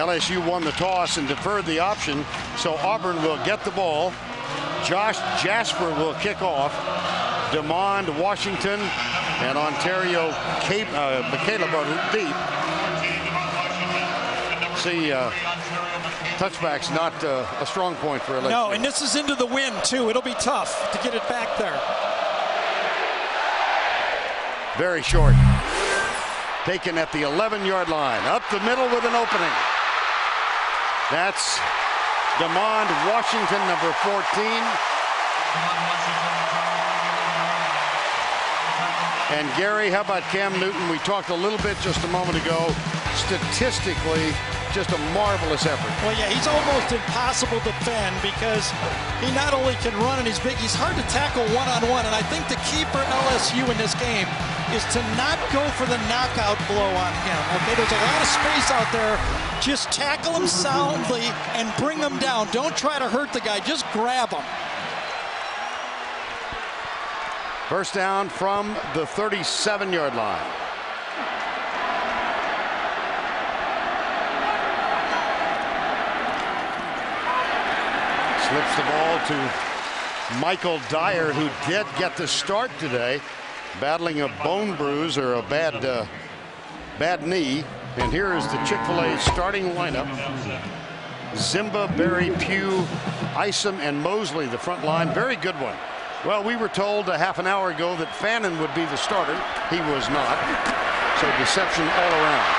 LSU won the toss and deferred the option, so Auburn will get the ball. Josh Jasper will kick off. Demond Washington and Onterio Cape, uh, deep. See, uh, touchback's not uh, a strong point for LSU. No, and this is into the wind, too. It'll be tough to get it back there. Very short. Taken at the 11-yard line. Up the middle with an opening. That's Demond Washington, number 14. And Gary, how about Cam Newton? We talked a little bit just a moment ago. Statistically, just a marvelous effort. Well, yeah, he's almost impossible to defend because he not only can run and he's big, he's hard to tackle one-on-one. And I think the key for LSU in this game is to not go for the knockout blow on him. Okay, there's a lot of space out there. Just tackle him soundly and bring him down. Don't try to hurt the guy. Just grab him. First down from the 37-yard line. Slips the ball to Michael Dyer, who did get the start today, battling a bone bruise or a bad, uh, bad knee. And here is the Chick-fil-A starting lineup. Ziemba, Berry, Pugh, Isom, and Mosley, the front line. Very good one. Well, we were told a half an hour ago that Fannin would be the starter. He was not. So deception all around.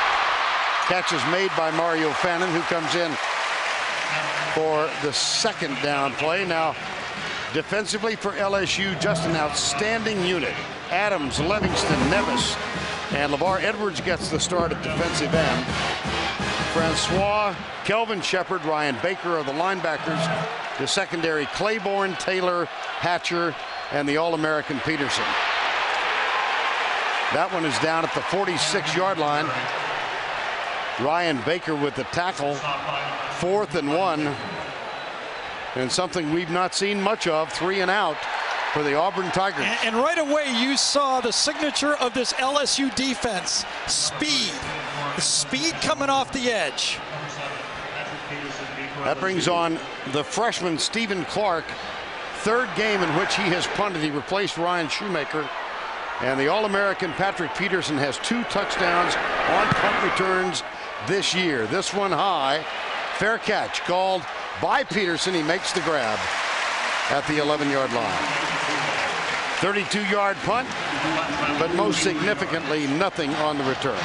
Catch is made by Mario Fannin, who comes in for the second down play. Now, defensively for LSU, just an outstanding unit. Adams, Levingston, Nevis, and Lavar Edwards gets the start at defensive end. Francois, Kelvin Sheppard, Ryan Baker are the linebackers. The secondary, Claiborne, Taylor, Hatcher, and the All-American Peterson. That one is down at the 46-yard line. Ryan Baker with the tackle. Fourth and one. And something we've not seen much of, three and out for the Auburn Tigers. And, and right away you saw the signature of this LSU defense, speed. The speed coming off the edge. That brings on the freshman Steven Clark. Third game in which he has punted. He replaced Ryan Shoemaker. And the All-American Patrick Peterson has two touchdowns on punt returns this year. This one high. Fair catch called by Peterson. He makes the grab at the 11-yard line. 32-yard punt, but most significantly, nothing on the return.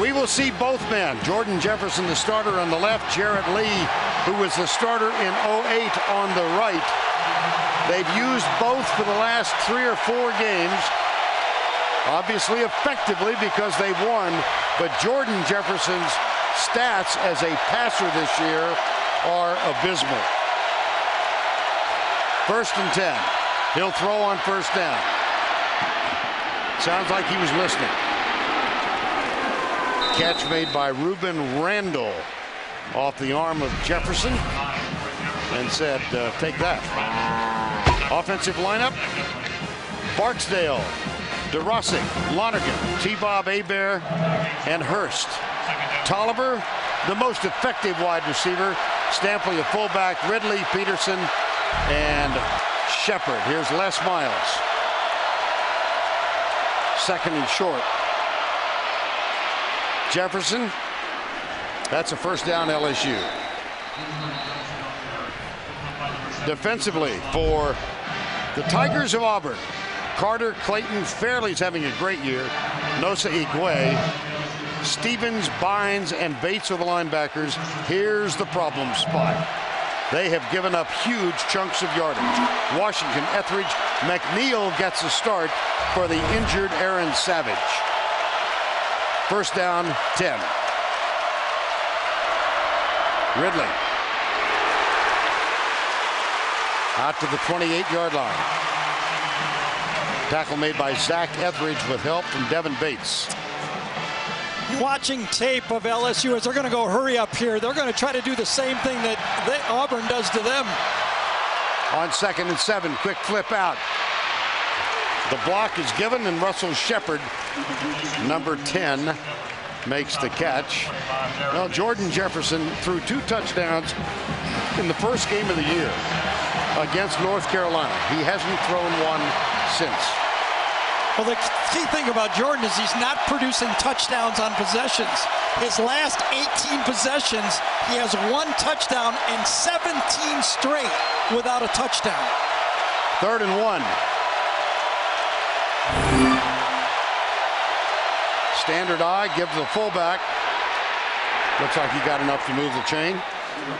We will see both men. Jordan Jefferson, the starter on the left. Jarrett Lee, who was the starter in 08 on the right. They've used both for the last three or four games. Obviously effectively because they've won. But Jordan Jefferson's stats as a passer this year are abysmal. First and 10. He'll throw on first down. Sounds like he was listening. Catch made by Rueben Randle off the arm of Jefferson and said, uh, take that. Offensive lineup, Barksdale, Dworaczyk, Lonergan, T-Bob Hebert, and Hurst. Toliver, the most effective wide receiver. Stampley, a fullback. Ridley, Peterson, and Shepard. Here's Les Miles. Second and short. Jefferson. That's a first down LSU. Defensively for the Tigers of Auburn. Carter Clayton Fairley's having a great year. Nosa Eguae. Stevens, Bynes, and Bates are the linebackers. Here's the problem spot. They have given up huge chunks of yardage. Washington, Etheridge, McNeil gets a start for the injured Aaron Savage. First down, 10. Ridley. Out to the 28-yard line. Tackle made by Zac Etheridge with help from Devin Bates. Watching tape of LSU as they're going to go hurry up here. They're going to try to do the same thing that, that Auburn does to them. On second and seven, quick flip out. The block is given, and Russell Shepard, number 10, makes the catch. Well, Jordan Jefferson threw two touchdowns in the first game of the year against North Carolina. He hasn't thrown one since. Well, the key thing about Jordan is he's not producing touchdowns on possessions. His last 18 possessions, he has one touchdown and 17 straight without a touchdown. Third and one. Standard eye gives the fullback. Looks like he got enough to move the chain.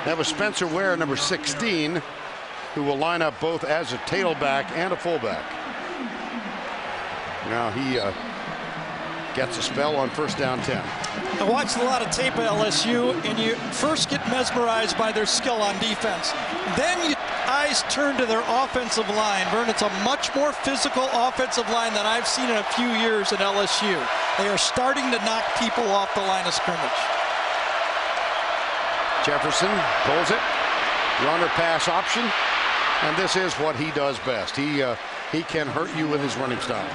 That was Spencer Ware, number 16, who will line up both as a tailback and a fullback. Now he uh, gets a spell on first down 10. I watched a lot of tape at LSU, and you first get mesmerized by their skill on defense. Then your eyes turn to their offensive line. Vern, it's a much more physical offensive line than I've seen in a few years at LSU. They are starting to knock people off the line of scrimmage. Jefferson pulls it. Runner pass option. And this is what he does best. He uh, he can hurt you with his running style.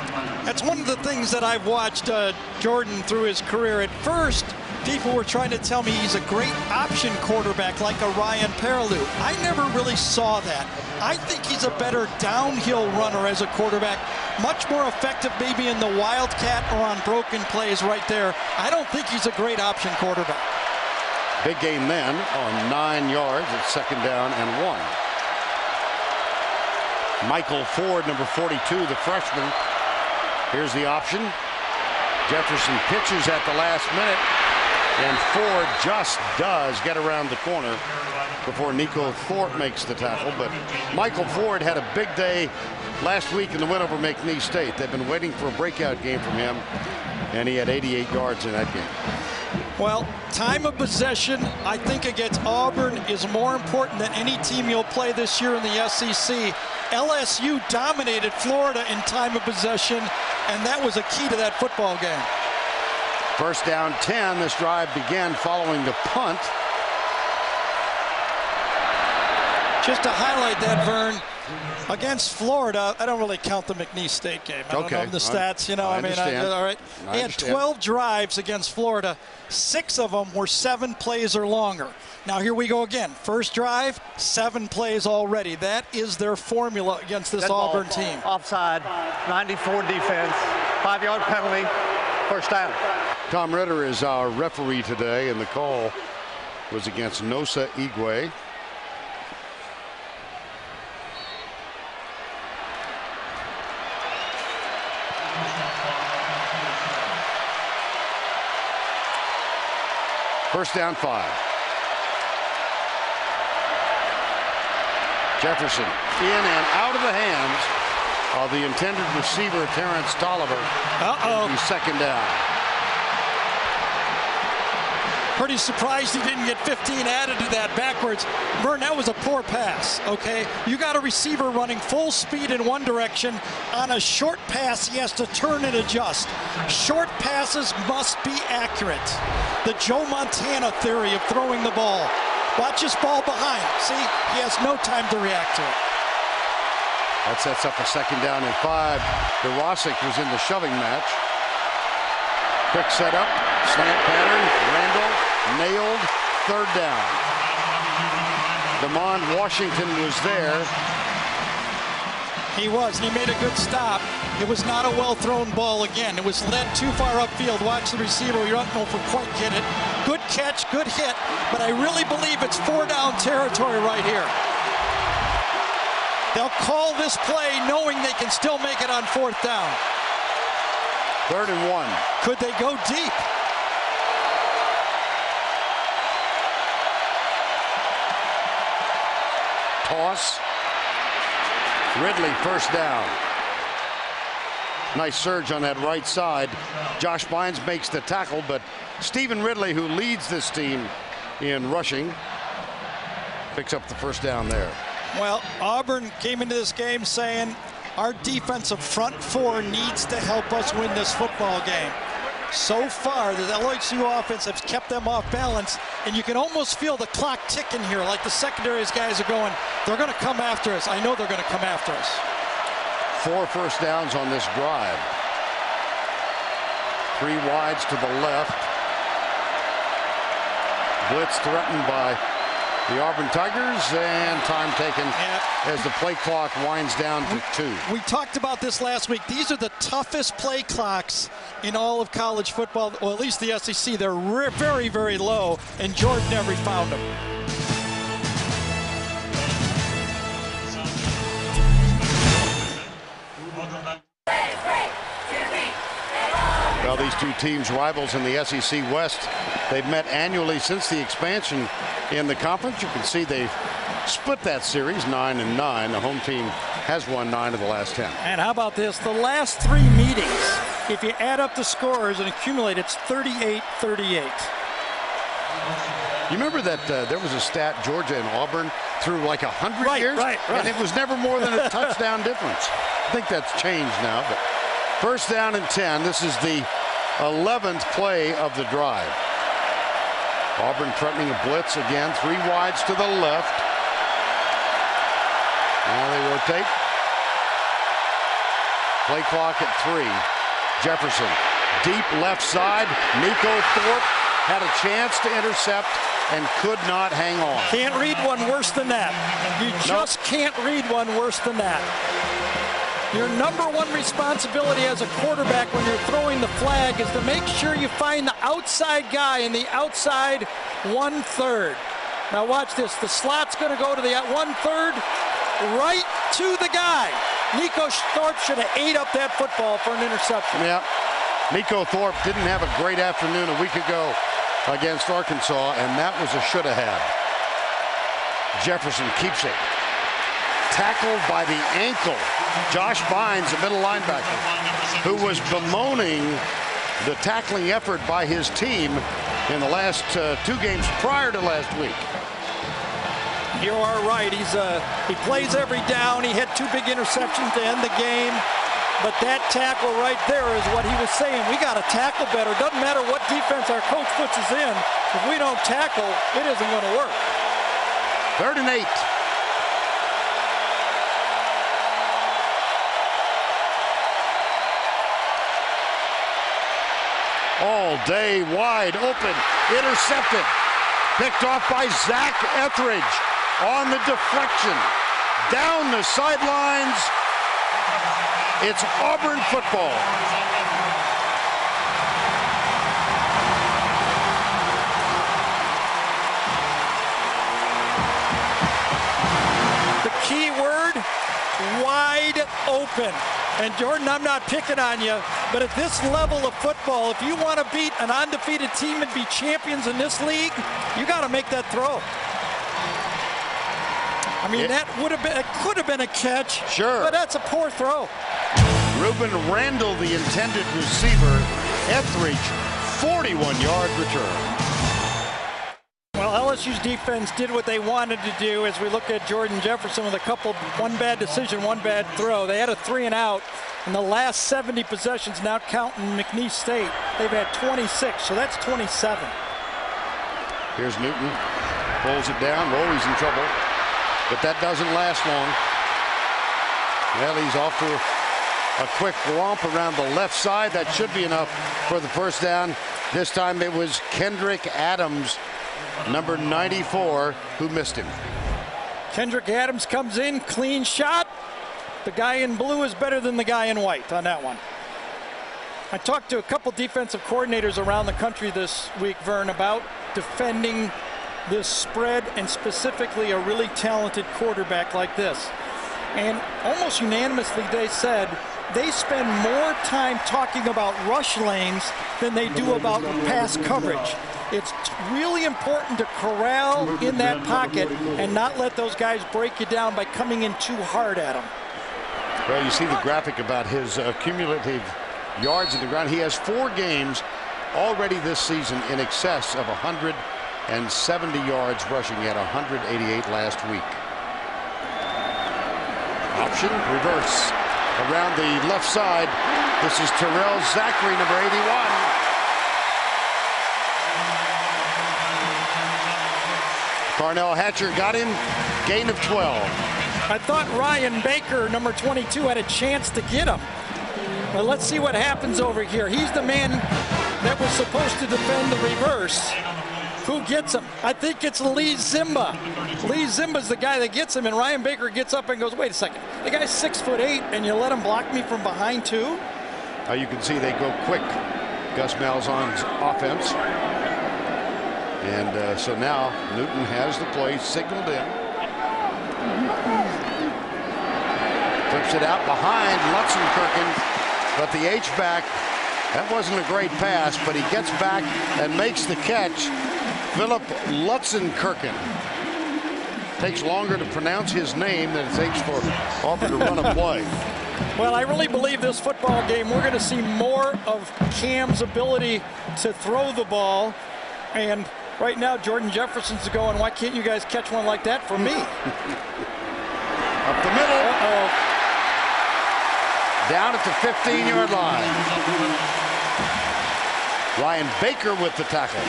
That's one of the things that I've watched uh, Jordan through his career. At first, people were trying to tell me he's a great option quarterback like a Ryan Perrilloux. I never really saw that. I think he's a better downhill runner as a quarterback, much more effective maybe in the wildcat or on broken plays right there. I don't think he's a great option quarterback. Big game then on nine yards at second down and one. Michael Ford, number 42, the freshman. Here's the option. Jefferson pitches at the last minute, and Ford just does get around the corner before Neiko Thorpe makes the tackle. But Michael Ford had a big day last week in the win over McNeese State. They've been waiting for a breakout game from him, and he had 88 yards in that game. Well, time of possession, I think against Auburn is more important than any team you'll play this year in the SEC. LSU dominated Florida in time of possession, and that was a key to that football game. First down 10. This drive began following the punt. Just to highlight that, Vern, against Florida, I don't really count the McNeese State game. I don't know the stats, you know. I, I mean, I, all right. I he had 12 drives against Florida. Six of them were seven plays or longer. Now here we go again. First drive, seven plays already. That is their formula against this Dead Auburn ball. team. Offside, 94 defense, five-yard penalty, first down. Tom Ritter is our referee today, and the call was against Nosa Eguae. First down five. Jefferson in and out of the hands of the intended receiver, Terrence Toliver. Uh-oh. He's second down. Pretty surprised he didn't get 15 added to that backwards. Vern, that was a poor pass, okay? You got a receiver running full speed in one direction. On a short pass, he has to turn and adjust. Short passes must be accurate. The Joe Montana theory of throwing the ball. Watch his ball behind. See, he has no time to react to it. That sets up a second down and five. Dworaczyk was in the shoving match. Quick setup, slant pattern, Randle nailed, third down. Demond Washington was there. He was, he made a good stop. It was not a well-thrown ball again. It was led too far upfield. Watch the receiver. You don't know if we quite get it. Good catch, good hit, but I really believe it's four-down territory right here. They'll call this play knowing they can still make it on fourth down. Third and one. Could they go deep? Toss. Ridley first down. Nice surge on that right side. Josh Bynes makes the tackle, but Stevan Ridley, who leads this team in rushing, picks up the first down there. Well, Auburn came into this game saying our defensive front four needs to help us win this football game. So far, the LSU offense has kept them off balance, and you can almost feel the clock ticking here, like the secondaries guys are going, they're going to come after us. I know they're going to come after us. four first downs on this drive. Three wides to the left. Blitz threatened by the Auburn Tigers and time taken Yeah. as the play clock winds down to two. We talked about this last week. These are the toughest play clocks in all of college football, or at least the SEC. They're re- very, very low, and Jordan never found them. Well, these two teams, rivals in the SEC West, they've met annually since the expansion in the conference. You can see they've split that series nine and nine. The home team has won nine of the last ten. And how about this? The last three meetings, if you add up the scores and accumulate, it's 38 38. You remember that uh, there was a stat Georgia and Auburn through like a hundred Right, years, right, right. and it was never more than a touchdown difference. I think that's changed now. But first down and ten. This is the 11th play of the drive. Auburn threatening a blitz again. Three wides to the left. Now they rotate. Play clock at three. Jefferson, deep left side. Neiko Thorpe had a chance to intercept and could not hang on. Can't read one worse than that. You just can't read one worse than that. Your number one responsibility as a quarterback when you're throwing the flag is to make sure you find the outside guy in the outside one third. Now watch this. The slot's going to go to the one third, right to the guy. Neiko Thorpe should have ate up that football for an interception. Yeah. Neiko Thorpe didn't have a great afternoon a week ago against Arkansas, and that was a should have had. Jefferson keeps it. Tackled by the ankle. Josh Bynes, a middle linebacker, who was bemoaning the tackling effort by his team in the last uh, two games prior to last week. You are right. He's uh, he plays every down. He had two big interceptions to end the game. But that tackle right there is what he was saying. We got to tackle better. Doesn't matter what defense our coach puts us in. If we don't tackle, it isn't going to work. Third and eight. All day wide open, intercepted, picked off by Zac Etheridge on the deflection, down the sidelines. It's Auburn football. The key word, wide open. And Jordan, I'm not picking on you, but at this level of football, if you want to beat an undefeated team and be champions in this league, you got to make that throw. I mean, Yeah. that would have been, it could have been a catch. Sure. But that's a poor throw. Rueben Randle, the intended receiver. Etheridge, 41-yard return. LSU's defense did what they wanted to do as we look at Jordan Jefferson with a couple, one bad decision, one bad throw. They had a three and out in the last 70 possessions, now counting McNeese State. They've had 26, so that's 27. Here's Newton. Pulls it down. He's in trouble. But that doesn't last long. Well, he's off to a quick romp around the left side. That should be enough for the first down. This time it was Kendrick Adams, number 94, who missed him. Kendrick Adams comes in, clean shot. The guy in blue is better than the guy in white on that one. I talked to a couple defensive coordinators around the country this week, Vern, about defending this spread and specifically a really talented quarterback like this. And almost unanimously, they said they spend more time talking about rush lanes than they do about pass coverage. It's really important to corral in that pocket and not let those guys break you down by coming in too hard at them. Well, you see the graphic about his uh, cumulative yards in the ground. He has four games already this season in excess of 170 yards rushing at 188 last week. Option, reverse. Around the left side, this is Terrell Zachary, number 81. Karnell Hatcher got him, gain of 12. I thought Ryan Baker, number 22, had a chance to get him. But let's see what happens over here. He's the man that was supposed to defend the reverse. Who gets him? I think it's Lee Ziemba. Lee Ziemba's the guy that gets him, and Ryan Baker gets up and goes, wait a second. The guy's six foot eight, and you let him block me from behind too? Uh, you can see they go quick. Gus Malzahn's offense. And uh, so now Newton has the play signaled in. Flips it out behind Lutzenkirchen, but the H-back, that wasn't a great pass, but he gets back and makes the catch. Philip Lutzenkirchen. Takes longer to pronounce his name than it takes for Auburn to run a play. Well, I really believe this football game, we're going to see more of Cam's ability to throw the ball. And right now, Jordan Jefferson's going, why can't you guys catch one like that for me? Up the middle. Uh -oh. Down at the 15-yard line. Ryan Baker with the tackle.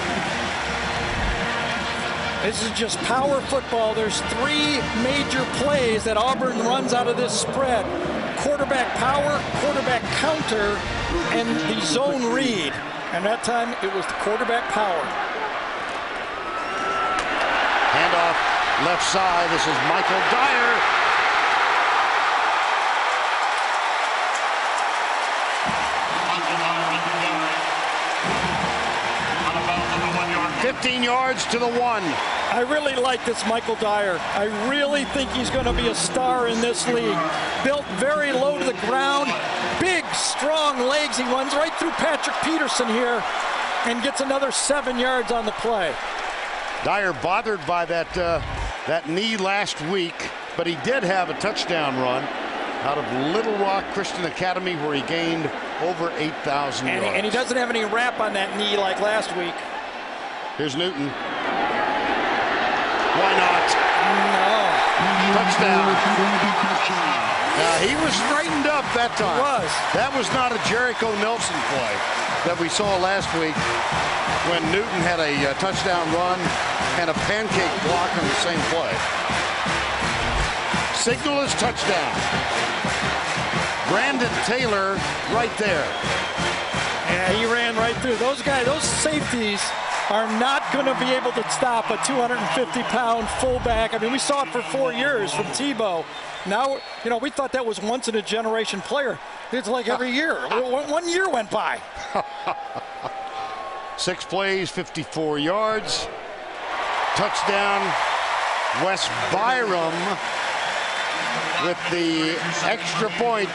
This is just power football. There's three major plays that Auburn runs out of this spread. Quarterback power, quarterback counter, and the zone read. And that time it was the quarterback power. Handoff left side. This is Michael Dyer. 15 yards to the one. I really like this Michael Dyer. I really think he's going to be a star in this league. Built very low to the ground, big, strong legs. He runs right through Patrick Peterson here and gets another seven yards on the play. Dyer bothered by that uh, that knee last week, but he did have a touchdown run out of Little Rock Christian Academy where he gained over 8,000 yards. And he doesn't have any wrap on that knee like last week. Here's Newton. Why not? No. Touchdown. Now, he was straightened up that time. He was. That was not a Jericho Nelson play that we saw last week when Newton had a uh, touchdown run and a pancake block on the same play. Signal is touchdown. Brandon Taylor right there. Yeah, he ran right through. Those guys, those safeties are not going to be able to stop a 250-pound fullback. I mean, we saw it for four years from Tebow. Now, you know, we thought that was once in a generation player. It's like every year. One year went by. Six plays, 54 yards. Touchdown, Wes Byram with the extra point.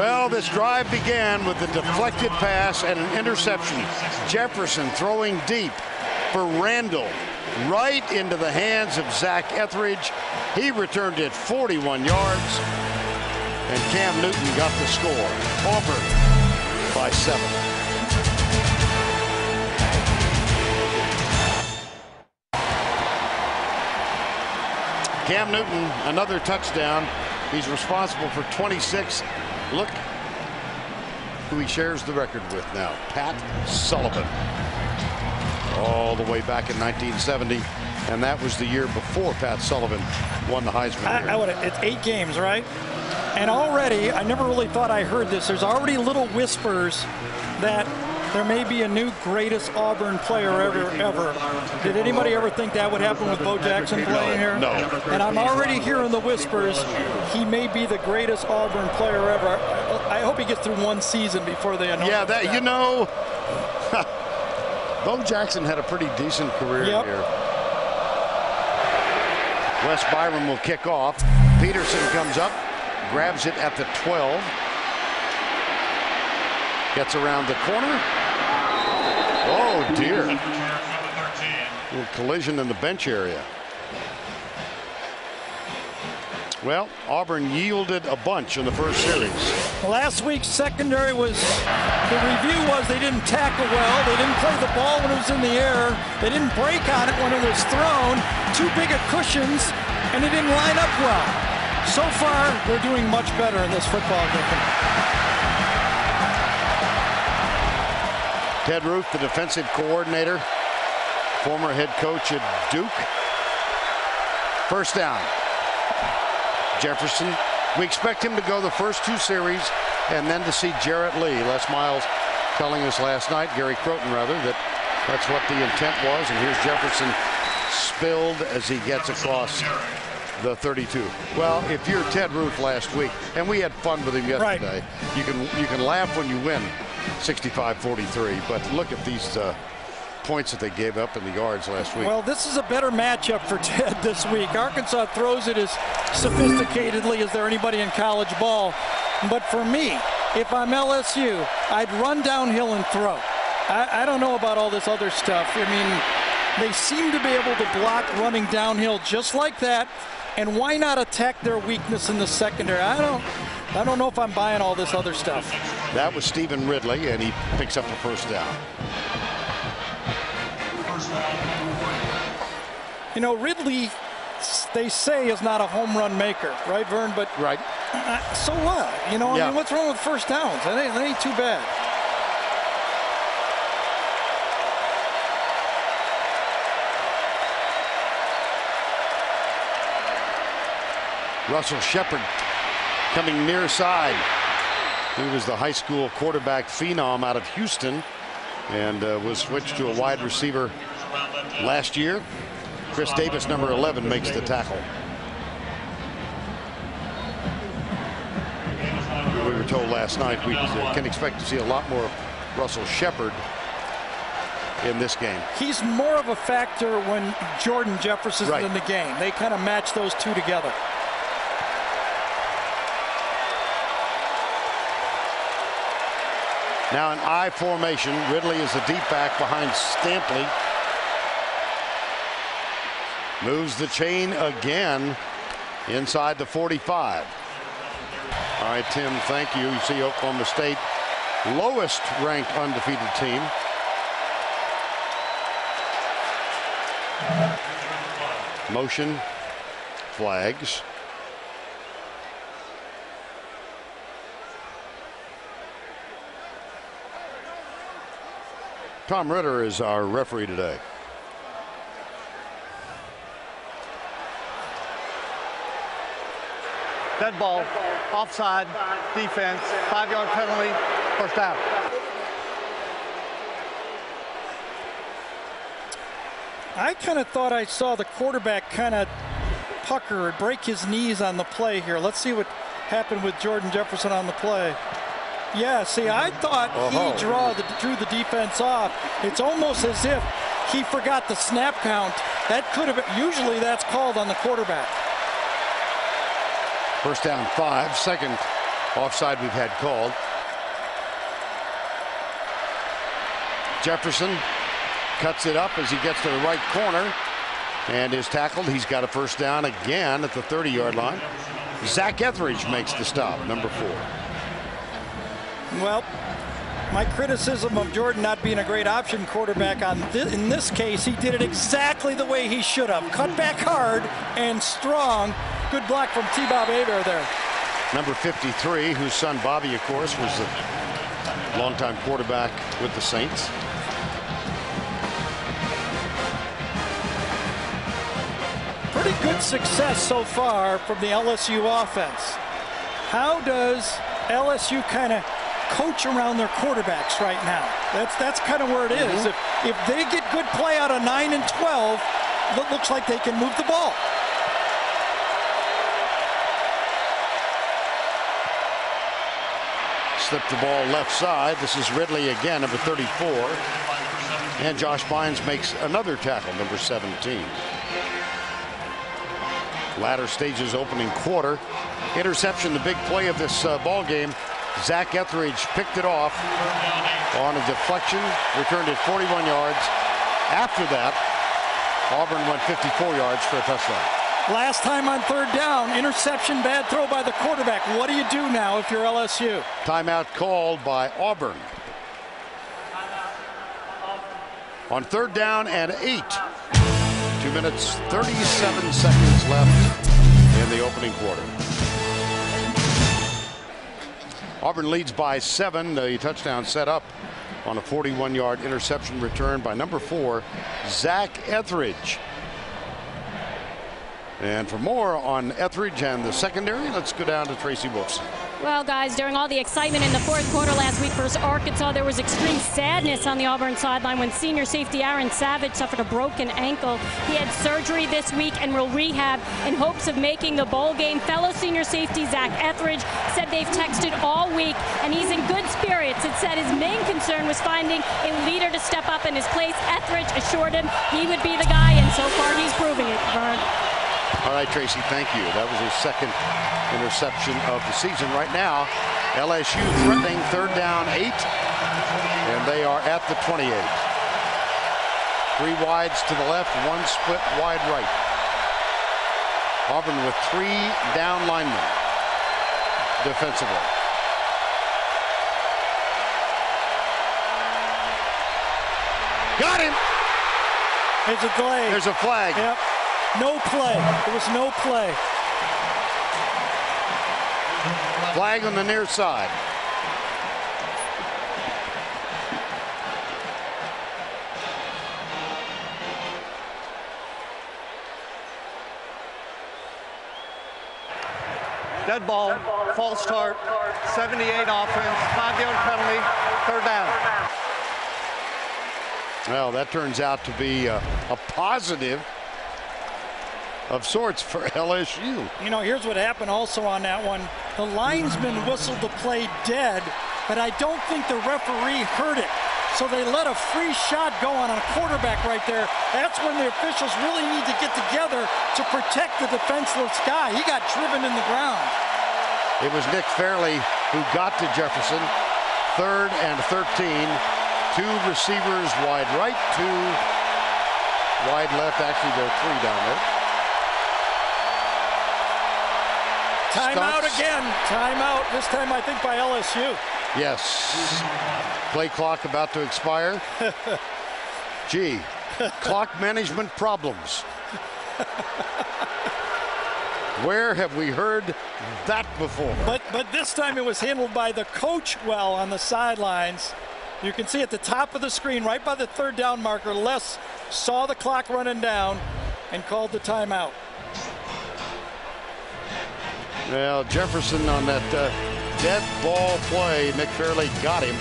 Well, this drive began with a deflected pass and an interception. Jefferson throwing deep for Randle right into the hands of Zac Etheridge. He returned it 41 yards, and Cam Newton got the score. Auburn by seven. Cam Newton, another touchdown. He's responsible for 26 Look who he shares the record with now, Pat Sullivan. All the way back in 1970, and that was the year before Pat Sullivan won the Heisman. I, I would, it's eight games, right? And already, I never really thought I heard this. There's already little whispers that there may be a new greatest Auburn player ever, ever. Did anybody ever think that would happen with Bo Jackson playing here? No. And I'm already hearing the whispers he may be the greatest Auburn player ever. I hope he gets through one season before they announce Yeah, that, that. you know, Bo Jackson had a pretty decent career yep. here. Wes Byram will kick off. Peterson comes up, grabs it at the 12. Gets around the corner. Oh, dear. A little collision in the bench area. Well, Auburn yielded a bunch in the first series. Last week's secondary was, the review was they didn't tackle well. They didn't play the ball when it was in the air. They didn't break on it when it was thrown. Too big of cushions, and they didn't line up well. So far, they're doing much better in this football game. Ted Roof, the defensive coordinator, former head coach at Duke. First down. Jefferson. We expect him to go the first two series and then to see Jarrett Lee. Les Miles telling us last night, Gary Crowton rather, that that's what the intent was. And here's Jefferson spilled as he gets across the 32. Well, if you're Ted Roof last week, and we had fun with him yesterday, right. you can you can laugh when you win 65-43. But look at these uh, points that they gave up in the yards last week. Well, this is a better matchup for Ted this week. Arkansas throws it as sophisticatedly as there anybody in college ball. But for me, if I'm LSU, I'd run downhill and throw. I, I don't know about all this other stuff. I mean, they seem to be able to block running downhill just like that. And why not attack their weakness in the secondary? I don't I don't know if I'm buying all this other stuff. That was Stevan Ridley, and he picks up a first down. You know, Ridley, they say, is not a home run maker, right, Vern? But right. Uh, so what? You know, I yeah. mean, what's wrong with first downs? That ain't, that ain't too bad. Russell Shepard coming near side. He was the high school quarterback phenom out of Houston and uh, was switched to a wide receiver last year. Chris Davis, number 11, makes the tackle. We were told last night we can expect to see a lot more Russell Shepard in this game. He's more of a factor when Jordan Jefferson's right. in the game. They kind of match those two together. Now an I formation. Ridley is the deep back behind Stampley. Moves the chain again inside the 45. All right, Tim, thank you. You see Oklahoma State, lowest ranked undefeated team. Motion, flags. Tom Ritter is our referee today. Dead ball, offside, defense, five-yard penalty, first down. I kind of thought I saw the quarterback kind of pucker or break his knees on the play here. Let's see what happened with Jordan Jefferson on the play. Yeah, see, I thought uh -huh. he draw the, drew the defense off. It's almost as if he forgot the snap count. That could have, usually that's called on the quarterback. First down five, second offside we've had called. Jefferson cuts it up as he gets to the right corner and is tackled. He's got a first down again at the 30-yard line. Zac Etheridge makes the stop, number four. Well, my criticism of Jordan not being a great option quarterback on th in this case, he did it exactly the way he should have. Cut back hard and strong. Good block from T-Bob Hebert there. Number 53, whose son Bobby, of course, was the longtime quarterback with the Saints. Pretty good success so far from the LSU offense. How does LSU kind of coach around their quarterbacks right now. That's that's kind of where it is. Mm -hmm. If if they get good play out of 9 and 12, it looks like they can move the ball. Slip the ball left side. This is Ridley again, number 34. And Josh Bynes makes another tackle, number 17. Latter stages opening quarter. Interception, the big play of this uh, ball game. Zac Etheridge picked it off on a deflection, returned it 41 yards. After that, Auburn went 54 yards for a touchdown. Last time on third down, interception, bad throw by the quarterback. What do you do now if you're LSU? Timeout called by Auburn. On third down and eight. Two minutes, 37 seconds left in the opening quarter. Auburn leads by seven. The touchdown set up on a 41-yard interception return by number four, Zac Etheridge. And for more on Etheridge and the secondary, let's go down to Tracy Wolfson. Well, guys, during all the excitement in the fourth quarter last week versus Arkansas, there was extreme sadness on the Auburn sideline when senior safety Aaron Savage suffered a broken ankle. He had surgery this week and will rehab in hopes of making the bowl game. Fellow senior safety Zac Etheridge said they've texted all week and he's in good spirits. It said his main concern was finding a leader to step up in his place. Etheridge assured him he would be the guy, and so far he's proving it. Vern. All right, Tracy, thank you. That was his second interception of the season. Right now, LSU threatening third down eight, and they are at the 28. Three wides to the left, one split wide right. Auburn with three down linemen defensively. Got him. There's a delay. There's a flag. Yep. No play. There was no play. Flag on the near side. Dead ball, false start, 78 offense, five-yard penalty, third down. Well, that turns out to be a, a positive of sorts for LSU. You know, here's what happened also on that one. The linesman whistled the play dead, but I don't think the referee heard it. So they let a free shot go on a quarterback right there. That's when the officials really need to get together to protect the defenseless guy. He got driven in the ground. It was Nick Fairley who got to Jefferson. Third and 13. Two receivers wide right, two wide left. Actually, there are three down there. Timeout again. Timeout. This time, I think, by LSU. Yes. Play clock about to expire. Gee, clock management problems. Where have we heard that before? But but this time it was handled by the coach well on the sidelines. You can see at the top of the screen, right by the third down marker, Les saw the clock running down and called the timeout. Well, Jefferson on that uh, dead ball play, Nick got him.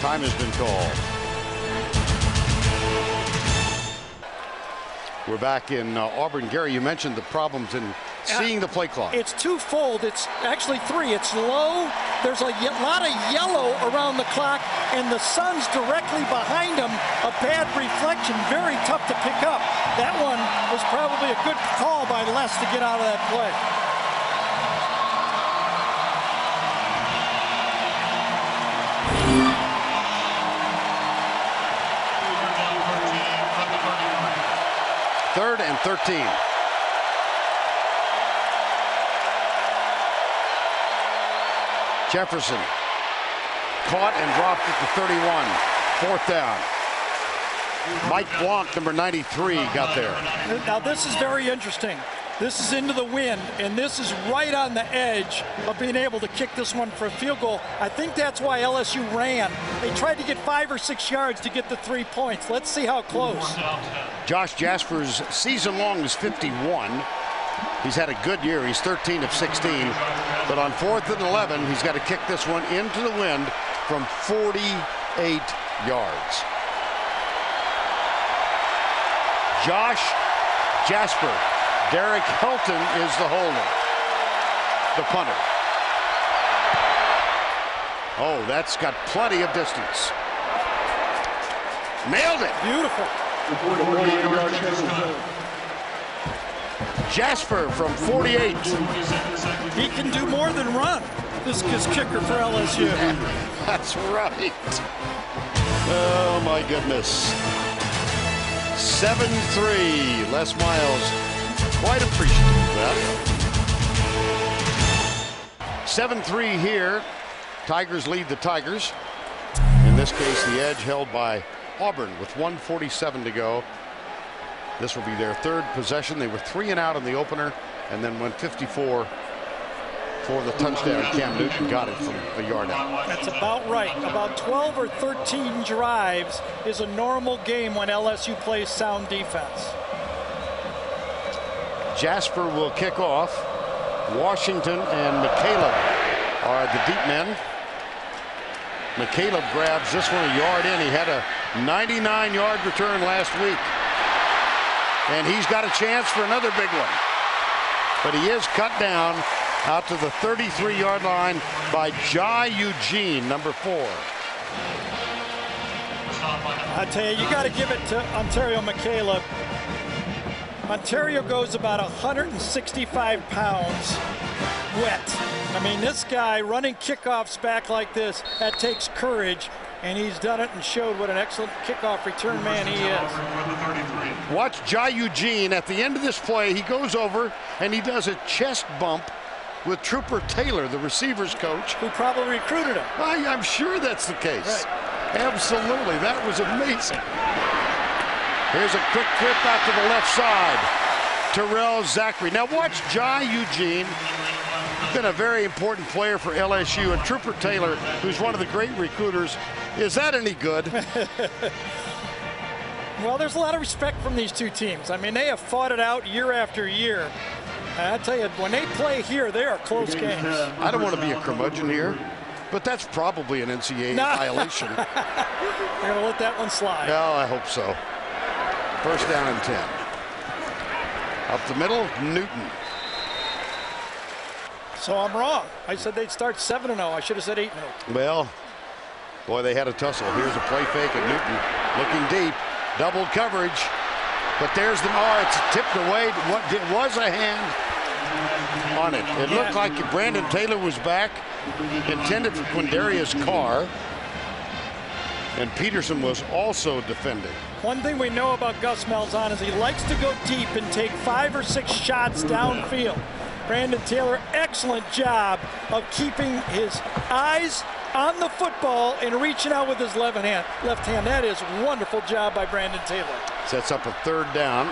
Time has been called. We're back in uh, Auburn. Gary, you mentioned the problems in Uh, seeing the play clock. It's twofold. It's actually three. It's low. There's a ye- lot of yellow around the clock, and the sun's directly behind him. A bad reflection, very tough to pick up. That one was probably a good call by Les to get out of that play. Third and 13. Jefferson caught and dropped at the 31. Fourth down. Mike Blanc, number 93, got there. Now this is very interesting. This is into the wind, and this is right on the edge of being able to kick this one for a field goal. I think that's why LSU ran. They tried to get five or six yards to get the three points. Let's see how close. Josh Jasper's season long is 51. He's had a good year. He's 13 of 16. But on fourth and 11, he's got to kick this one into the wind from 48 yards. Josh Jasper. Derek Helton is the holder. The punter. Oh, that's got plenty of distance. Nailed it. Beautiful. Jasper from 48. He can do more than run. This is kicker for LSU. That's right. Oh my goodness. 7-3. Les Miles quite appreciative of that. 7-3 here. Tigers lead the Tigers. In this case, the edge held by Auburn with 147 to go. This will be their third possession. They were three and out in the opener and then went 54 for the touchdown. Cam Newton got it from a yard out. That's about right. About 12 or 13 drives is a normal game when LSU plays sound defense. Jasper will kick off. Washington and McCalebb are the deep men. McCalebb grabs this one a yard in. He had a 99 yard return last week. And he's got a chance for another big one. But he is cut down out to the 33 yard line by Jai Eugene, number four. I tell you, you got to give it to Onterio McCalebb. Onterio goes about 165 pounds wet. I mean, this guy running kickoffs back like this, that takes courage, and he's done it and showed what an excellent kickoff return man he is. Watch Jai Eugene at the end of this play. He goes over and he does a chest bump with Trooper Taylor, the receivers coach. Who probably recruited him. I, am sure that's the case. Right. Absolutely. That was amazing. Here's a quick trip out to the left side. Terrell Zachary. Now watch Jai Eugene. Been a very important player for LSU. And Trooper Taylor, who's one of the great recruiters. Is that any good? well, there's a lot of respect from these two teams. I mean, they have fought it out year after year. And I tell you, when they play here, they are close games. Uh, I don't want to be a curmudgeon here. But that's probably an NCAA no. violation. They're going to let that one slide. No, I hope so. First down and 10. Up the middle, Newton. So I'm wrong. I said they'd start 7 0. I should have said 8 0. Well, boy, they had a tussle. Here's a play fake at Newton. Looking deep. Double coverage. But there's the. Oh, it's tipped away. What it was a hand on it. It looked like Brandon Taylor was back intended for Quindarius Carr. And Peterson was also defending. One thing we know about Gus Malzahn is he likes to go deep and take five or six shots downfield. Brandon Taylor, excellent job of keeping his eyes on the football and reaching out with his left hand. Left hand. That is wonderful job by Brandon Taylor. Sets up a third down.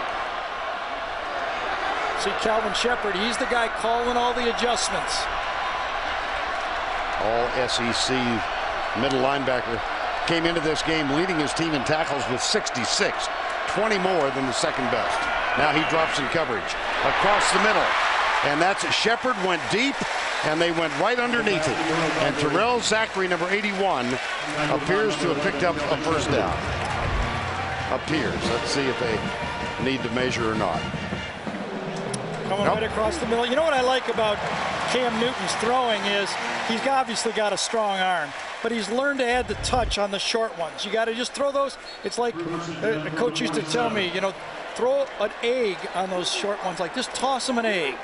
See Kelvin Sheppard, he's the guy calling all the adjustments all SEC middle linebacker, came into this game leading his team in tackles with 66, 20 more than the second best. Now he drops in coverage across the middle. And that's Sheppard went deep, and they went right underneath it. And Terrell Zachary, number 81, appears to have picked up a first down. Appears. Let's see if they need to measure or not. Coming nope. right across the middle. You know what I like about Cam Newton's throwing is he's obviously got a strong arm, but he's learned to add the touch on the short ones. You got to just throw those. It's like uh, the coach used to tell me, you know, throw an egg on those short ones. Like just toss them an egg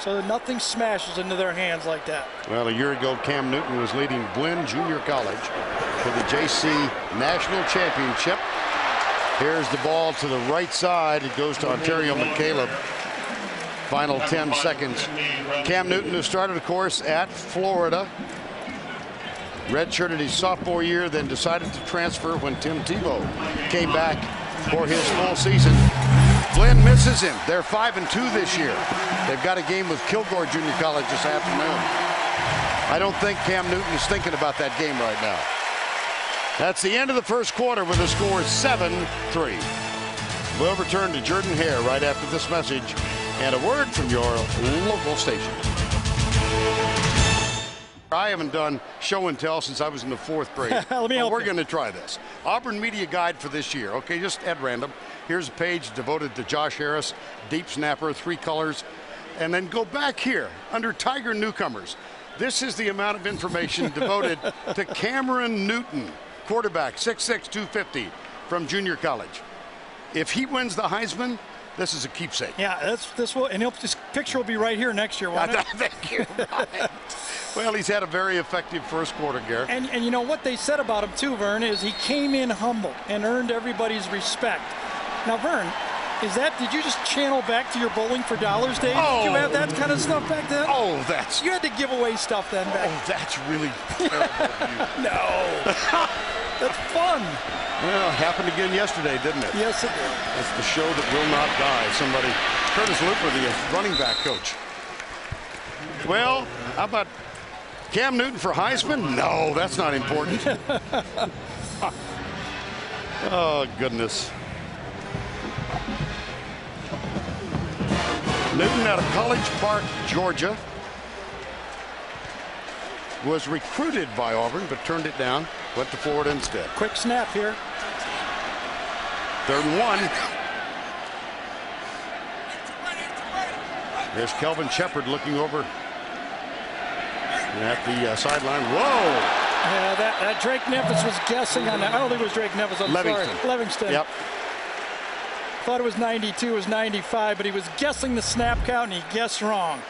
so that nothing smashes into their hands like that. Well, a year ago, Cam Newton was leading Blinn Junior College for the JC National Championship. Here's the ball to the right side. It goes to Onterio McCalebb. Final 10 seconds. Cam Newton, who started, of course, at Florida. Redshirted his sophomore year, then decided to transfer when Tim Tebow came back for his full season. Blinn misses him. They're 5 and 2 this year. They've got a game with Kilgore Junior College this afternoon. I don't think Cam Newton is thinking about that game right now. That's the end of the first quarter with a score 7-3. We'll return to Jordan Hare right after this message and a word from your local station. I haven't done show and tell since I was in the fourth grade. Let me help We're going to try this. Auburn Media Guide for this year. Okay, just at random. Here's a page devoted to Josh Harris, deep snapper, three colors. And then go back here under Tiger Newcomers. This is the amount of information devoted to Cameron Newton, quarterback, 6'6", 250 from junior college. If he wins the Heisman, this is a keepsake. Yeah, that's this will, and he'll. this picture will be right here next year. Won't it? Thank you. Well, he's had a very effective first quarter, Garrett. And and you know what they said about him too, Vern, is he came in humble and earned everybody's respect. Now, Vern, is that, did you just channel back to your bowling for dollars days? Oh. Did you oh. have that kind of stuff back then? Oh, that's. You had to give away stuff then back. Oh, that's really terrible. no. that's fun. Well, it happened again yesterday, didn't it? Yes, it did. It's the show that will not die. Somebody, Curtis Luper, the running back coach. Well, how about Cam Newton for Heisman? No, that's not important. oh, goodness. Newton out of College Park, Georgia. Was recruited by Auburn, but turned it down. Went to Florida instead. Quick snap here. Third and one. There's Kelvin Sheppard looking over at the uh, sideline. Whoa! Yeah, that, that Drake Nevis was guessing on that. I don't think it was Drake Nevis. I'm Levingston. sorry. Levingston. Yep. Thought it was 92, it was 95, but he was guessing the snap count and he guessed wrong.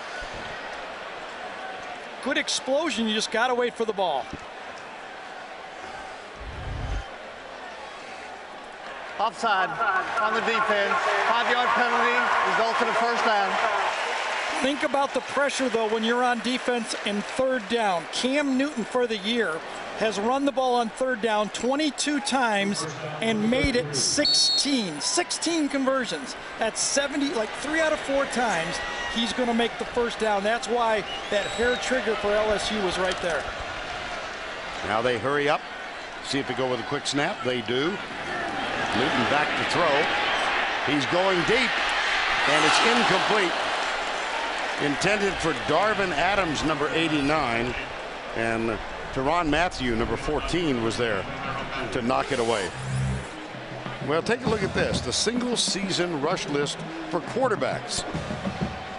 Good explosion, you just gotta wait for the ball. Offside on the defense. Five-yard penalty results in a first down. Think about the pressure, though, when you're on defense in third down. Cam Newton for the year has run the ball on third down 22 times and made it 16. 16 conversions. That's 70, like three out of four times he's going to make the first down. That's why that hair trigger for LSU was right there. Now they hurry up. See if they go with a quick snap. They do. Newton back to throw. He's going deep, and it's incomplete. Intended for Darvin Adams, number 89, and Tyrann Mathieu, number 14, was there to knock it away. Well, take a look at this. The single season rush list for quarterbacks.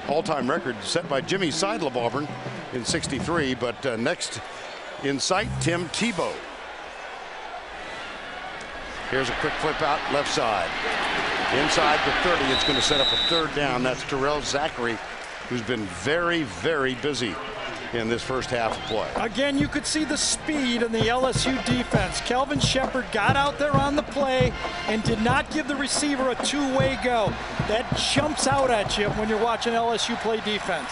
All-time record set by Jimmy Sidle of Auburn in 63, but uh, next in sight, Tim Tebow. Here's a quick flip out left side. Inside the 30, it's going to set up a third down. That's Terrell Zachary, who's been very, very busy in this first half of play. Again, you could see the speed in the LSU defense. Kelvin Sheppard got out there on the play and did not give the receiver a two-way go. That jumps out at you when you're watching LSU play defense.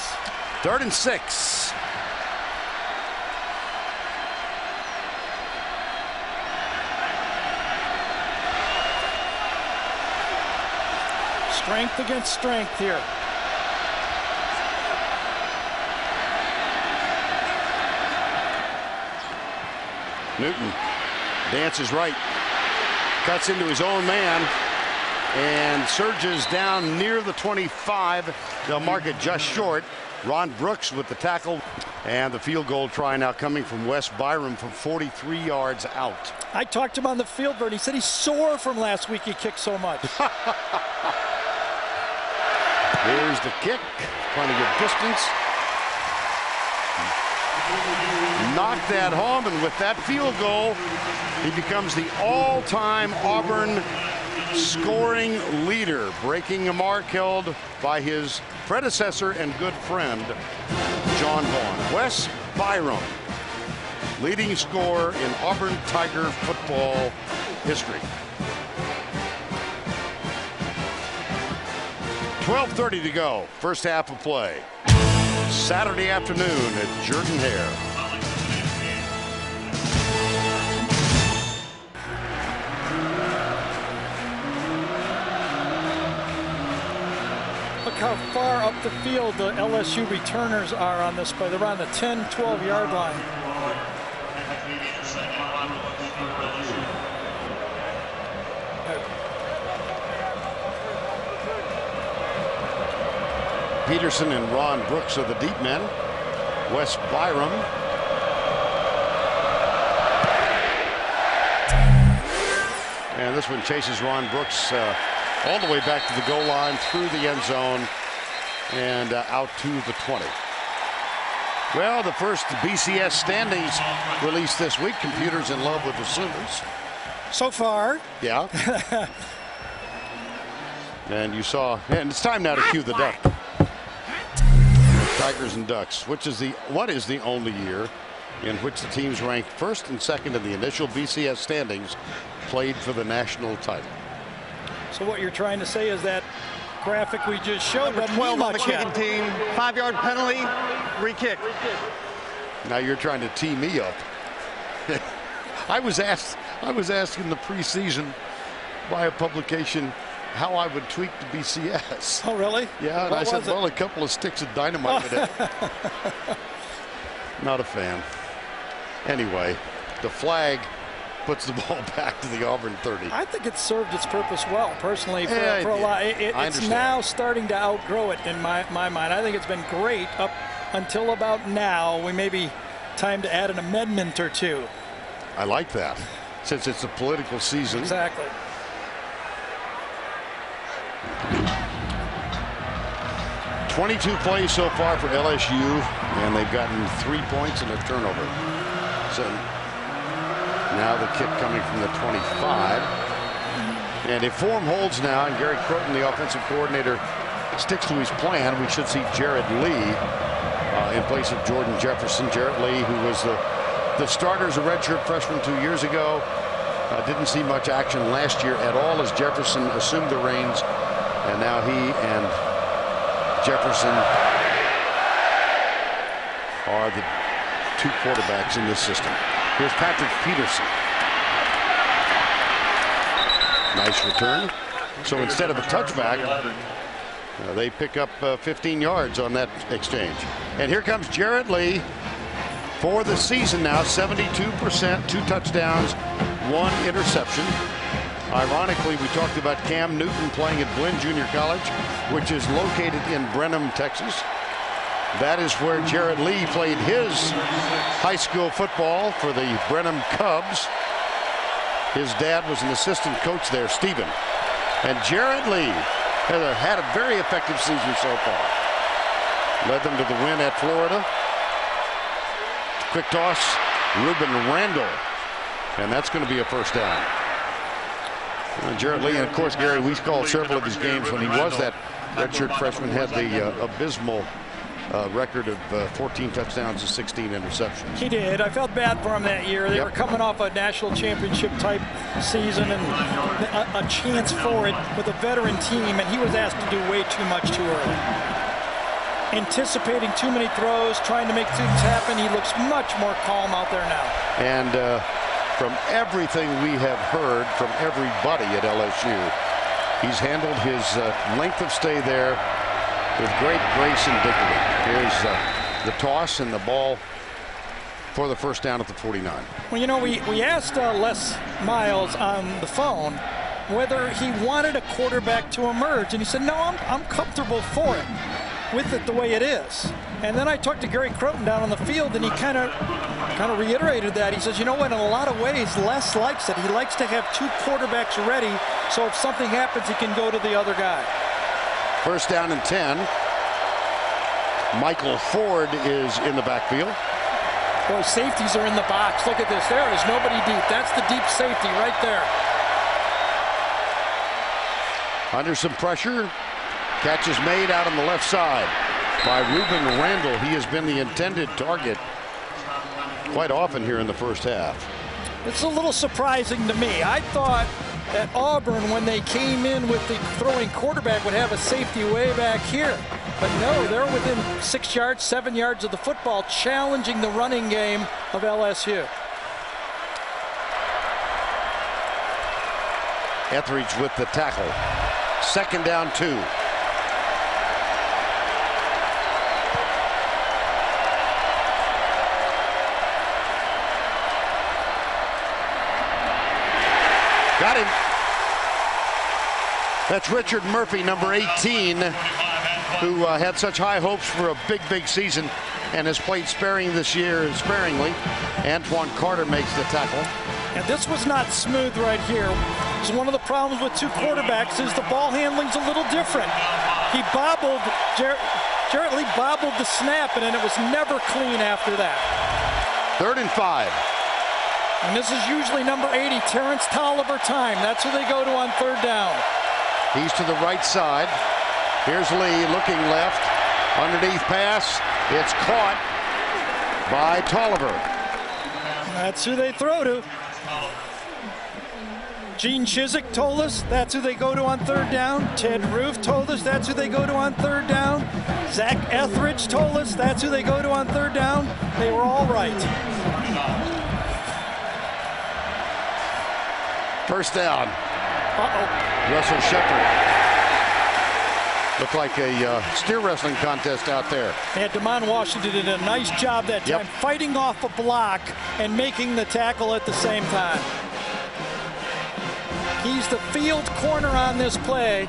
Third and six. Strength against strength here. Newton dances right, cuts into his own man, and surges down near the 25. They'll mark it just short. Ron Brooks with the tackle and the field goal try now coming from Wes Byrum from 43 yards out. I talked to him on the field, Vern. He said he's sore from last week he kicked so much. Here's the kick, plenty of distance. Knock that home, and with that field goal, he becomes the all-time Auburn scoring leader, breaking a mark held by his predecessor and good friend, John Vaughn. Wes Byrum, leading scorer in Auburn Tiger football history. 12.30 to go, first half of play. Saturday afternoon at Jordan Hare. Look how far up the field the LSU returners are on this play. They're on the 10, 12 yard line. Peterson and Ron Brooks are the deep men. Wes Byrum. And this one chases Ron Brooks uh, all the way back to the goal line, through the end zone, and uh, out to the 20. Well, the first BCS standings released this week. Computers in love with the Sooners. So far, Yeah. and you saw, and it's time now to cue the duck. Tigers and Ducks, which is the what is the only year in which the teams ranked first and second in the initial BCS standings played for the national title. so what you're trying to say is that graphic we just showed Number doesn't 12 on the kicking team. Five-yard penalty, re-kick. Now you're trying to tee me up. I was asked I was asked in the preseason by a publication how I would tweak the BCS. Oh, really? Yeah, and What I said, it? well, a couple of sticks of dynamite it. Not a fan. Anyway, the flag puts the ball back to the Auburn 30. I think it served its purpose well, personally, for, Yeah, for a lot. It, it- it's now starting to outgrow it in my, my mind. I think it's been great up until about now. We may be time to add an amendment or two. I like that. Since it's a political season. Exactly. 22 plays so far for LSU, and they've gotten three points and a turnover. So now the kick coming from the 25. And if form holds now, and Gary Crowton, the offensive coordinator, sticks to his plan, we should see Jarrett Lee uh, in place of Jordan Jefferson. Jarrett Lee, who was the, the starter as a redshirt freshman two years ago, uh, didn't see much action last year at all as Jefferson assumed the reins. And now he and Jefferson are the two quarterbacks in this system. Here's Patrick Peterson. Nice return. So instead of a touchback, uh, they pick up uh, 15 yards on that exchange. And here comes Jarrett Lee for the season now 72%, two touchdowns, one interception. Ironically, we talked about Cam Newton playing at Blinn Junior College, which is located in Brenham, Texas. That is where Jarrett Lee played his high school football for the Brenham Cubs. His dad was an assistant coach there, Stephen. And Jarrett Lee has had a very effective season so far. Led them to the win at Florida. Quick toss, Rueben Randle. And that's going to be a first down. Jared Lee, and of course, Gary, we called several of his games when he was that redshirt freshman, had the uh, abysmal uh, record of uh, 14 touchdowns and 16 interceptions. He did. I felt bad for him that year. They Yep. were coming off a national championship type season and a, a chance for it with a veteran team, and he was asked to do way too much too early. Anticipating too many throws, trying to make things happen. He looks much more calm out there now. And uh, from everything we have heard from everybody at LSU, he's handled his uh, length of stay there with great grace and dignity. Here's uh, the toss and the ball for the first down at the 49. Well, you know, we, we asked uh, Les Miles on the phone whether he wanted a quarterback to emerge, and he said, no, I'm, I'm comfortable for it, with it the way it is. And then I talked to Gary Crowton down on the field, and he kind of kind of reiterated that. He says, you know what, in a lot of ways, Les likes it. He likes to have two quarterbacks ready, so if something happens, he can go to the other guy. First down and 10. Michael Ford is in the backfield. Boy, safeties are in the box. Look at this. There is nobody deep. That's the deep safety right there. Under some pressure. Catch is made out on the left side by Rueben Randle. He has been the intended target quite often here in the first half. It's a little surprising to me. I thought that Auburn, when they came in with the throwing quarterback, would have a safety way back here. But no, they're within six yards, seven yards of the football, challenging the running game of LSU. Etheridge with the tackle. Second down two. Got him. That's Richard Murphy, number 18, who uh, had such high hopes for a big, big season and has played sparing this year, sparingly. Antoine Carter makes the tackle. And this was not smooth right here. It's one of the problems with two quarterbacks is the ball handling's a little different. He bobbled, Jarrett, Jarrett Lee bobbled the snap, and then it was never clean after that. Third and five. And this is usually number 80, Terrence Toliver time. That's who they go to on third down. He's to the right side. Here's Lee looking left. Underneath pass. It's caught by Toliver. That's who they throw to. Gene Chizik told us that's who they go to on third down. Ted Roof told us that's who they go to on third down. Zac Etheridge told us that's who they go to on third down. They were all right. First down. Uh-oh. Russell Shepard. Looked like a uh, steer wrestling contest out there. And Demond Washington did a nice job that time, Yep. fighting off a block and making the tackle at the same time. He's the field corner on this play.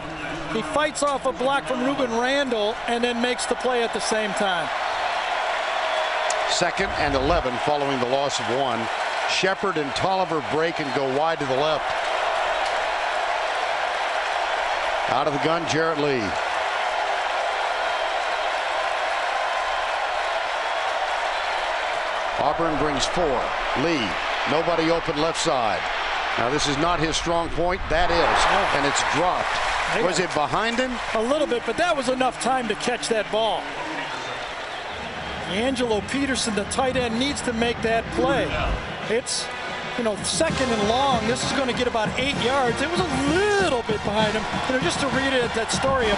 He fights off a block from Rueben Randle and then makes the play at the same time. Second and 11 following the loss of one. Shepard and Toliver break and go wide to the left. Out of the gun, Jarrett Lee. Auburn brings four. Lee, nobody open left side. Now this is not his strong point. That is, and it's dropped. Was it behind him? A little bit, but that was enough time to catch that ball. Angelo Peterson, the tight end, needs to make that play. It's, you know, second and long. This is going to get about eight yards. It was a little bit behind him. You know, just to read it, that story of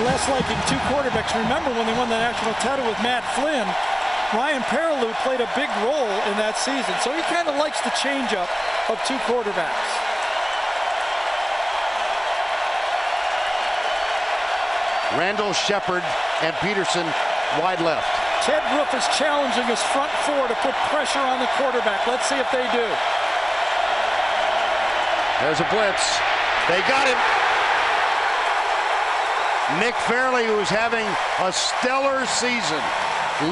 Les liking two quarterbacks. Remember when they won the national title with Matt Flynn? Ryan Perrilloux played a big role in that season, so he kind of likes the changeup of two quarterbacks. Randle Shepard, and Peterson wide left. Ted Roof is challenging his front four to put pressure on the quarterback. Let's see if they do. There's a blitz. They got him. Nick Fairley, who's having a stellar season,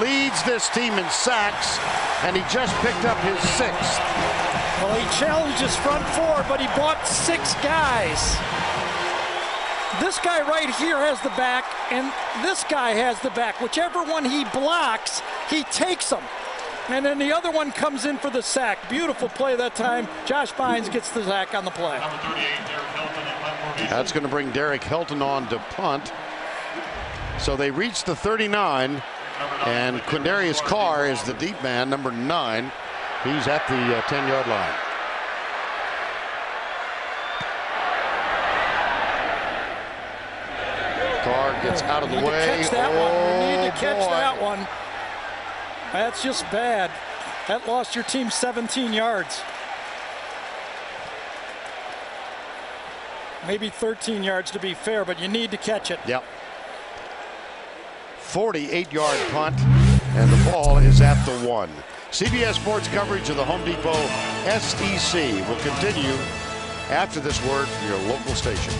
leads this team in sacks, and he just picked up his sixth. Well, he challenged his front four, but he bought six guys. This guy right here has the back, and this guy has the back. Whichever one he blocks, he takes them. And then the other one comes in for the sack. Beautiful play that time. Josh Bynes gets the sack on the play. That's going to bring Derek Helton on to punt. So they reach the 39, and Quindarius Carr is the deep man, number nine. He's at the 10-yard uh, line. Carr gets out of the way. catch that oh, one. We need to catch boy. that one. That's just bad. That lost your team 17 yards. Maybe 13 yards to be fair, but you need to catch it. Yep. 48 yard punt, and the ball is at the one. CBS Sports coverage of the Home Depot SEC will continue after this word from your local station.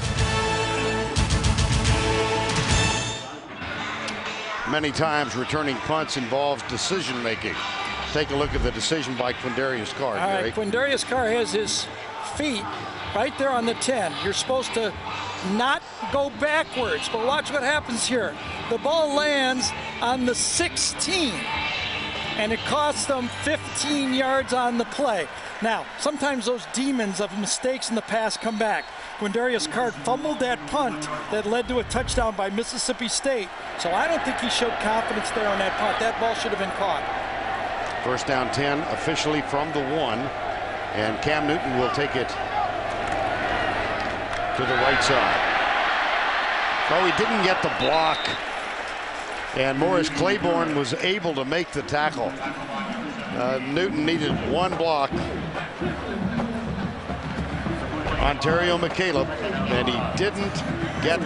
Many times returning punts involves decision making. Take a look at the decision by Quindarius Carr. All right, Quindarius Carr has his feet right there on the 10. You're supposed to not go backwards, but watch what happens here. The ball lands on the 16, and it costs them 15 yards on the play. Now, sometimes those demons of mistakes in the past come back. Quindarius Carr fumbled that punt that led to a touchdown by Mississippi State. So I don't think he showed confidence there on that punt. That ball should have been caught. First down 10 officially from the one. And Cam Newton will take it to the right side. Oh, he didn't get the block. And Morris Claiborne was able to make the tackle. Uh, Newton needed one block. Onterio McCalebb, and he didn't get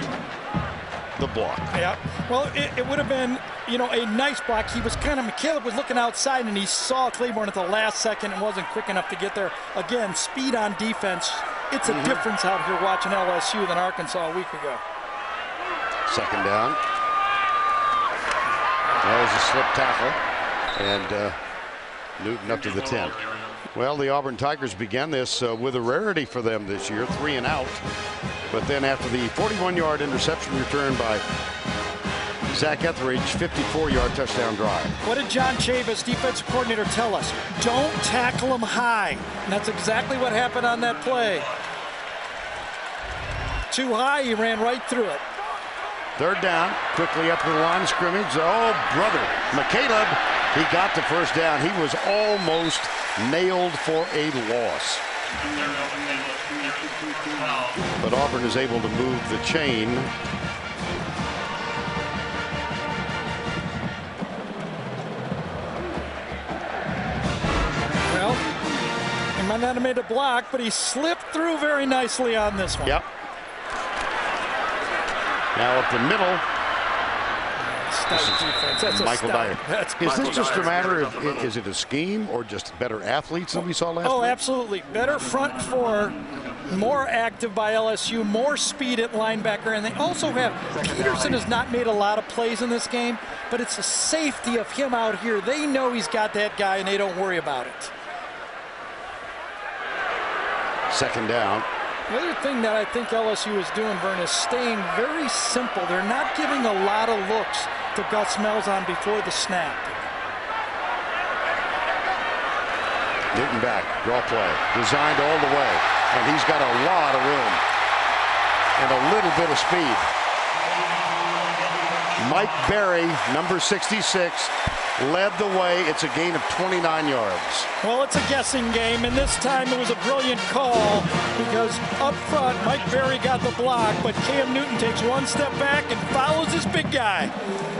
the block. Yeah, well, it, it, would have been, you know, a nice block. He was kind of, McCalebb was looking outside, and he saw Claiborne at the last second and wasn't quick enough to get there. Again, speed on defense. It's a mm -hmm. difference out here watching LSU than Arkansas a week ago. Second down. That was a slip tackle, and uh, Newton up to the 10. Well, the Auburn Tigers began this uh, with a rarity for them this year, three and out. But then after the 41-yard interception return by Zac Etheridge, 54-yard touchdown drive. What did John Chavis, defensive coordinator, tell us? Don't tackle him high. And that's exactly what happened on that play. Too high, he ran right through it. Third down, quickly up to the line of scrimmage. Oh, brother, McCalebb, he got the first down. He was almost nailed for a loss. But Auburn is able to move the chain. Well, he might not have made a block, but he slipped through very nicely on this one. Yep. Now up the middle. Dyer defense. Michael Dyer. That's is Michael this just Dyer. a matter of i- is it a scheme or just better athletes than we saw last Oh, week? absolutely. Better front four, more active by LSU, more speed at linebacker, and they also have Peterson has not made a lot of plays in this game, but it's the safety of him out here. They know he's got that guy, and they don't worry about it. Second down. The other thing that I think LSU is doing, Vern, is staying very simple. They're not giving a lot of looks to Gus Malzahn before the snap. Newton back, draw play, designed all the way, and he's got a lot of room and a little bit of speed. Mike Berry, number 66, led the way. It's a gain of 29 yards. Well, it's a guessing game, and this time it was a brilliant call because up front, Mike Berry got the block, but Cam Newton takes one step back and follows his big guy.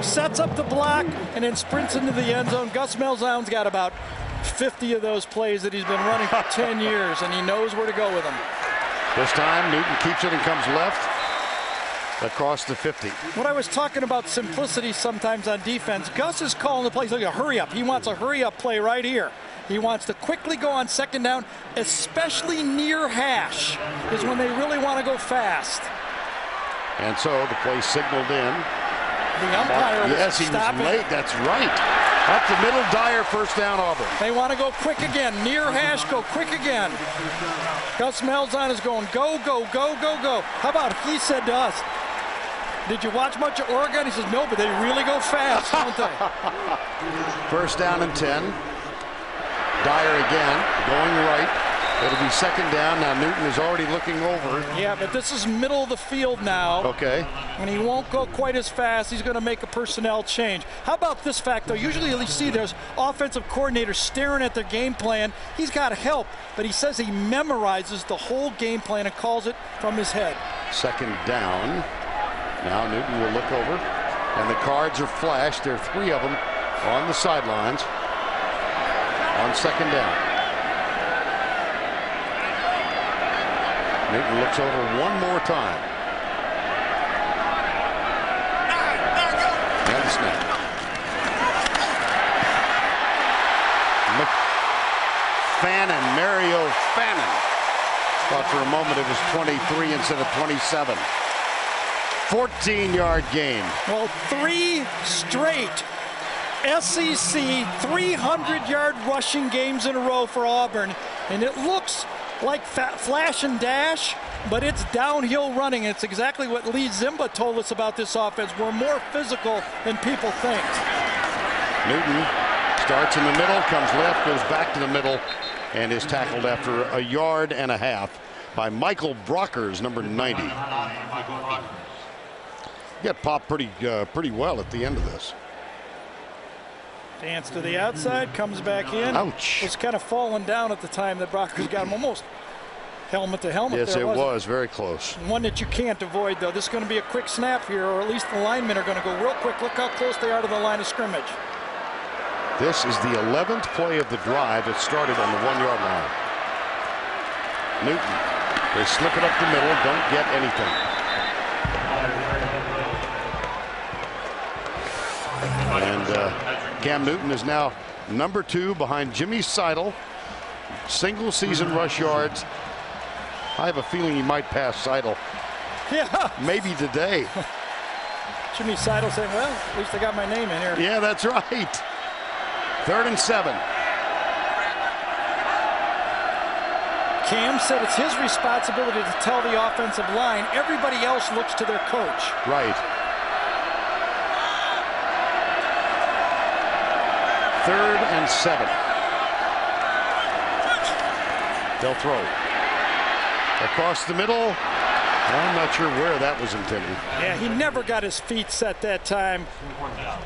Sets up the block and then sprints into the end zone. Gus Malzahn's got about 50 of those plays that he's been running for 10 years, and he knows where to go with them. This time, Newton keeps it and comes left across the 50. When I was talking about simplicity sometimes on defense, Gus is calling the plays like a hurry up. He wants a hurry up play right here. He wants to quickly go on second down, especially near hash, is when they really want to go fast. And so the play signaled in. The umpire yes, he was late. That's right. Up the middle, Dyer, first down, Auburn. They want to go quick again. Near hash, go quick again. Gus Malzahn is going go, go, go, go, go. How about he said to us, did you watch much of Oregon? He says, no, but they really go fast, don't they? First down and 10. Dyer again, going right. It'll be second down. Now Newton is already looking over. Yeah, but this is middle of the field now. Okay. and he won't go quite as fast. He's going to make a personnel change. How about this fact, though? Usually, you see there's offensive coordinators staring at their game plan. He's got help, but he says he memorizes the whole game plan and calls it from his head. Second down. Now Newton will look over. And the cards are flashed. There are three of them on the sidelines on second down. Newton looks over one more time. And snap. Fannin, Mario Fannin. Thought for a moment it was 23 instead of 27. 14 yard game. Well, three straight SEC 300 yard rushing games in a row for Auburn. And it looks like flash and dash, but it's downhill running. It's exactly what Lee Ziemba told us about this offense. We're more physical than people think. Newton starts in the middle, comes left, goes back to the middle, and is tackled after a yard and a half by Michael Brockers, number 90. Got popped pretty, uh, pretty well at the end of this. Dance to the outside, comes back in. Ouch. Was kind of falling down at the time that Brockers got him almost helmet to helmet. Yes, there, it wasn't very close. One that you can't avoid, though. This is going to be a quick snap here, or at least the linemen are going to go real quick. Look how close they are to the line of scrimmage. This is the 11th play of the drive. that started on the one yard line. Newton. They slip it up the middle, don't get anything. And uh, Cam Newton is now number two behind Jimmy Sidle. Single season mm. rush yards. I have a feeling he might pass Sidle Yeah. maybe today. Jimmy Sidle saying, well, at least I got my name in here. Yeah, that's right. Third and seven. Cam said it's his responsibility to tell the offensive line. Everybody else looks to their coach. Right. Third and seven. They'll throw. Across the middle. I'm not sure where that was intended. Yeah, he never got his feet set that time.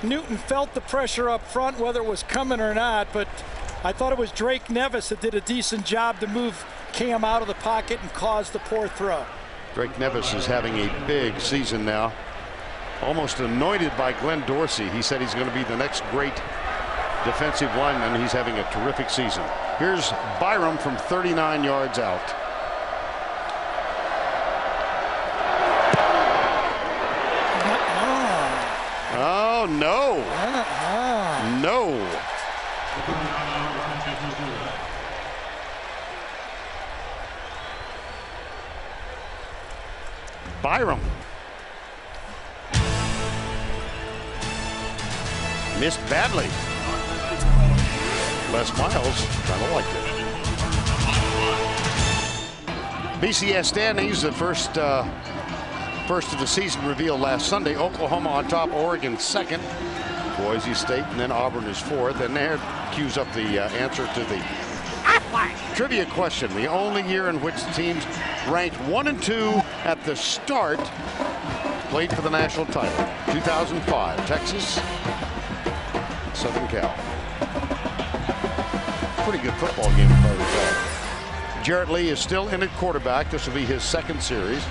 Newton felt the pressure up front, whether it was coming or not, but I thought it was Drake Nevis that did a decent job to move Cam out of the pocket and cause the poor throw. Drake Nevis is having a big season now. Almost anointed by Glenn Dorsey. He said he's going to be the next great defensive lineman. He's having a terrific season. Here's Byrum from 39 yards out. Oh, no. No. Byrum. Missed badly. Les Miles kind of liked it. BCS standings, the first uh, first of the season revealed last Sunday. Oklahoma on top, Oregon second, Boise State, and then Auburn is fourth. And there cues up the uh, answer to the trivia question. The only year in which the teams ranked one and two at the start played for the national title. 2005, Texas, Southern Cal. Pretty good football game, if I recall. Jarrett Lee is still in at quarterback. This will be his second series.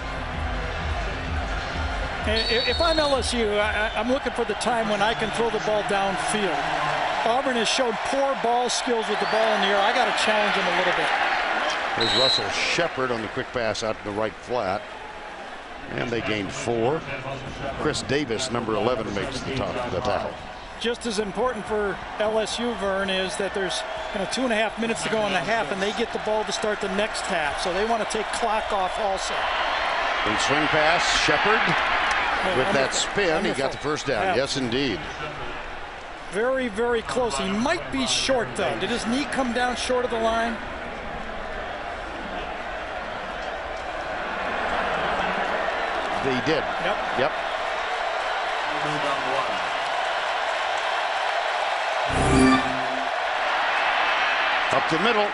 If I'm LSU, I, am looking for the time when I can throw the ball downfield. Auburn has showed poor ball skills with the ball in the air. I got to challenge him a little bit. There's Russell Shepard on the quick pass out to the right flat. And they gained four. Chris Davis, number 11, makes the, top, the tackle just as important for LSU, Vern, is that there's you know, two and a half minutes to go in the half, and they get the ball to start the next half. So they want to take clock off also. And swing pass, Shepard with that spin, wonderful. he got the first down. Yeah. Yes, indeed. Very, very close. He might be short, though. Did his knee come down short of the line? He did. Yep. Yep. Up the middle,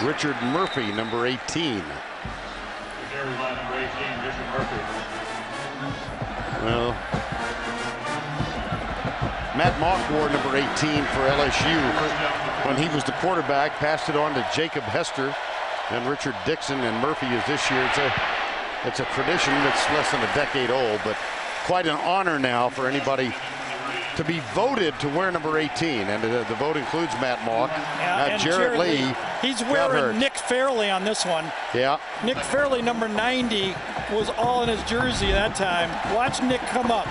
Richard Murphy, number 18. Well, Matt Mauck wore number 18 for LSU when he was the quarterback, passed it on to Jacob Hester and Richard Dixon, and Murphy is this year. It's a, it's a tradition that's less than a decade old, but quite an honor now for anybody to be voted to wear number 18. And the, the vote includes Matt Mauck. Yeah, uh, Jarrett, Lee. Lee. He's wearing Nick Fairley on this one. Yeah. Nick Fairley, number 90, was all in his jersey that time. Watch Nick come up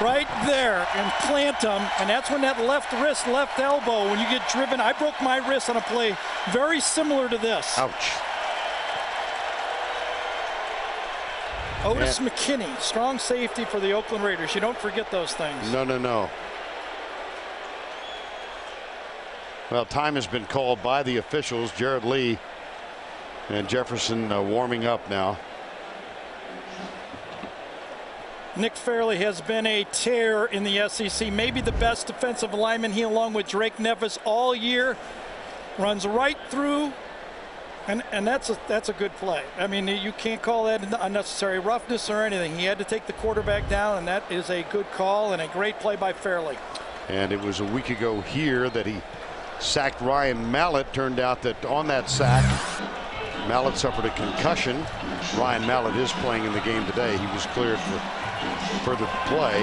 right there and plant him. And that's when that left wrist, left elbow, when you get driven. I broke my wrist on a play very similar to this. Ouch. Otis yeah. McKinney, strong safety for the Oakland Raiders. You don't forget those things. No, no, no. Well, time has been called by the officials. Jarrett Lee and Jefferson uh, warming up now. Nick Fairley has been a tear in the SEC, maybe the best defensive lineman. He, along with Drake Nevis, all year runs right through and and that's a that's a good play. I mean, you can't call that unnecessary roughness or anything. He had to take the quarterback down, and that is a good call and a great play by Fairley. And it was a week ago here that he sacked Ryan Mallett. Turned out that on that sack, Mallett suffered a concussion. Ryan Mallett is playing in the game today. He was cleared for further play.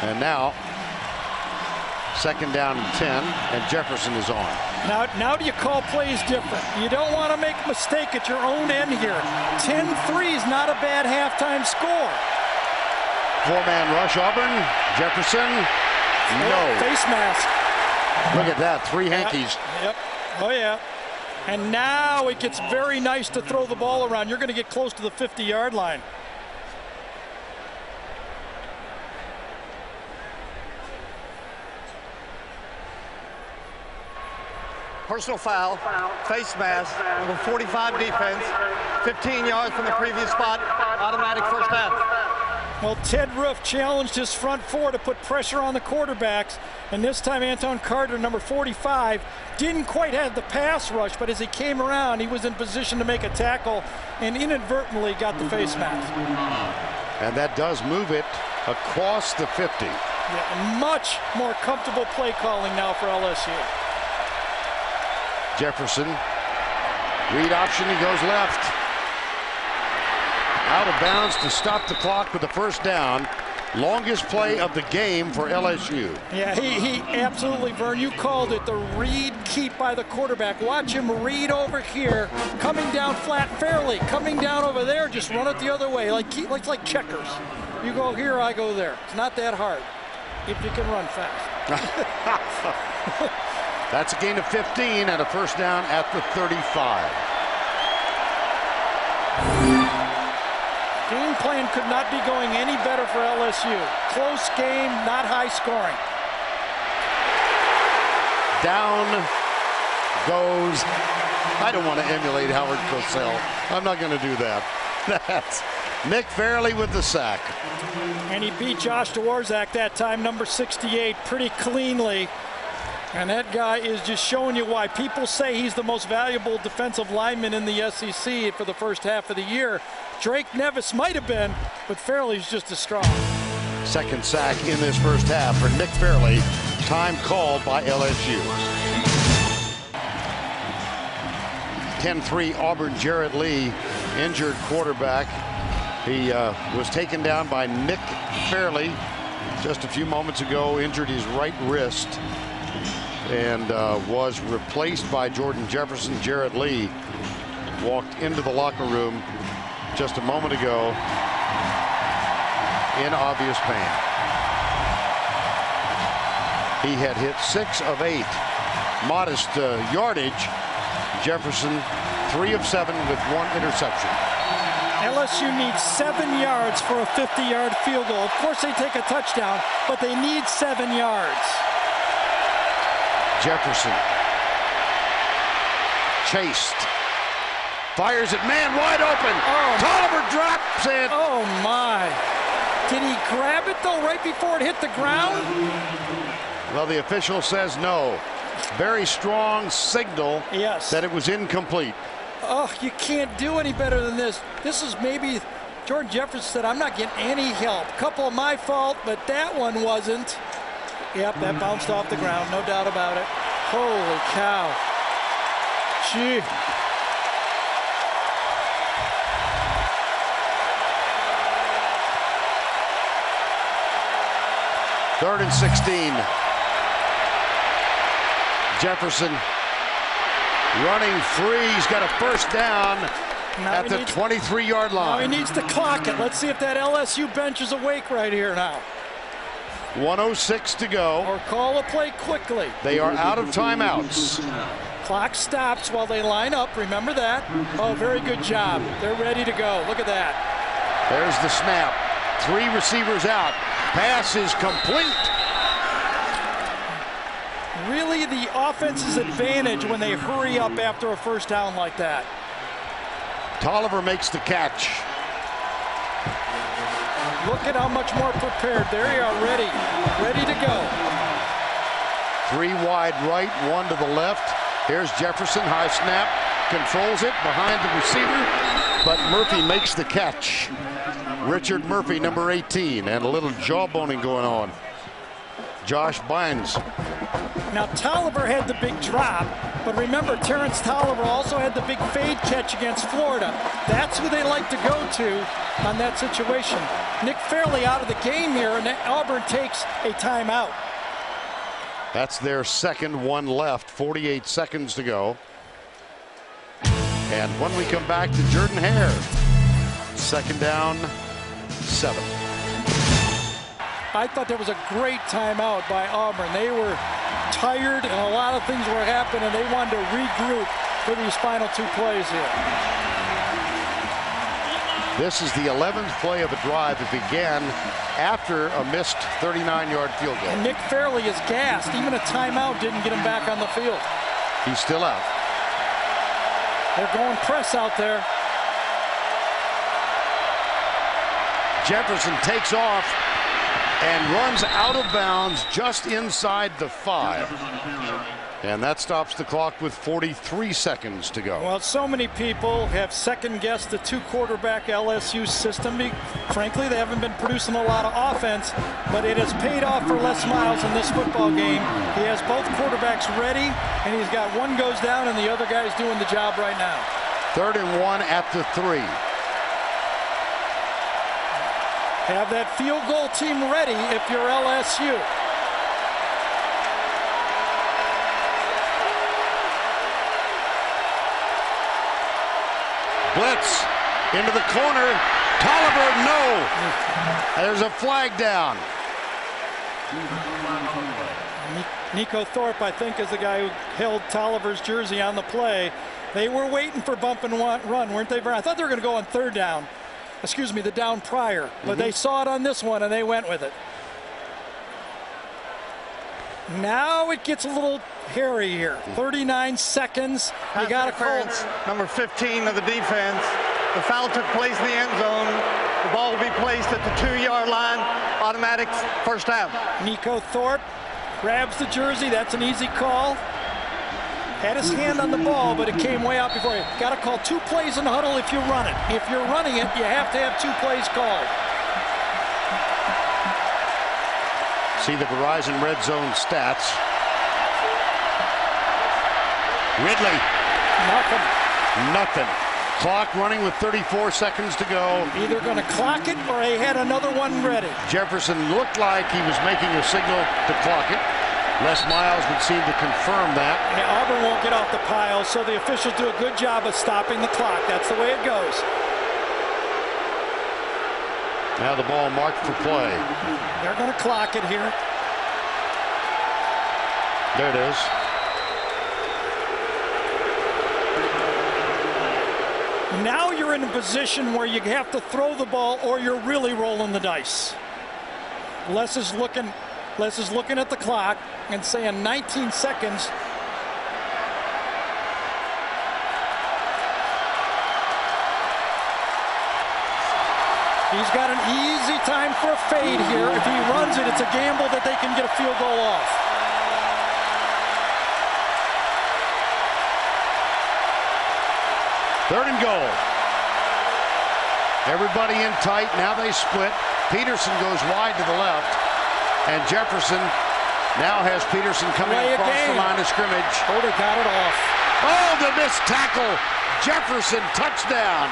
And now Second down and 10, and Jefferson is on. Now, now do you call plays different? You don't want to make a mistake at your own end here. 10-3 is not a bad halftime score. Four-man rush, Auburn. Jefferson, no. Oh, face mask. Look at that, three hankies. Yep, oh yeah. And now it gets very nice to throw the ball around. You're going to get close to the 50-yard line. Personal foul, face mask, number 45 defense, 15 yards from the previous spot, automatic first half. Well, Ted Roof challenged his front four to put pressure on the quarterbacks, and this time Antoine Carter, number 45, didn't quite have the pass rush, but as he came around, he was in position to make a tackle and inadvertently got the face mask. And that does move it across the 50. Yeah, much more comfortable play calling now for LSU. Jefferson. Read option, he goes left. Out of bounds to stop the clock with the first down. Longest play of the game for LSU. Yeah, he, he absolutely, Vern, you called it the read keep by the quarterback. Watch him read over here, coming down flat fairly, coming down over there, just run it the other way, like, like, like checkers. You go here, I go there. It's not that hard. if you can run fast. That's a gain of 15 and a first down at the 35. Game plan could not be going any better for LSU. Close game, not high scoring. Down goes. I don't want to emulate Howard Cosell. I'm not going to do that. That's Nick Fairley with the sack. And he beat Josh Dworaczyk that time, number 68, pretty cleanly. And that guy is just showing you why people say he's the most valuable defensive lineman in the SEC for the first half of the year. Drake Nevis might have been, but Fairley's just as strong. Second sack in this first half for Nick Fairley. Time called by LSU. 10-3 Auburn Jarrett Lee, injured quarterback. He uh, was taken down by Nick Fairley just a few moments ago, injured his right wrist and uh, was replaced by Jordan Jefferson. Jarrett Lee walked into the locker room just a moment ago in obvious pain. He had hit six of eight. Modest uh, yardage. Jefferson, three of seven with one interception. LSU needs seven yards for a 50-yard field goal. Of course, they take a touchdown, but they need seven yards. Jefferson. Chased. Fires it, man wide open. Oh. Toliver drops it. Oh, my. Did he grab it, though, right before it hit the ground? Well, the official says no. Very strong signal Yes. that it was incomplete. Oh, you can't do any better than this. This is maybe Jordan Jefferson said, I'm not getting any help. Couple of my fault, but that one wasn't. Yep, that bounced off the ground, no doubt about it. Holy cow. Gee. Third and 16. Jefferson running free. He's got a first down Now at the 23 yard line. Now he needs to clock it. Let's see if that LSU bench is awake right here now. 106 to go. Or call a play quickly. They are out of timeouts. Clock stops while they line up. Remember that. Oh, very good job. They're ready to go. Look at that. There's the snap. Three receivers out. Pass is complete. Really the offense's advantage when they hurry up after a first down like that. Toliver makes the catch. Look at how much more prepared. There you are, ready. Ready to go. Three wide right, one to the left. Here's Jefferson, high snap, controls it behind the receiver, but Murphy makes the catch. Richard Murphy, number 18, and a little jawboning going on. Josh Bynes. Now Toliver had the big drop, but remember Terrence Toliver also had the big fade catch against Florida. That's who they like to go to on that situation. Nick Fairley out of the game here, and Auburn takes a timeout. That's their second one left, 48 seconds to go. And when we come back to Jordan Hare, second down, seven. I thought that was a great timeout by Auburn. They were tired and a lot of things were happening. And they wanted to regroup for these final two plays here. This is the 11th play of a drive that began after a missed 39-yard field goal. And Nick Fairley is gassed. Even a timeout didn't get him back on the field. He's still out. They're going press out there. Jefferson takes off and runs out of bounds just inside the five. And that stops the clock with 43 seconds to go. Well, so many people have second guessed the two quarterback LSU system. Frankly, they haven't been producing a lot of offense, but it has paid off for Les Miles in this football game. He has both quarterbacks ready, and he's got one goes down, and the other guy's doing the job right now. Third and one at the three. Have that field goal team ready if you're LSU. Blitz into the corner. Toliver, no. There's a flag down. Neiko Thorpe, I think, is the guy who held Toliver's jersey on the play. They were waiting for bump and run, weren't they? I thought they were going to go on third down. Excuse me, the down prior. But mm-hmm. they saw it on this one and they went with it. Now it gets a little hairy here. 39 seconds. You got to call. Number 15 of the defense. The foul took place in the end zone. The ball will be placed at the two-yard line. Automatic first down. Neiko Thorpe grabs the jersey. That's an easy call. Had his hand on the ball, but it came way out before you. Got to call two plays in the huddle if you run it. If you're running it, you have to have two plays called. See the Verizon Red Zone stats. Ridley. Nothing. Nothing. Clock running with 34 seconds to go. Either going to clock it or he had another one ready. Jefferson looked like he was making a signal to clock it. Les Miles would seem to confirm that. Yeah, Auburn won't get off the pile, so the officials do a good job of stopping the clock. That's the way it goes. Now the ball marked for play. They're going to clock it here. There it is. Now you're in a position where you have to throw the ball or you're really rolling the dice. Les is looking Les is looking at the clock and saying 19 seconds. He's got an easy time for a fade here. If he runs it, it's a gamble that they can get a field goal off. Third and goal. Everybody in tight. Now they split. Peterson goes wide to the left. And Jefferson now has Peterson coming Play across the line of scrimmage. Holder got it off. Oh, the missed tackle. Jefferson touchdown.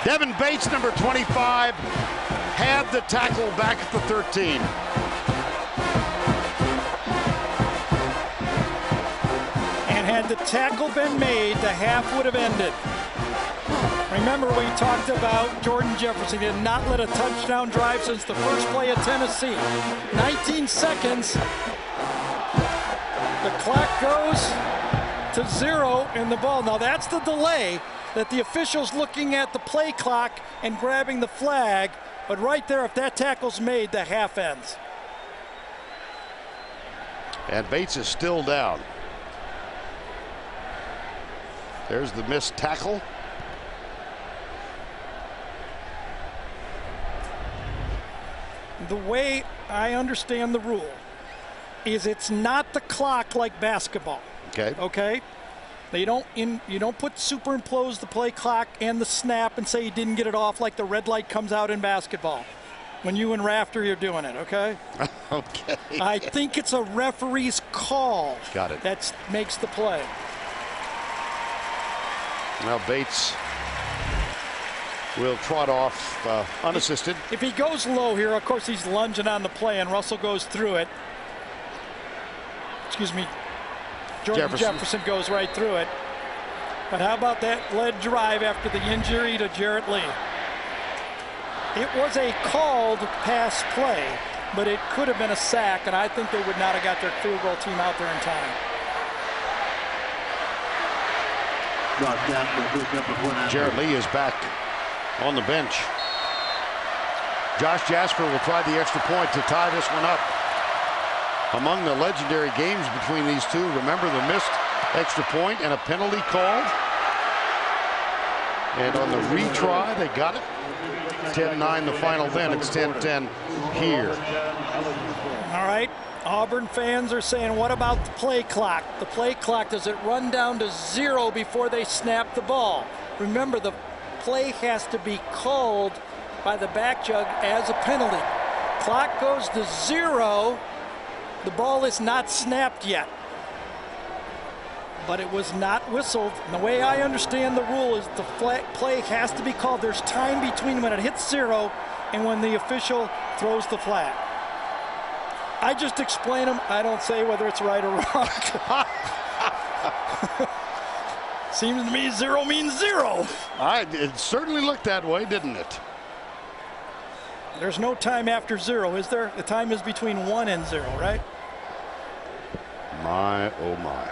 Daren Bates, number 25, had the tackle back at the 13. And had the tackle been made, the half would have ended. Remember, we talked about Jordan Jefferson. He did not let a touchdown drive since the first play at Tennessee. 19 seconds. The clock goes to zero in the ball. Now, that's the delay that the official's looking at the play clock and grabbing the flag. But right there, if that tackle's made, the half ends. And Bates is still down. There's the missed tackle. The way I understand the rule is it's not the clock like basketball. Okay. Okay. They don't in you don't put superimpose the play clock and the snap and say you didn't get it off like the red light comes out in basketball. When you and Rafter you're doing it, okay? okay. I think it's a referee's call. Got it. That makes the play. Now Bates will trot off uh, unassisted. If he goes low here, of course he's lunging on the play, and Russell goes through it. Excuse me. Jordan Jefferson, Jefferson goes right through it. But how about that lead drive after the injury to Jarrett Lee? It was a called pass play, but it could have been a sack, and I think they would not have got their field goal team out there in time. Jarrett Lee is back on the bench. Josh Jasper will try the extra point to tie this one up. Among the legendary games between these two, remember the missed extra point and a penalty called. And on the retry, they got it. 10-9 the final then. It's 10-10 here. All right. Auburn fans are saying, what about the play clock? The play clock, does it run down to zero before they snap the ball? Remember, the play has to be called by the back judge as a penalty. Clock goes to zero. The ball is not snapped yet. But it was not whistled. And the way I understand the rule is the play has to be called. There's time between when it hits zero and when the official throws the flag. I just explain them. I don't say whether it's right or wrong. Seems to me zero means zero. I, it certainly looked that way, didn't it? There's no time after zero, is there? The time is between one and zero, right? My, oh my.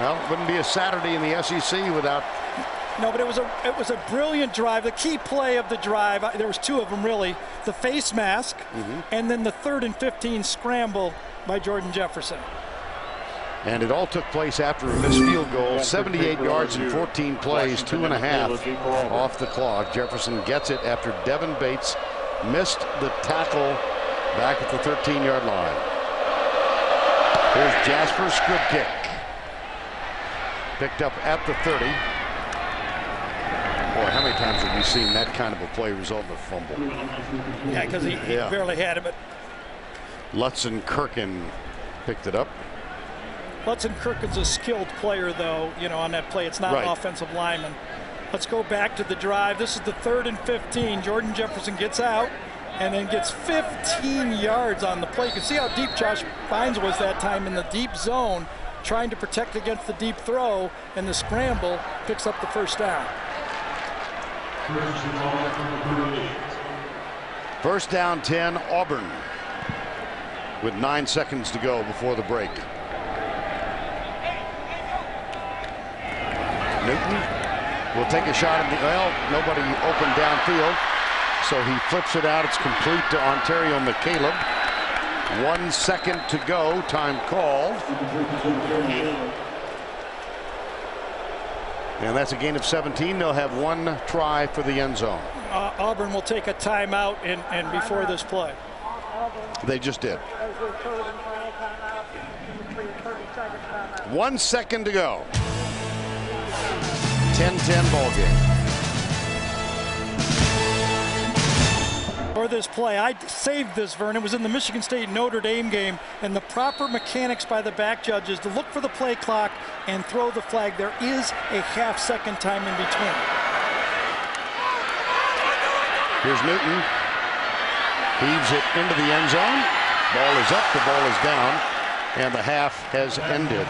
Well, it wouldn't be a Saturday in the SEC without no, but it was a it was a brilliant drive. The key play of the drive, there was two of them really. The face mask, mm-hmm. and then the third and 15 scramble by Jordan Jefferson. And it all took place after a missed field goal, 78 yards and 14 plays, two and a half off the clock. Jefferson gets it after Daren Bates missed the tackle back at the 13-yard line. Here's Jasper's good kick. Picked up at the 30. How many times have we seen that kind of a play result in a fumble? Yeah, because he, he yeah. barely had it, but Lutzenkirchen picked it up. Lutzenkirchen's a skilled player, though, you know, on that play. It's not right. an offensive lineman. Let's go back to the drive. This is the third and 15. Jordan Jefferson gets out and then gets 15 yards on the play. You can see how deep Josh Bynes was that time in the deep zone, trying to protect against the deep throw, and the scramble picks up the first down. First down 10, Auburn, with nine seconds to go before the break. Newton will take a shot the, well, nobody open downfield. So he flips it out. It's complete to Onterio McCalebb. One second to go. Time called. And that's a gain of 17. They'll have one try for the end zone. Uh, Auburn will take a timeout and, and before this play. They just did. One second to go. 10-10 ball game. For this play, I saved this, Vern. It was in the Michigan State Notre Dame game, and the proper mechanics by the back judges to look for the play clock and throw the flag. There is a half second time in between. Here's Newton. Heaves it into the end zone. Ball is up, the ball is down, and the half has ended.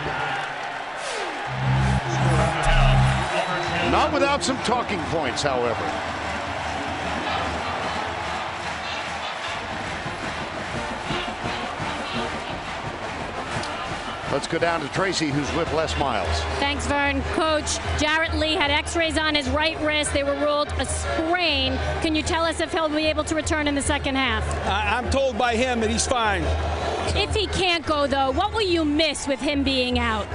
Not without some talking points, however. Let's go down to Tracy, who's with Les Miles. Thanks, Vern. Coach, Jarrett Lee had x-rays on his right wrist. They were ruled a sprain. Can you tell us if he'll be able to return in the second half? I'm told by him that he's fine. If he can't go, though, what will you miss with him being out?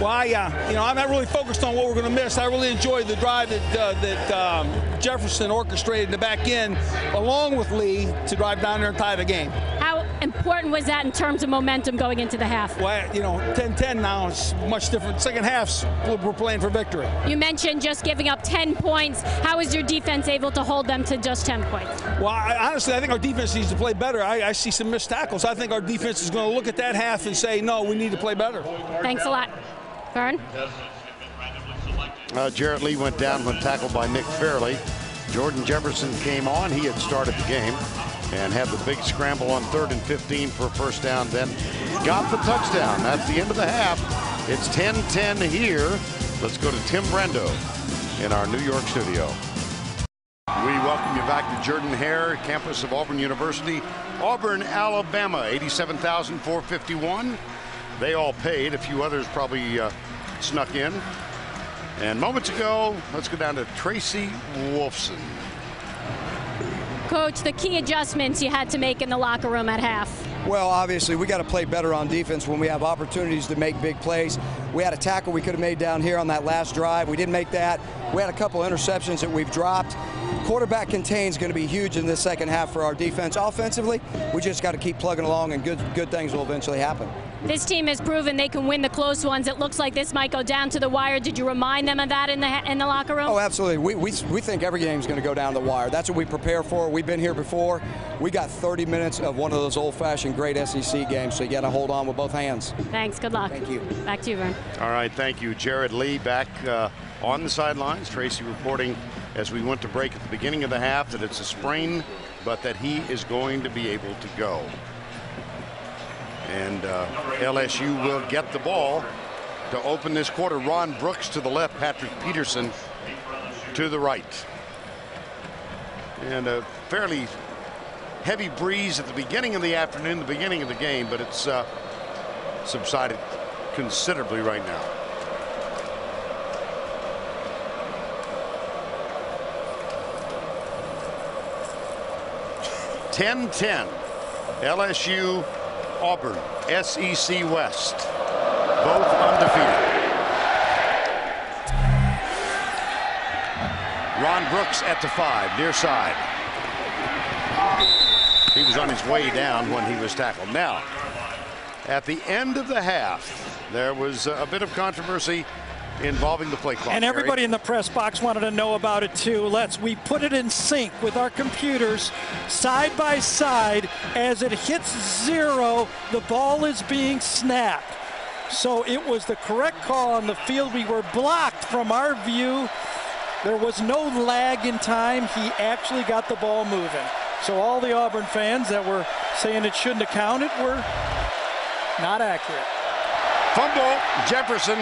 Well, I, uh, you know, I'm not really focused on what we're going to miss. I really enjoyed the drive that, uh, that um, Jefferson orchestrated in the back end, along with Lee, to drive down there and tie the game. How important was that in terms of momentum going into the half? Well, you know, 10-10 now is much different. Second half, we're playing for victory. You mentioned just giving up 10 points. How is your defense able to hold them to just 10 points? Well, I, honestly, I think our defense needs to play better. I, I see some missed tackles. I think our defense is going to look at that half and say, no, we need to play better. Thanks a lot. Vern? Uh, Jarrett Lee went down when tackled by Nick Fairley. Jordan Jefferson came on. He had started the game and had the big scramble on third and 15 for a first down, then got the touchdown. That's the end of the half. It's 10-10 here. Let's go to Tim Brando in our New York studio. We welcome you back to Jordan-Hare, campus of Auburn University, Auburn, Alabama, 87,451. They all paid. A few others probably uh, snuck in. And moments ago, let's go down to Tracy Wolfson. Coach, the key adjustments you had to make in the locker room at half. Well, obviously, we got to play better on defense when we have opportunities to make big plays. We had a tackle we could have made down here on that last drive. We didn't make that. We had a couple interceptions that we've dropped. Quarterback contained is going to be huge in this second half for our defense. Offensively, we just got to keep plugging along, and good good things will eventually happen. This team has proven they can win the close ones. It looks like this might go down to the wire. Did you remind them of that in the in the locker room? Oh, absolutely. We, we, we think every game is going to go down the wire. That's what we prepare for. We've been here before. We got 30 minutes of one of those old-fashioned great SEC games, so you got to hold on with both hands. Thanks. Good luck. Thank you. Back to you, Vern. All right. Thank you, Jarrett Lee. Back uh, on the sidelines. Tracy reporting as we went to break at the beginning of the half that it's a sprain, but that he is going to be able to go. And uh, LSU will get the ball to open this quarter. Ron Brooks to the left, Patrick Peterson to the right. And a fairly heavy breeze at the beginning of the afternoon, the beginning of the game, but it's uh, subsided considerably right now. Ten ten. LSU Auburn SEC West both undefeated. Ron Brooks at the five near side. He was on his way down when he was tackled. Now at the end of the half there was a bit of controversy involving the play clock. And everybody in the press box wanted to know about it too. Let's we put it in sync with our computers side by side as it hits zero the ball is being snapped. So it was the correct call on the field. We were blocked from our view. There was no lag in time. He actually got the ball moving. So all the Auburn fans that were saying it shouldn't have counted were not accurate. Fumble, Jefferson.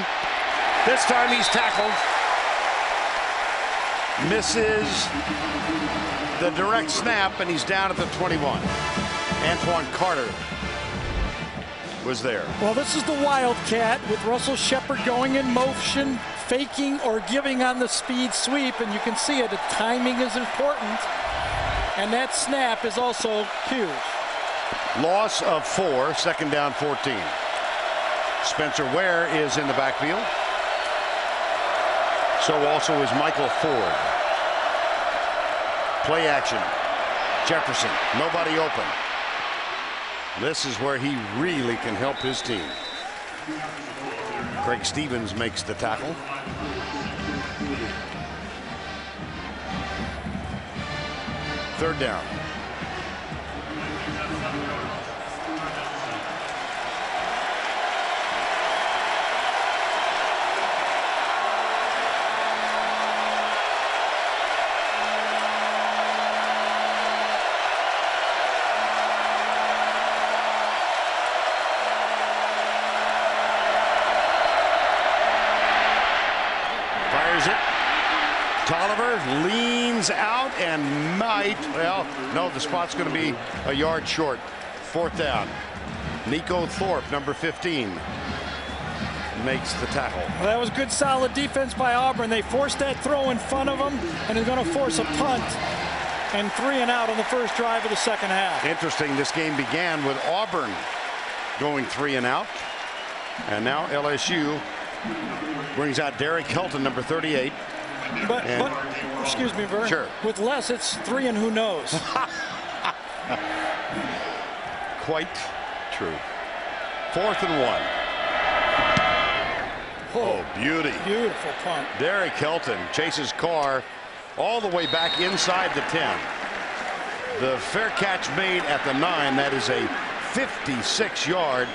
This time he's tackled. Misses the direct snap, and he's down at the 21. Antoine Carter was there. Well, this is the Wildcat with Russell Shepard going in motion, faking or giving on the speed sweep, and you can see it. The timing is important, and that snap is also huge. Loss of four, second down 14. Spencer Ware is in the backfield. So also is Michael Ford. Play action. Jefferson, nobody open. This is where he really can help his team. Craig Stevens makes the tackle. Third down. Leans out and might, well, no, the spot's going to be a yard short. Fourth down. Neiko Thorpe, number 15, makes the tackle. Well, that was good, solid defense by Auburn. They forced that throw in front of them, and they're going to force a punt and three and out on the first drive of the second half. Interesting, this game began with Auburn going three and out. And now LSU brings out Derek Helton, number 38. But, And- but excuse me, Vern. Sure. With less, it's three and who knows. Quite true. Fourth and one. Oh, oh beauty. Beautiful punt. Derek Helton chases Carr all the way back inside the 10. The fair catch made at the 9. That is a 56-yard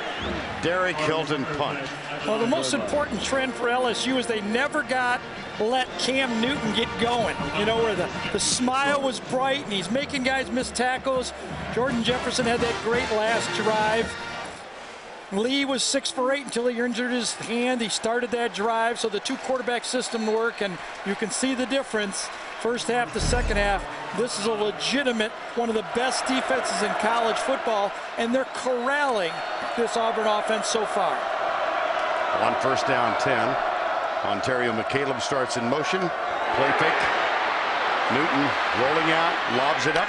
Derek Helton punt. Well, the most important trend for LSU is they never got let Cam Newton get going. You know, where the, the smile was bright and he's making guys miss tackles. Jordan Jefferson had that great last drive. Lee was six for eight until he injured his hand. He started that drive, so the two quarterback system work, and you can see the difference. First half to second half, this is a legitimate, one of the best defenses in college football, and they're corralling this Auburn offense so far. On first down 10, Onterio McCalebb starts in motion. Play fake. Newton rolling out, lobs it up.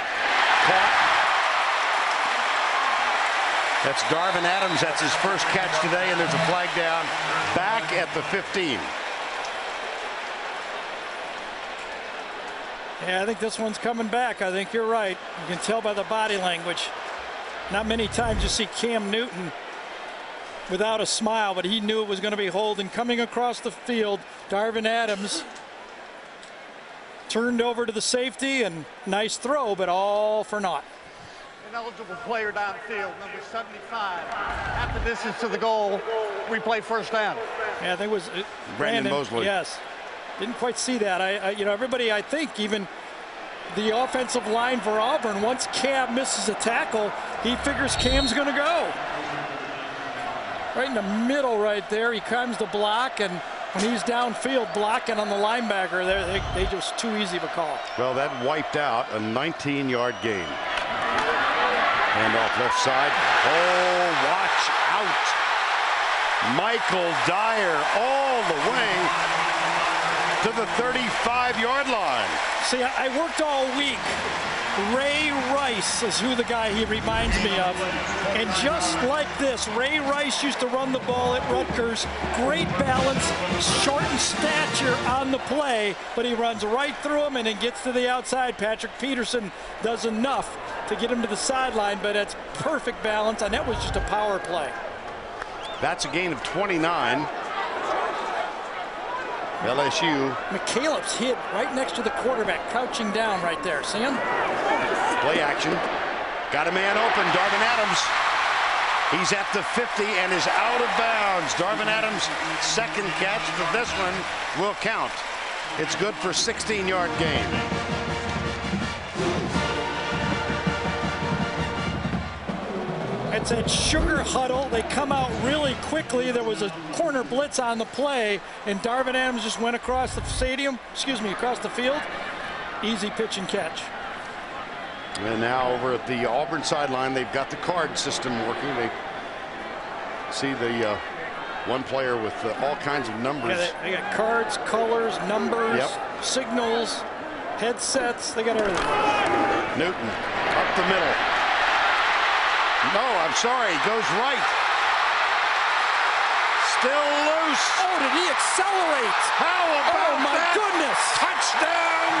Caught. That's Darvin Adams. That's his first catch today, and there's a flag down back at the 15. Yeah, I think this one's coming back. I think you're right. You can tell by the body language. Not many times you see Cam Newton without a smile, but he knew it was going to be holding. Coming across the field, Darvin Adams turned over to the safety and nice throw, but all for naught. An eligible player downfield, number 75. After distance to the goal, we play first down. Yeah, I think it was uh, Brandon Mosley. Yes, didn't quite see that. I, I, you know, everybody. I think even the offensive line for Auburn. Once Cam misses a tackle, he figures Cam's going to go. Right in the middle right there. He climbs the block, and when he's downfield blocking on the linebacker, they they just too easy of a call. Well, that wiped out a 19-yard gain. And off left side. Oh, watch out. Michael Dyer all the way to the 35-yard line. See, I worked all week Ray Rice is who the guy he reminds me of. And just like this, Ray Rice used to run the ball at Rutgers. Great balance, short in stature on the play, but he runs right through him and then gets to the outside. Patrick Peterson does enough to get him to the sideline, but it's perfect balance, and that was just a power play. That's a gain of 29. LSU. McCalebb's hit right next to the quarterback, crouching down right there. See him? Play action. Got a man open, Darvin Adams. He's at the 50 and is out of bounds. Darvin Adams' second catch for this one will count. It's good for 16-yard gain. It's that sugar huddle. They come out really quickly. There was a corner blitz on the play, and Darvin Adams just went across the stadium, excuse me, across the field. Easy pitch and catch. And now over at the Auburn sideline, they've got the card system working. They see the uh, one player with uh, all kinds of numbers. Yeah, they, they, got cards, colors, numbers, yep. signals, headsets. They got everything. Newton up the middle. No, I'm sorry. Goes right. Still loose. Oh, did he accelerate? How about Oh, my that? goodness. Touchdown,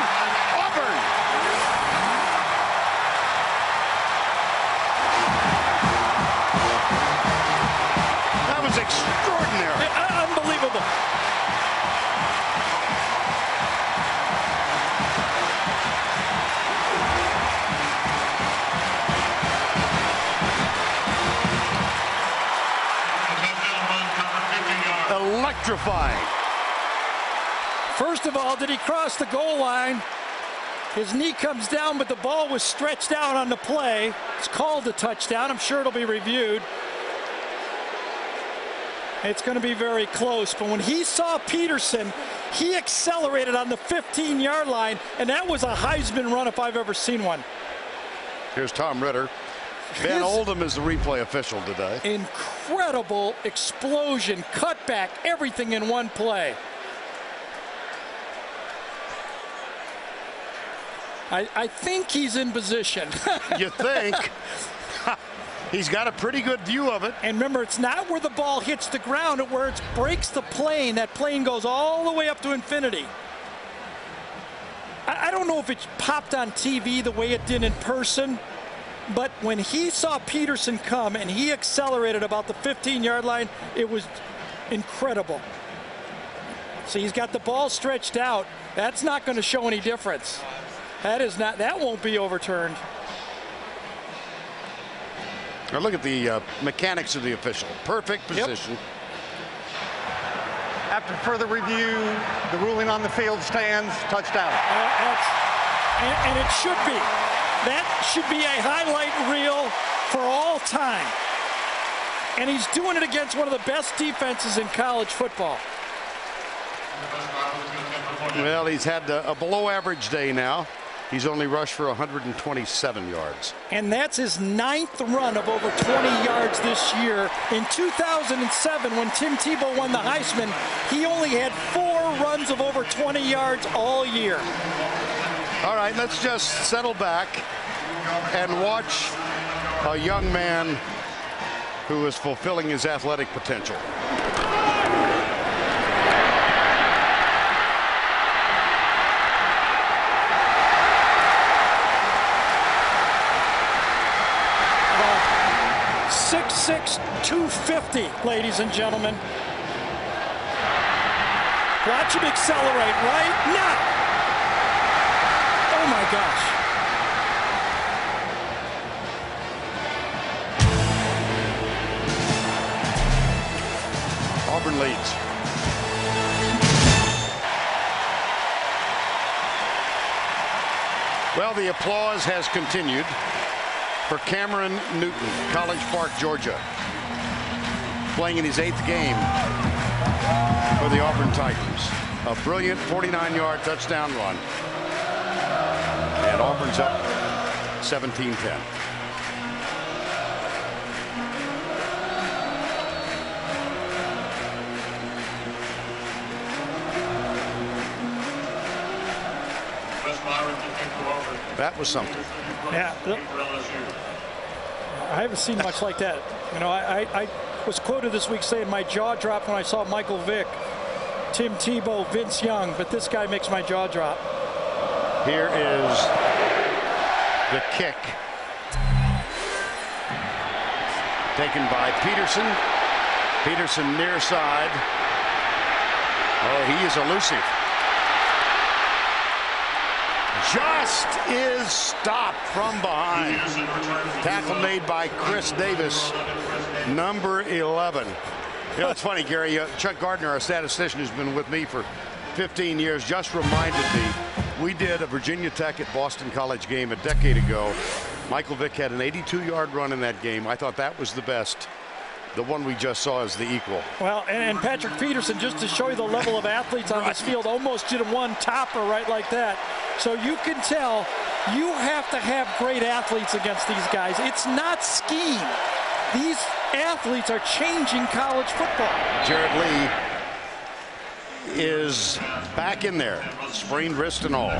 electrifying. First of all, did he cross the goal line? His knee comes down, but the ball was stretched out on the play. It's called a touchdown. I'm sure it'll be reviewed. It's going to be very close. But when he saw Peterson, he accelerated on the 15 yard line, and that was a Heisman run if I've ever seen one. Here's Tom Ritter. Ben Oldham is the replay official today. Incredible explosion, cutback, everything in one play. I, I think he's in position. you think? He's got a pretty good view of it. And remember, it's not where the ball hits the ground, it's where it breaks the plane. That plane goes all the way up to infinity. I, I don't know if it popped on TV the way it did in person. But when he saw Peterson come and he accelerated about the 15 yard line, it was incredible. So he's got the ball stretched out. That's not going to show any difference. That is not, that won't be overturned. Now look at the uh, mechanics of the official. Perfect position. Yep. After further review, the ruling on the field stands, touchdown. Uh, and, and it should be. That should be a highlight reel for all time. And he's doing it against one of the best defenses in college football. Well, he's had a below average day now. He's only rushed for 127 yards. And that's his ninth run of over 20 yards this year. In 2007, when Tim Tebow won the Heisman, he only had four runs of over 20 yards all year. All right, let's just settle back and watch a young man who is fulfilling his athletic potential. Six six two fifty, ladies and gentlemen. Watch him accelerate right now. Oh my gosh. Leads. Well, the applause has continued for Cameron Newton, College Park, Georgia. playing in his eighth game for the Auburn Tigers. A brilliant 49-yard touchdown run. And Auburn's up 17-10. That was something. Yeah. I haven't seen much like that. You know, I, I, I, was quoted this week saying my jaw dropped when I saw Michael Vick, Tim Tebow, Vince Young, but this guy makes my jaw drop. Here is the kick. Taken by Peterson. Peterson near side. Oh, he is elusive just is stopped from behind. Tackle made by Chris Davis, number 11. You know, it's funny, Gary. Uh, Chuck Gardner, our statistician, who's been with me for 15 years, just reminded me we did a Virginia Tech at Boston College game a decade ago. Michael Vick had an 82-yard run in that game. I thought that was the best the one we just saw is the equal. Well, and, and, Patrick Peterson, just to show you the level of athletes on this field, almost did a one topper right like that. So you can tell you have to have great athletes against these guys. It's not scheme. These athletes are changing college football. Jarrett Lee is back in there, sprained wrist and all.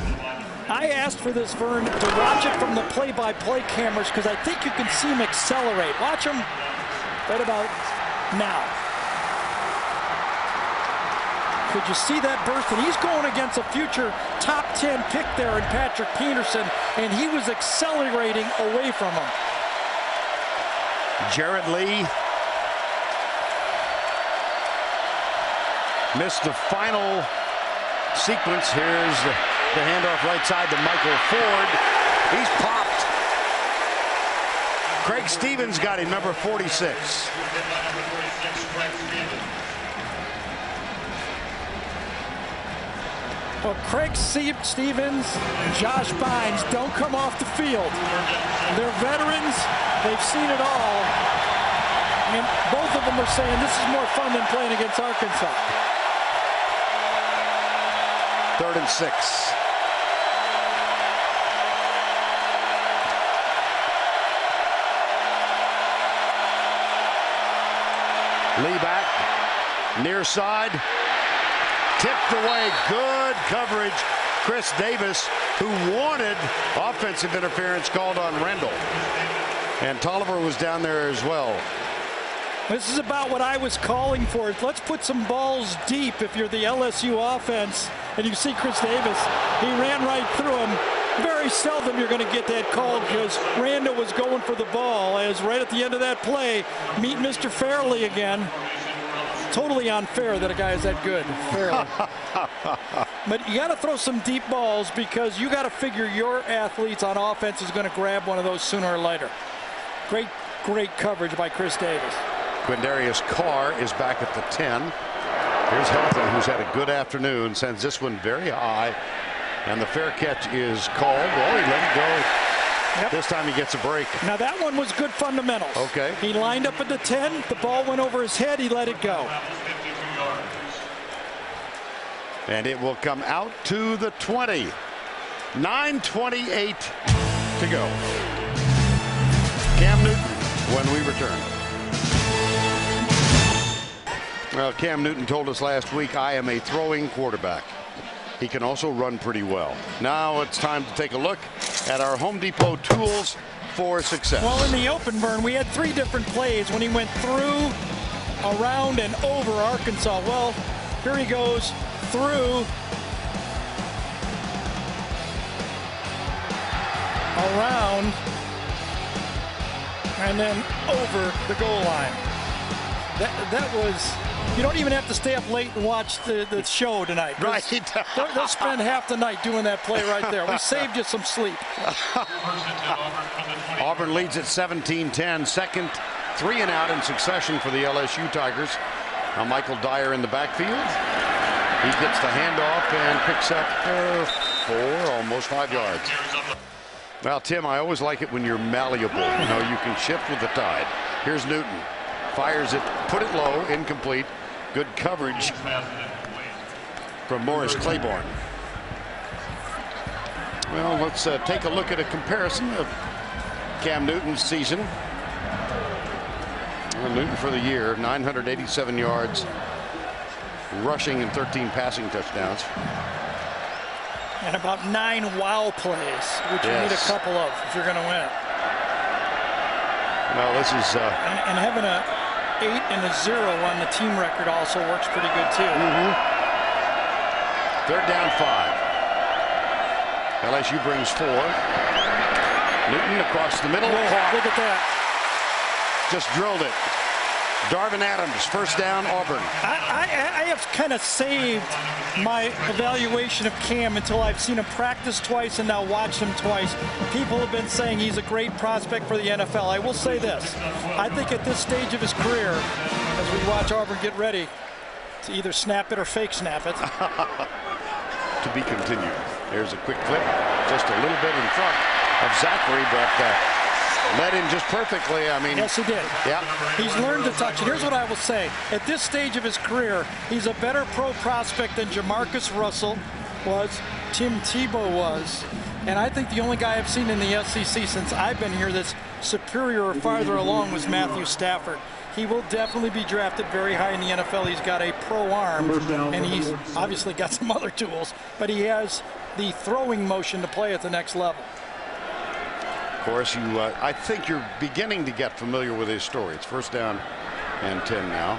I asked for this, Vern, to watch it from the play-by-play -play cameras because I think you can see him accelerate. Watch him right about now. Could you see that burst? And he's going against a future top 10 pick there in Patrick Peterson, and he was accelerating away from him. Jarrett Lee missed the final sequence. Here's the, the handoff right side to Michael Ford. He's popped. Craig Stevens got him, number 46. Well, Craig Stevens and Josh Bynes don't come off the field. They're veterans. They've seen it all. And both of them are saying this is more fun than playing against Arkansas. Third and six. Lee back, near side, tipped away, good coverage. Chris Davis, who wanted offensive interference called on Randle. And Toliver was down there as well. This is about what I was calling for. Let's put some balls deep if you're the LSU offense. And you see Chris Davis, he ran right through him. Very seldom you're going to get that call because Randle was going for the ball as right at the end of that play, meet Mr. Fairley again. Totally unfair that a guy is that good, Fairley. but you got to throw some deep balls because you got to figure your athletes on offense is going to grab one of those sooner or later. Great, great coverage by Chris Davis. Quindarius Carr is back at the 10. Here's Helton, who's had a good afternoon, sends this one very high. And the fair catch is called. Well, he let it go. Yep. This time he gets a break. Now that one was good fundamentals. Okay. He lined up at the 10. The ball went over his head. He let it go. And it will come out to the 20. 9.28 to go. Cam Newton when we return. Well, Cam Newton told us last week, I am a throwing quarterback. He can also run pretty well. Now it's time to take a look at our Home Depot tools for success. Well, in the open burn, we had three different plays when he went through, around, and over Arkansas. Well, here he goes through, around, and then over the goal line. That, that was you don't even have to stay up late and watch the, the show tonight. Right. they'll, they'll spend half the night doing that play right there. We saved you some sleep. Auburn leads at 17-10. Second three and out in succession for the LSU Tigers. Now Michael Dyer in the backfield. He gets the handoff and picks up uh, four, almost five yards. Well, Tim, I always like it when you're malleable. You know, you can shift with the tide. Here's Newton. Fires it, put it low, incomplete. Good coverage from Morris Claiborne. Well, let's uh, take a look at a comparison of Cam Newton's season. Well, Newton for the year, 987 yards rushing and 13 passing touchdowns. And about nine wow plays, which you need a couple of if you're going to win. Well, this is uh, And, and having a eight and a zero on the team record also works pretty good too. Mm-hmm. third down five. LSU brings four. Newton across the middle. Look at that. Just drilled it. Darvin Adams, first down, Auburn. I, I, I have kind of saved my evaluation of Cam until I've seen him practice twice and now watched him twice. People have been saying he's a great prospect for the NFL. I will say this. I think at this stage of his career, as we watch Auburn get ready to either snap it or fake snap it, to be continued. There's a quick clip, just a little bit in front of Zachery, but uh, led him just perfectly. I mean, yes, he did. yeah, He's learned to touch it. Here's what I will say. At this stage of his career, he's a better pro prospect than Jamarcus Russell was, Tim Tebow was. And I think the only guy I've seen in the SEC since I've been here that's superior or farther along was Matthew Stafford. He will definitely be drafted very high in the NFL. He's got a pro arm, and he's obviously got some other tools, but he has the throwing motion to play at the next level. Of course, you. Uh, I think you're beginning to get familiar with his story. It's first down and 10 now.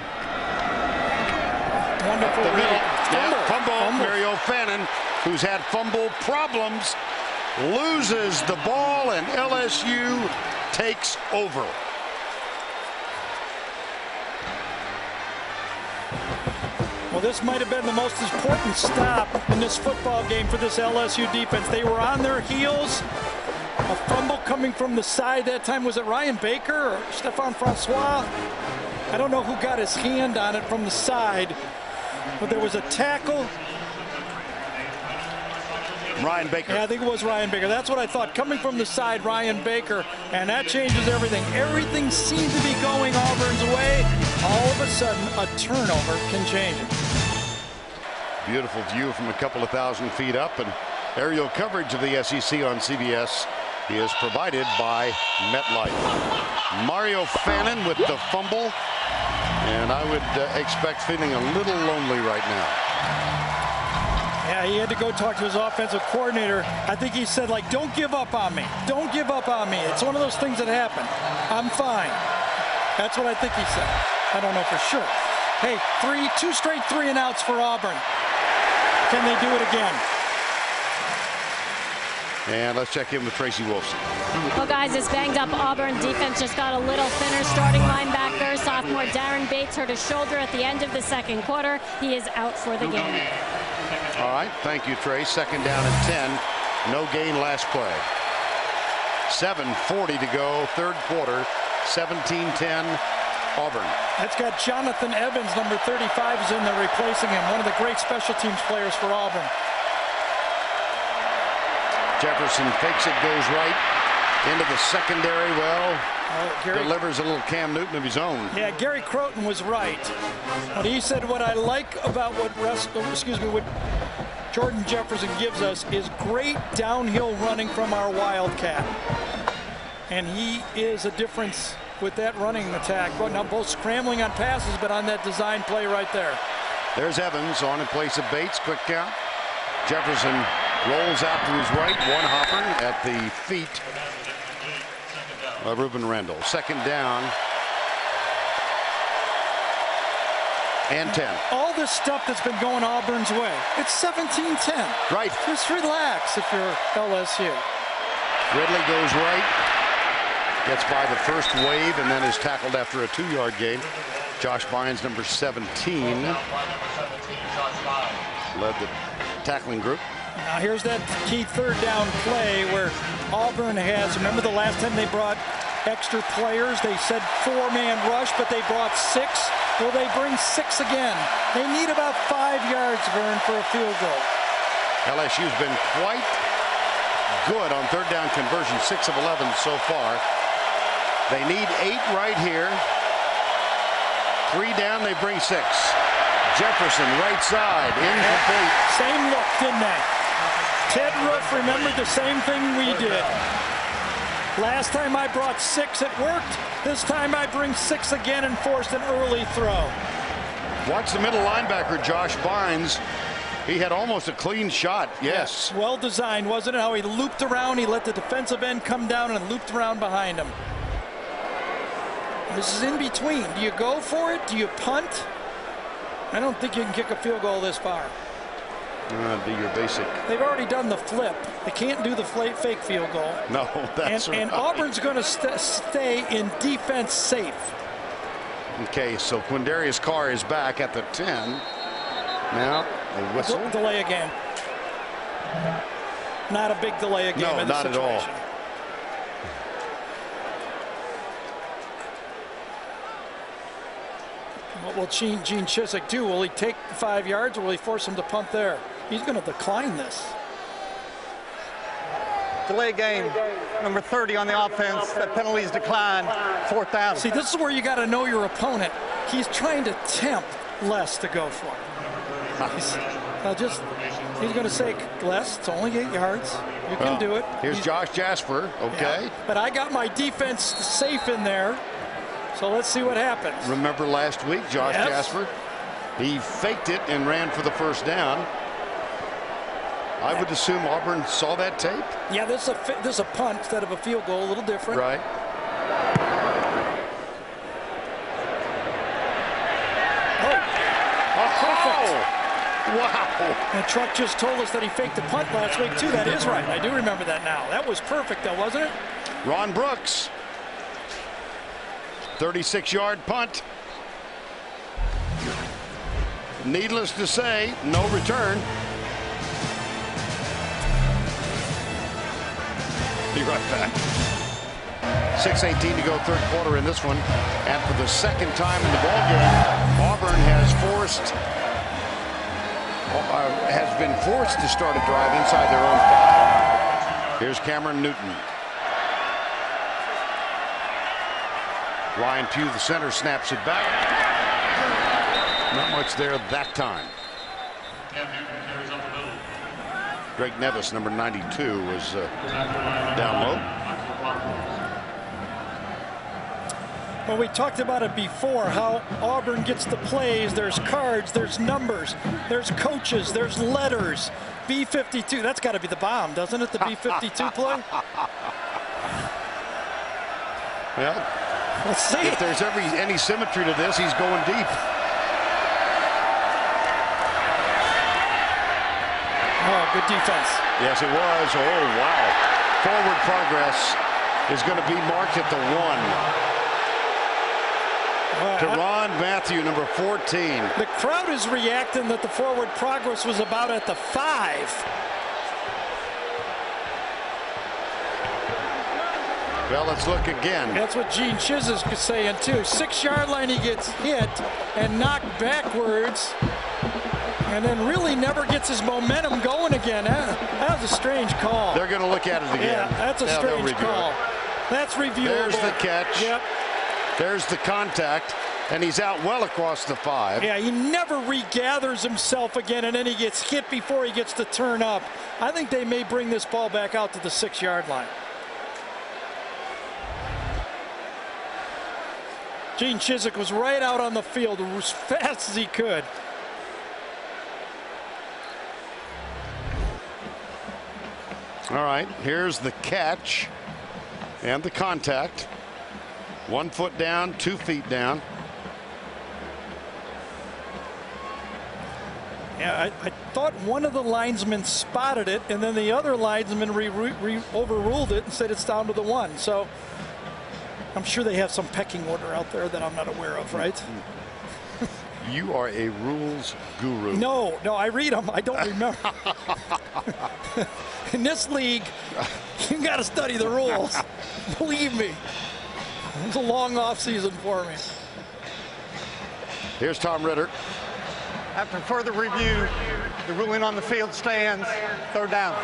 Wonderful The middle, read. yeah, fumble. Fumble. Mario Fannin, who's had fumble problems, loses the ball, and LSU takes over. Well, this might have been the most important stop in this football game for this LSU defense. They were on their heels. A fumble coming from the side. That time, was it Ryan Baker or Stefan Francois? I don't know who got his hand on it from the side, but there was a tackle. Ryan Baker. Yeah, I think it was Ryan Baker. That's what I thought. Coming from the side, Ryan Baker, and that changes everything. Everything seemed to be going Auburn's way. All of a sudden, a turnover can change it. Beautiful view from a couple of thousand feet up, and aerial coverage of the SEC on CBS is provided by MetLife. Mario Fannin with the fumble, and I would uh, expect feeling a little lonely right now. Yeah, he had to go talk to his offensive coordinator. I think he said, like, don't give up on me. Don't give up on me. It's one of those things that happen. I'm fine. That's what I think he said. I don't know for sure. Hey, three, two straight three and outs for Auburn. Can they do it again? And let's check in with Tracy Wolfson. Well, guys, this banged up Auburn defense just got a little thinner. Starting linebacker, sophomore Daren Bates hurt his shoulder at the end of the second quarter. He is out for the game. All right, thank you, Trey. Second down and 10. No gain last play. 7.40 to go, third quarter, 17-10, Auburn. That's got Jonathan Evans, number 35, is in there replacing him. One of the great special teams players for Auburn. Jefferson fakes it, goes right into the secondary. Well, Uh, Gary, delivers a little Cam Newton of his own. Yeah, Gary Crowton was right. When he said what I like about what oh, excuse me, what Jordan Jefferson gives us is great downhill running from our Wildcat. And he is a difference with that running attack. But now both scrambling on passes, but on that design play right there. There's Evans on in place of Bates. Quick count. Jefferson rolls out to his right. One hopper at the feet of Rueben Randle. Second down. And 10. All this stuff that's been going Auburn's way. It's 17-10. Right. Just relax if you're LSU. Ridley goes right. Gets by the first wave and then is tackled after a two-yard gain. Josh Bynes, number 17, led the tackling group. Now here's that key third down play where Auburn has, remember the last time they brought extra players, they said four-man rush, but they brought six. Will they bring six again? They need about five yards, Vern, for a field goal. LSU's been quite good on third down conversion, 6 of 11 so far. They need eight right here. Three down, they bring six. Jefferson, right side, incomplete. Same look, didn't they? Ted Roof remembered the same thing we did. Last time I brought six, it worked. This time I bring six again and forced an early throw. Watch the middle linebacker, Josh Bynes. He had almost a clean shot. Yes. Well designed, wasn't it? How he looped around, he let the defensive end come down and looped around behind him. This is in between. Do you go for it? Do you punt? I don't think you can kick a field goal this far. Do your basic. They've already done the flip. They can't do the fake field goal. No, that's and, right. and Auburn's going to st stay in defense safe. Okay, so Quindarius Carr is back at the 10. Now, a whistle. De delay again. Not a big delay again. No, in this not at all. situation. What will Gene, Gene Chizik do? Will he take five yards or will he force him to punt there? He's going to decline this. Delay game, number 30 on the offense. That penalty's declined. 4,000. See, this is where you got to know your opponent. He's trying to tempt Les to go for it. He's, now just, he's going to say, Les, it's only eight yards. You can Well, do it. Here's He's- Josh Jasper. Okay. Yeah, But I got my defense safe in there. So let's see what happens. Remember last week, Josh Yes. Jasper? He faked it and ran for the first down. I would assume Auburn saw that tape. Yeah, this is a this is a punt instead of a field goal, a little different. Right. Oh, Oh, wow. and Truck just told us that he faked the punt last week too. That is right. I do remember that now. That was perfect, though, wasn't it? Ron Brooks. 36 yard punt. Needless to say, no return. Be right back. 6.18 to go, third quarter in this one. And for the second time in the ballgame, Auburn has forced, uh, has been forced to start a drive inside their own five. Here's Cameron Newton. Ryan Pugh, the center, snaps it back. Not much there that time. Drake Nevis, number 92, was uh, down low. Well, we talked about it before, how Auburn gets the plays. There's cards, there's numbers, there's coaches, there's letters. B-52, that's got to be the bomb, doesn't it, the B-52 play? Yeah, Let's see. if there's every any symmetry to this, he's going deep. Good defense. Yes, it was. Oh, wow. Forward progress is going to be marked at the one. Well, To I- Ron Matthew, number 14. The crowd is reacting that the forward progress was about at the five. Well, let's look again. That's what Gene Chiz is saying too. Six yard line, he gets hit and knocked backwards. And then really never gets his momentum going again. That, that was a strange call. They're going to look at it again. yeah, that's a Yeah, strange review it. call. That's reviewable. There's the catch. Yep. There's the contact, and he's out well across the five. Yeah, he never regathers himself again, and then he gets hit before he gets to turn up. I think they may bring this ball back out to the six yard line. Gene Chizik was right out on the field as fast as he could. All right, here's the catch and the contact. One foot down, two feet down. Yeah, I, I thought one of the linesmen spotted it, and then the other linesman re, re, re- overruled it and said it's down to the one. So I'm sure they have some pecking order out there that I'm not aware of, right? Mm-hmm. You are a rules guru. No, no, I read them. I don't remember. In this league, you got to study the rules. Believe me. It's a long off season for me. Here's Tom Ritter. After further review, the ruling on the field stands. Third down.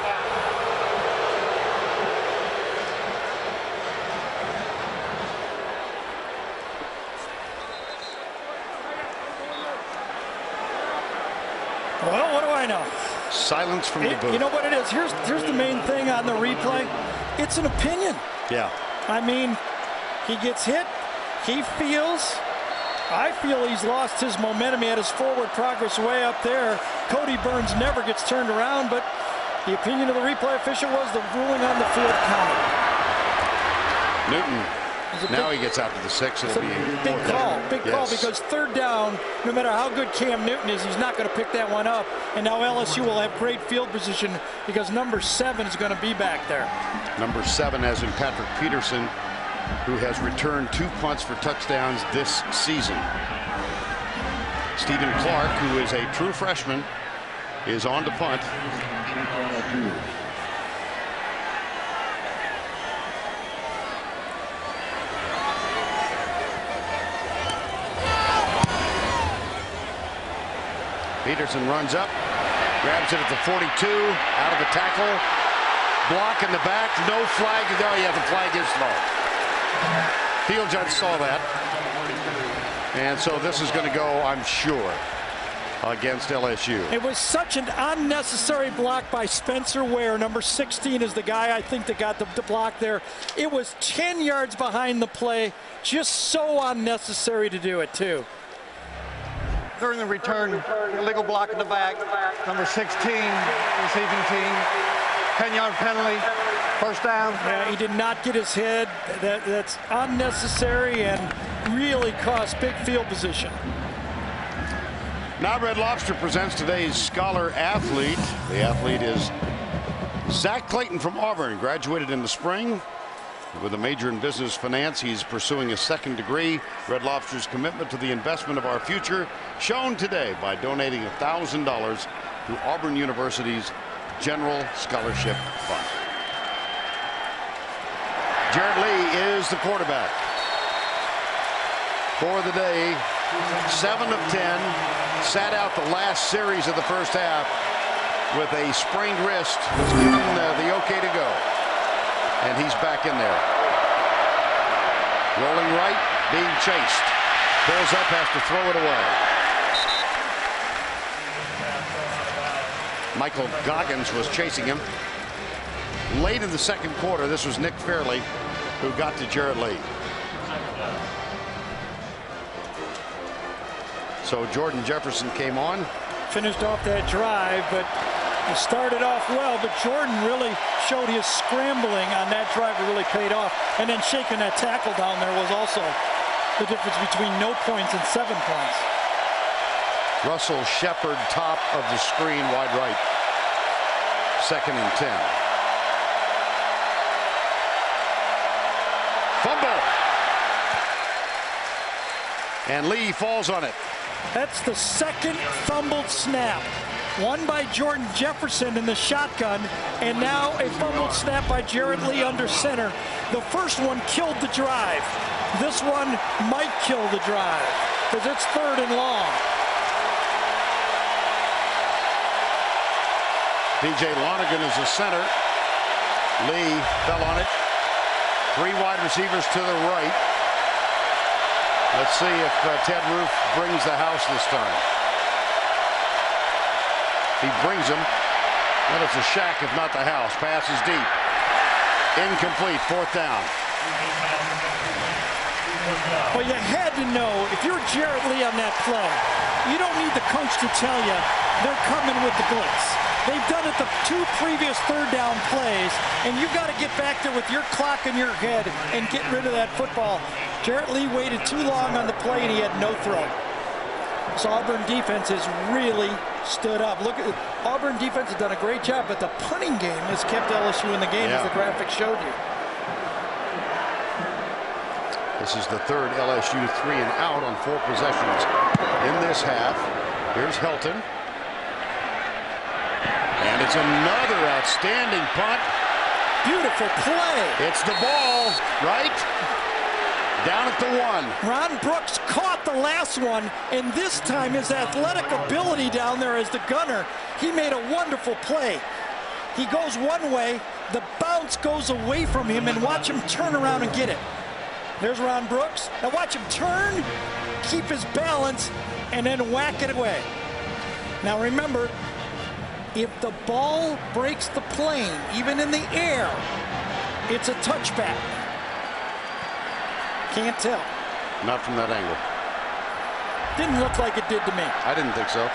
Know. Silence from the booth. you know what it is? Here's here's the main thing on the replay. It's an opinion. yeah. I mean, he gets hit. He feels. I feel he's lost his momentum. He had his forward progress way up there. Kodi Burns never gets turned around, but the opinion of the replay official was the ruling on the field counted. Newton. Now big- he gets out to the six. It'll be a big call, big call because third down, no matter how good Cam Newton is, he's not going to pick that one up. And now LSU will have great field position because number seven is going to be back there. Number seven, as in Patrick Peterson, who has returned two punts for touchdowns this season. Steven Clark, who is a true freshman, is on to punt. Peterson runs up, grabs it at the 42, out of the tackle, block in the back, no flag. Oh, yeah, the flag is low. Field judge saw that. And so this is going to go, I'm sure, against LSU. It was such an unnecessary block by Spencer Ware. Number 16 is the guy I think that got the, the block there. It was 10 yards behind the play. Just so unnecessary to do it, too. During the return, illegal block in the back, number 16, receiving team, 10-yard penalty, first down. Yeah, he did not get his head. That, that's unnecessary and really cost big field position. Now Red Lobster presents today's scholar athlete. The athlete is Zach Clayton from Auburn, graduated in the spring. With a major in business finance, he's pursuing a second degree. Red Lobster's commitment to the investment of our future shown today by donating $1,000 to Auburn University's General Scholarship Fund. Jarrett Lee is the quarterback. For the day, 7 of 10, sat out the last series of the first half with a sprained wrist. Was given uh, the okay to go. And he's back in there. Rolling right, being chased. Pulls up, has to throw it away. Michael Goggans was chasing him. Late in the second quarter, this was Nick Fairley who got to Jarrett Lee. So Jordan Jefferson came on. Finished off that drive, but it started off well. But Jordan really showed his scrambling on that drive. It really paid off. And then shaking that tackle down there was also the difference between no points and seven points. Russell Shepard, top of the screen, wide right. Second and 10. Fumble. And Lee falls on it. That's the second fumbled snap. One by Jordan Jefferson in the shotgun, and now a fumbled snap by Jarrett Lee under center. The first one killed the drive. This one might kill the drive because it's third and long. PJ Lonergan is the center. Lee fell on it. Three wide receivers to the right. Let's see if uh, Ted Roof brings the house this time. He brings them. Well, it's a shack, if not the house. Pass is deep. Incomplete. Fourth down. Well, you had to know if you're Jarrett Lee on that play, you don't need the coach to tell you they're coming with the blitz. They've done it the two previous third down plays, and you've got to get back there with your clock in your head and get rid of that football. Jarrett Lee waited too long on the play, and he had no throw. So Auburn defense has really stood up. Look at Auburn defense has done a great job, but the punting game has kept LSU in the game, as the graphic showed you. This is the third LSU three and out on four possessions in this half. Here's Helton. And it's another outstanding punt. Beautiful play. It's the ball, right? Down at the one. Ron Brooks caught the last one, and this time his athletic ability down there as the gunner, he made a wonderful play. He goes one way, the bounce goes away from him, and watch him turn around and get it. There's Ron Brooks. Now watch him turn, keep his balance, and then whack it away. Now remember, if the ball breaks the plane, even in the air, it's a touchback. Can't tell. Not from that angle. Didn't look like it did to me. I didn't think so.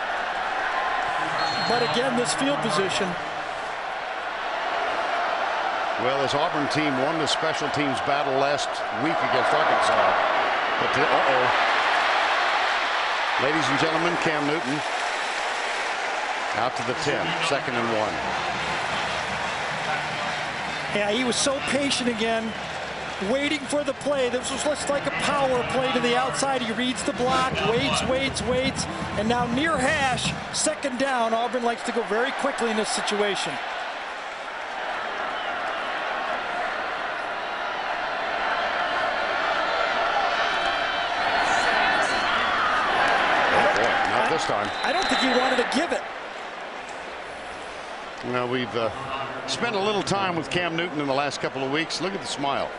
But again, this field position. Well, this Auburn team won the special teams battle last week against Arkansas. But uh-oh. Ladies and gentlemen, Cam Newton out to the 10, second and one. Yeah, he was so patient again, waiting for the play. This was just like a power play to the outside. He reads the block, waits, waits, waits, and now near hash, second down. Auburn likes to go very quickly in this situation. Oh not this time. I don't think he wanted to give it. Well, we've uh, spent a little time with Cam Newton in the last couple of weeks. Look at the smile.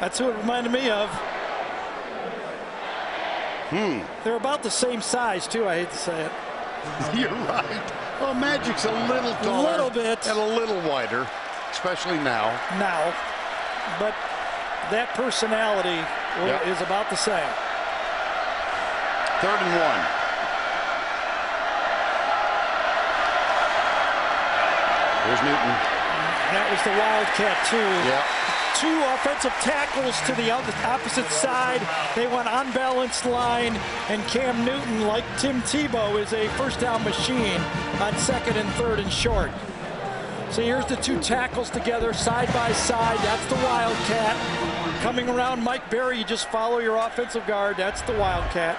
That's who it reminded me of. Hmm. They're about the same size, too. I hate to say it. You're right. Well, Magic's a little taller. A little bit. And a little wider, especially now. Now, but that personality Yeah. is about the same. Third and one. Here's Newton. That was the Wildcat, too. Yeah. Two offensive tackles to the opposite side. They went unbalanced line, and Cam Newton, like Tim Tebow, is a first down machine on second and third and short. So here's the two tackles together, side by side. That's the Wildcat. Coming around Mike Berry, you just follow your offensive guard. That's the Wildcat.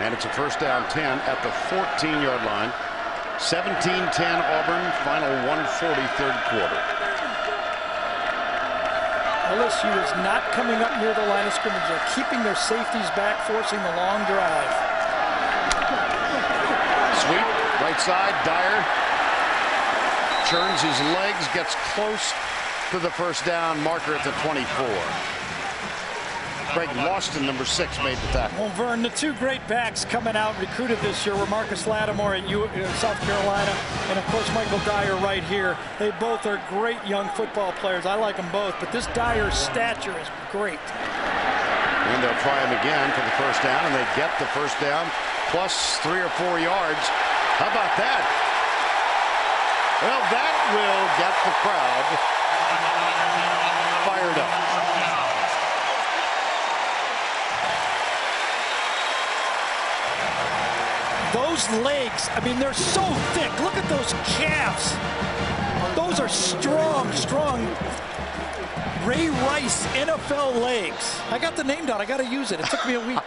And it's a first down 10 at the 14-yard line. 17-10 Auburn, final 140 third quarter. LSU is not coming up near the line of scrimmage. They're keeping their safeties back, forcing the long drive. Sweep, right side, Dyer. Turns his legs, gets close to the first down marker at the 24. Greg Lawson, number six, made the tackle. Well, Vern, the two great backs coming out recruited this year were Marcus Lattimore at U uh, South Carolina, and of course Michael Dyer right here. They both are great young football players. I like them both, but this Dyer's stature is great. And they'll try him again for the first down, and they get the first down, plus three or four yards. How about that? Well, that will get the crowd fired up. Those legs, I mean, they're so thick. Look at those calves. Those are strong, strong Ray Rice NFL legs. I got the name down. I got to use it. It took me a week.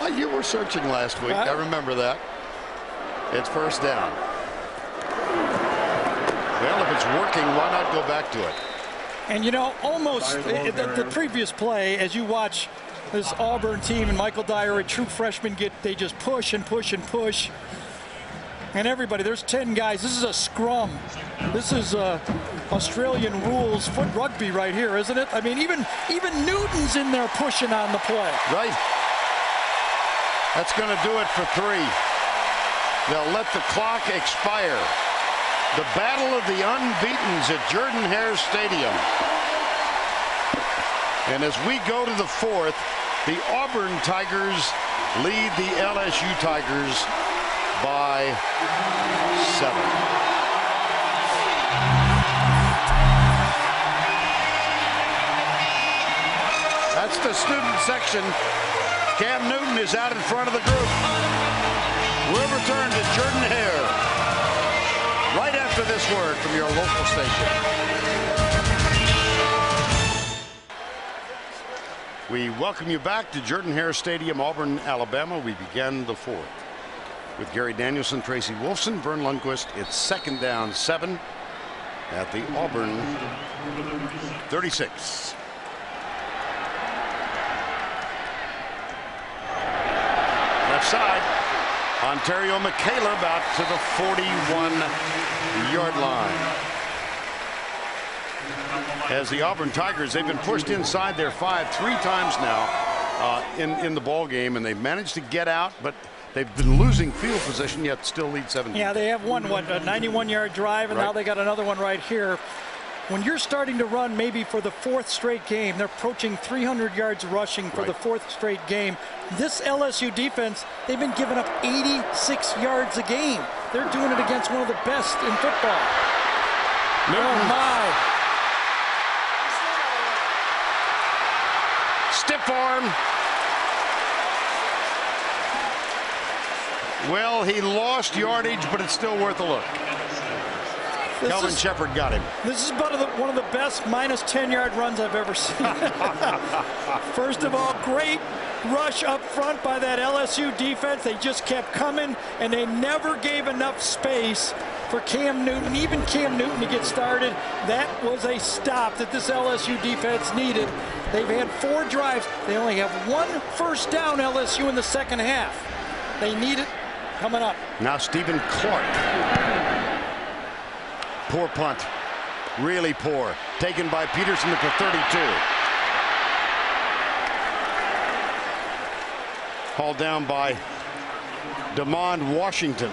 Oh, you were searching last week. I remember that. It's first down. Well, if it's working, why not go back to it? And you know, almost uh, the, the previous play, as you watch this Auburn team and Michael Dyer, a true freshman, get they just push and push and push. And everybody, there's 10 guys. This is a scrum. This is uh, Australian rules foot rugby right here, isn't it? I mean, even even Newton's in there pushing on the play. Right. That's going to do it for three. They'll let the clock expire. The battle of the unbeatens at Jordan Hare Stadium. And as we go to the fourth, the Auburn Tigers lead the LSU Tigers by seven. That's the student section. Cam Newton is out in front of the group. We'll return to Jordan Hare right after this word from your local station. We welcome you back to Jordan Hare Stadium, Auburn, Alabama. We begin the fourth with Gary Danielson, Tracy Wolfson, Vern Lundquist. It's second down seven at the Auburn 36. Left side. Onterio McCalebb about to the 41 yard line. As the Auburn Tigers, they've been pushed inside their five three times now uh, in, in the ball game, and they've managed to get out, but They've been losing field position, yet still lead 17. Yeah, they have one, what, a 91-yard drive, and Right. now they got another one right here. When you're starting to run maybe for the fourth straight game, they're approaching 300 yards rushing for Right. the fourth straight game. This LSU defense, they've been giving up 86 yards a game. They're doing it against one of the best in football. Oh, my. Stiff arm. Well, he lost yardage, but it's still worth a look. This Kelvin is- Sheppard got him. This is one of, the, one of the best minus 10 yard runs I've ever seen. First of all, great rush up front by that LSU defense. They just kept coming, and they never gave enough space for Cam Newton, even Cam Newton, to get started. That was a stop that this LSU defense needed. They've had four drives. They only have one first down, LSU, in the second half. They need it coming up. Now Steven Clark. Poor punt. Really poor. Taken by Peterson at the 32. Hauled down by Demond Washington.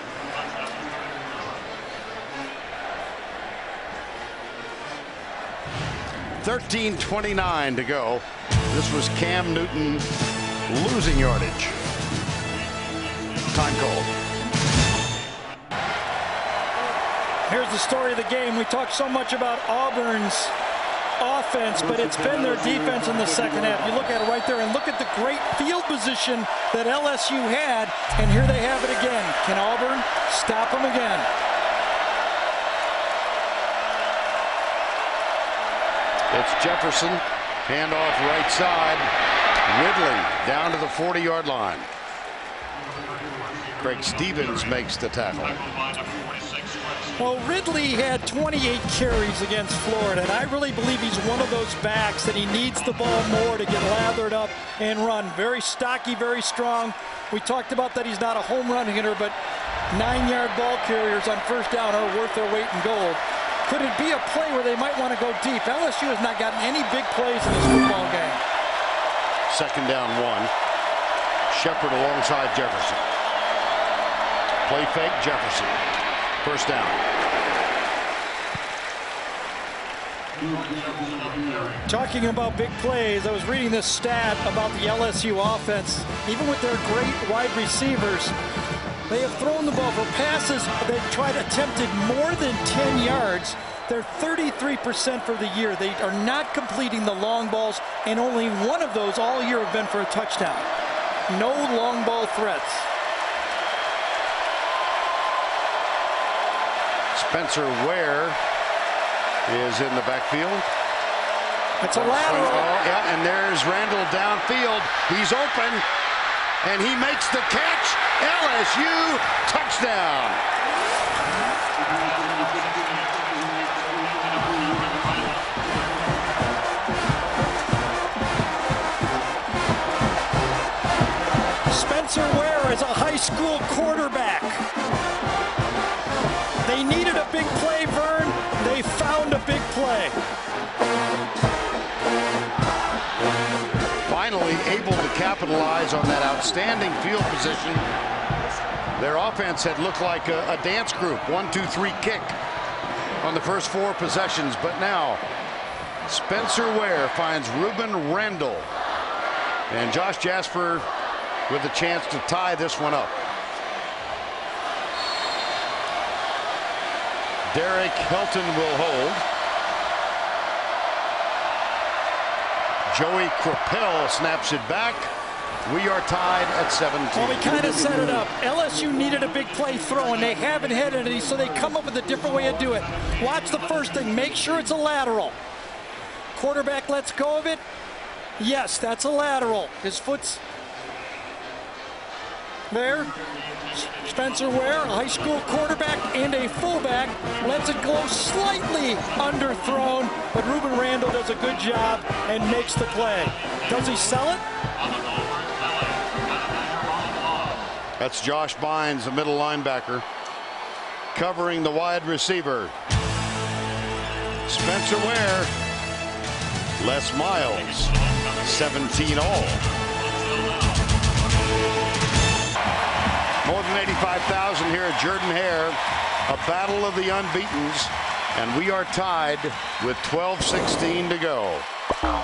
Thirteen twenty-nine to go. This was Cam Newton losing yardage. Time called. Here's the story of the game. We talked so much about Auburn's offense, but it's been their defense in the second half. You look at it right there and look at the great field position that LSU had, and here they have it again. Can Auburn stop them again? It's Jefferson. Handoff right side. Ridley down to the 40-yard line. Craig Stevens makes the tackle. Well, Ridley had 28 carries against Florida, and I really believe he's one of those backs that he needs the ball more to get lathered up and run. Very stocky, very strong. We talked about that he's not a home run hitter, but nine-yard ball carriers on first down are worth their weight in gold. Could it be a play where they might want to go deep? LSU has not gotten any big plays in this football game. Second down one. Shepard alongside Jefferson. Play fake Jefferson. First down. Talking about big plays, I was reading this stat about the LSU offense. Even with their great wide receivers, they have thrown the ball for passes. They've tried attempted more than 10 yards. They're 33% for the year. They are not completing the long balls, and only one of those all year have been for a touchdown. No long ball threats. Spencer Ware is in the backfield. It's a Oh, lateral. yeah, and there's Randle downfield. He's open, and he makes the catch. LSU touchdown. Spencer Ware is a high school quarterback. They needed a big play, Vern. Capitalize on that outstanding field position. Their offense had looked like a, a dance group. One, two, three kick on the first four possessions. But now Spencer Ware finds Rueben Randle. And Josh Jasper with a chance to tie this one up. Derek Helton will hold. Joey Crappell snaps it back. We are tied at 17. Well, we kind of set it up. LSU needed a big play throw, and they haven't had any, so they come up with a different way to do it. Watch the first thing. Make sure it's a lateral. Quarterback lets go of it. Yes, that's a lateral. His foot's there. Spencer Ware, a high school quarterback and a fullback, lets it go slightly underthrown, but Rueben Randle does a good job and makes the play. Does he sell it? That's Josh Bynes, the middle linebacker, covering the wide receiver. Spencer Ware, Les Miles, 17 all. 185,000 here at Jordan Hare. A battle of the unbeatens. And we are tied with 12-16 to go.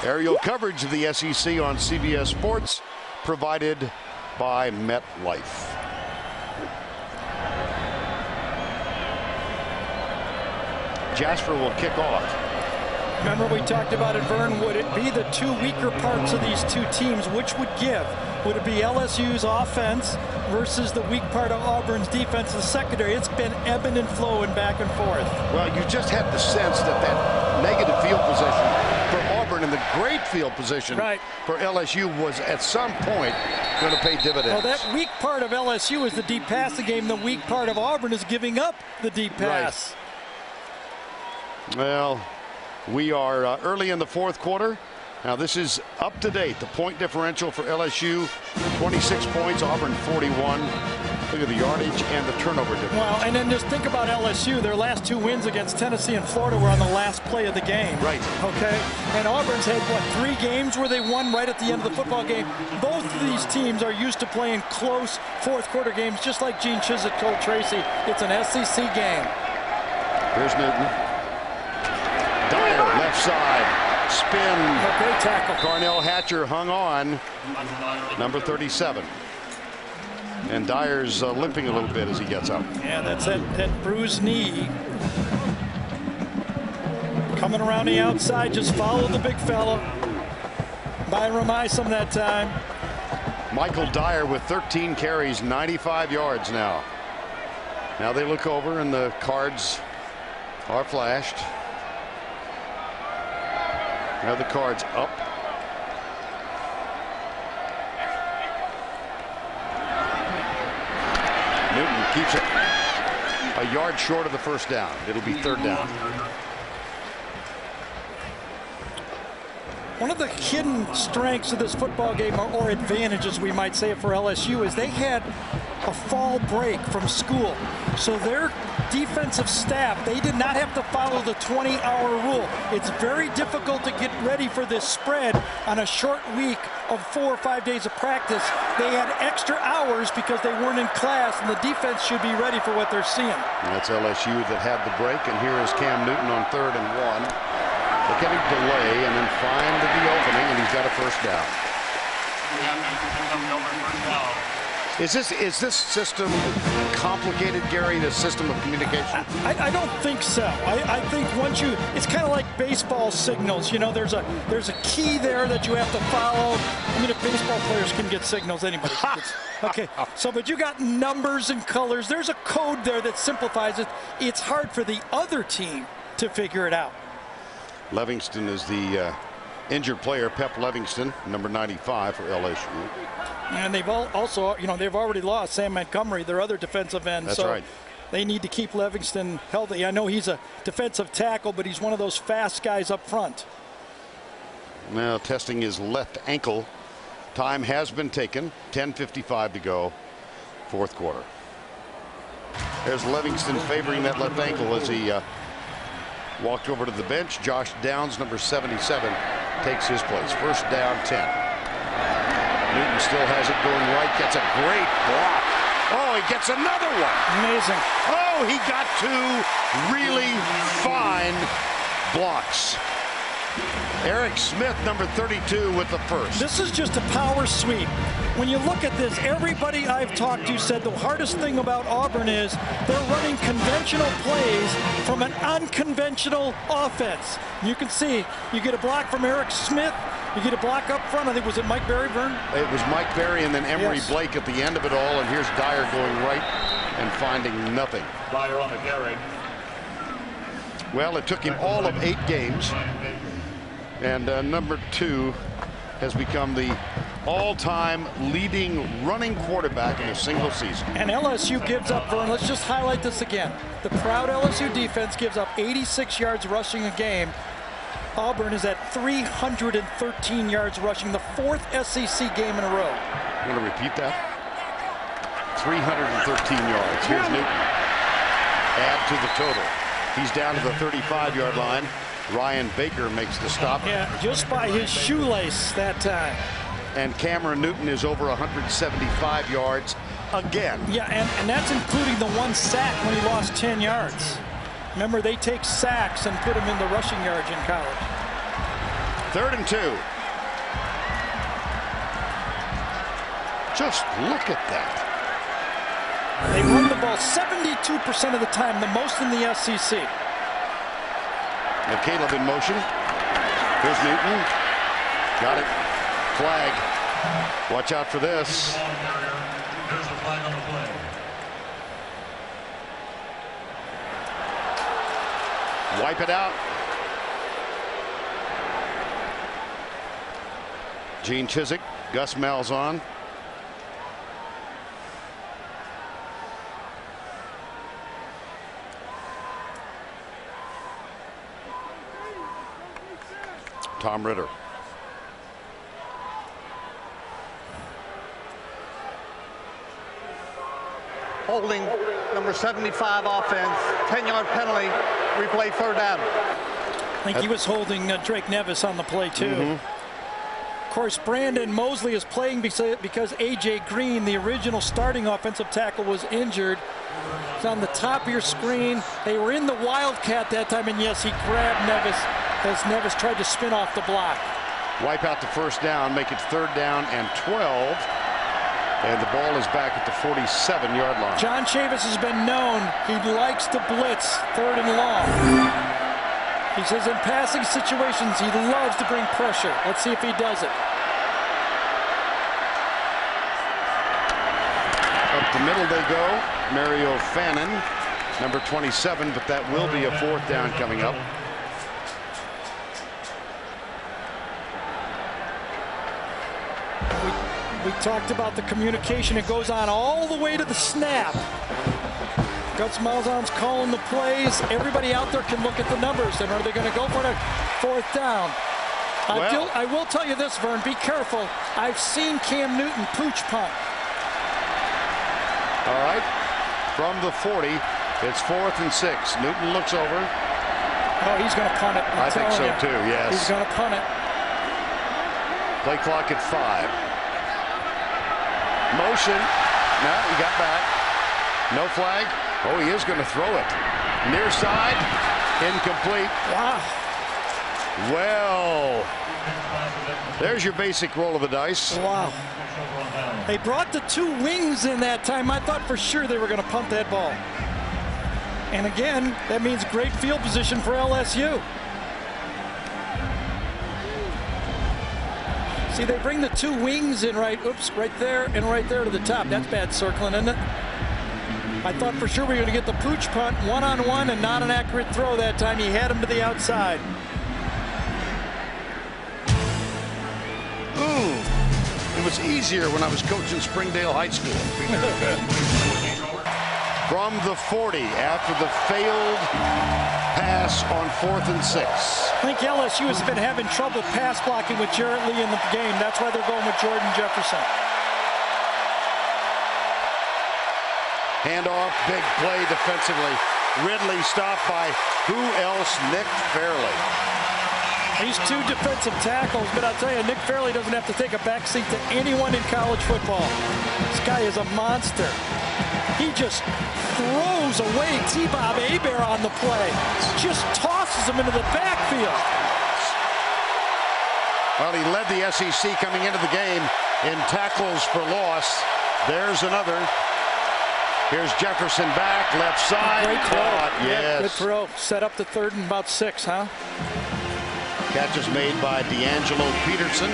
Aerial coverage of the SEC on CBS Sports provided by MetLife. Jasper will kick off. Remember we talked about it, Vern. Would it be the two weaker parts of these two teams? Which would give? Would it be LSU's offense versus the weak part of Auburn's defense, the secondary? It's been ebbing and flowing back and forth. Well, you just had the sense that that negative field position Auburn and the great field position right. for LSU was at some point going to pay dividends. Well, that weak part of LSU is the deep passing game. The weak part of Auburn is giving up the deep pass. Right. Well, we are uh, early in the fourth quarter. Now this is up to date. The point differential for LSU, 26 points, Auburn 41. Look at the yardage and the turnover difference. Well, and then just think about LSU. Their last two wins against Tennessee and Florida were on the last play of the game. Right. Okay. And Auburn's had, what, three games where they won right at the end of the football game. Both of these teams are used to playing close fourth quarter games, just like Gene Chizik told Tracy. It's an SEC game. Here's Newton. Dyer, left side, spin. A great tackle. Karnell Hatcher hung on, number 37. And Dyer's uh, limping a little bit as he gets up. Yeah, that's that, that bruised knee. Coming around the outside, just follow the big fella. Byram Isom that time. Michael Dyer with 13 carries, 95 yards now. Now they look over and the cards are flashed. Now the cards up. Newton keeps it a yard short of the first down. It'll be third down. One of the hidden strengths of this football game, or, or advantages we might say for LSU, is they had a fall break from school. So their defensive staff, they did not have to follow the 20-hour rule. It's very difficult to get ready for this spread on a short week of four or five days of practice. They had extra hours because they weren't in class, and the defense should be ready for what they're seeing. That's LSU that had the break, and here is Cam Newton on third and one. Look at him delay and then find the opening, and he's got a first down. Is this is this system complicated, Gary? The system of communication? I, I don't think so. I, I, think once you, it's kind of like baseball signals. You know, there's a there's a key there that you have to follow. I mean, if baseball players can get signals, anybody can get. Okay, so but you got numbers and colors. There's a code there that simplifies it. It's hard for the other team to figure it out. Levingston is the uh, injured player, Pep Levingston, number 95 for LSU. And they've all also, you know, they've already lost Sam Montgomery, their other defensive end. That's so right. They need to keep Levingston healthy. I know he's a defensive tackle, but he's one of those fast guys up front. Now testing his left ankle. Time has been taken. 10.55 to go. Fourth quarter. There's Levingston favoring that left ankle as he uh, walked over to the bench. Josh Downs, number 77, takes his place. First down, 10. Newton still has it going right. Gets a great block. Oh, he gets another one. Amazing. Oh, he got two really fine blocks. Eric Smith, number 32, with the first. This is just a power sweep. When you look at this, everybody I've talked to said the hardest thing about Auburn is they're running conventional plays from an unconventional offense. You can see you get a block from Eric Smith. You get a block up front. I think was it Mike Berry, Vern? It was Mike Berry and then Emory Yes. Blake at the end of it all. And here's Dyer going right and finding nothing. Dyer on the carry. Well, it took him all of eight games. And uh, number two has become the all-time leading running quarterback in a single season. And LSU gives up, Vern, let's just highlight this again. The proud LSU defense gives up 86 yards rushing a game. Auburn is at 313 yards rushing, the fourth SEC game in a row. I'm going to repeat that. 313 yards. Here's Newton. Add to the total. He's down to the 35-yard line. Ryan Baker makes the stop. Yeah, just by his shoelace that time. And Cameron Newton is over 175 yards again. Yeah, and, and that's including the one sack when he lost 10 yards. Remember, they take sacks and put him in the rushing yards in college. Third and two. Just look at that. They run the ball 72% of the time, the most in the SEC. McCalebb in motion. Here's Newton. Got it. Flag. Watch out for this. There's the flag on the play. Wipe it out. Gene Chizik, Gus Malzahn. Tom Ritter. Holding number 75 offense, 10-yard penalty, replay third down. I think he was holding uh, Drake Nevis on the play, too. Of course, Brandon Mosley is playing because because A.J. Greene, the original starting offensive tackle, was injured. It's on the top of your screen. They were in the Wildcat that time, and yes, he grabbed Nevis as Nevis tried to spin off the block. Wipe out the first down, make it third down and 12. And the ball is back at the 47-yard line. John Chavis has been known. He likes to blitz third and long. He says in passing situations, he loves to bring pressure. Let's see if he does it. Up the middle they go. Mario Fannin, number 27, but that will be a fourth down coming up. We talked about the communication. It goes on all the way to the snap. Gus Malzahn's calling the plays. Everybody out there can look at the numbers. And are they going to go for the fourth down? I, do- I will tell you this, Vern. Be careful. I've seen Cam Newton pooch punt. All right. From the 40, it's fourth and six. Newton looks over. Oh, he's going to punt it. I'm I think so you. too, yes. He's going to punt it. Play clock at five. Motion. No, he got back. No flag. Oh, he is going to throw it. Near side. Incomplete. Wow. Well, there's your basic roll of the dice. Wow. They brought the two wings in that time. I thought for sure they were going to punt that ball. And again, that means great field position for LSU. See, they bring the two wings in right, oops, right there and right there to the top. That's bad circling, isn't it? I thought for sure we were going to get the pooch punt one-on-one and not an accurate throw that time. He had him to the outside. Ooh, it was easier when I was coaching Springdale High School. From the 40 after the failed pass on fourth and six. I think LSU has been having trouble pass blocking with Jarrett Lee in the game. That's why they're going with Jordan Jefferson. Handoff, big play defensively. Ridley stopped by who else? Nick Fairley. These two defensive tackles, but I'll tell you, Nick Fairley doesn't have to take a backseat to anyone in college football. This guy is a monster. He just throws away T-Bob Hebert on the play. Just tosses him into the backfield. Well, he led the SEC coming into the game in tackles for loss. There's another. Here's Jefferson back, left side. Great throw. Caught, Yeah, good yes. throw. Set up the third and about six, huh? Catch is made by D'Angelo Peterson.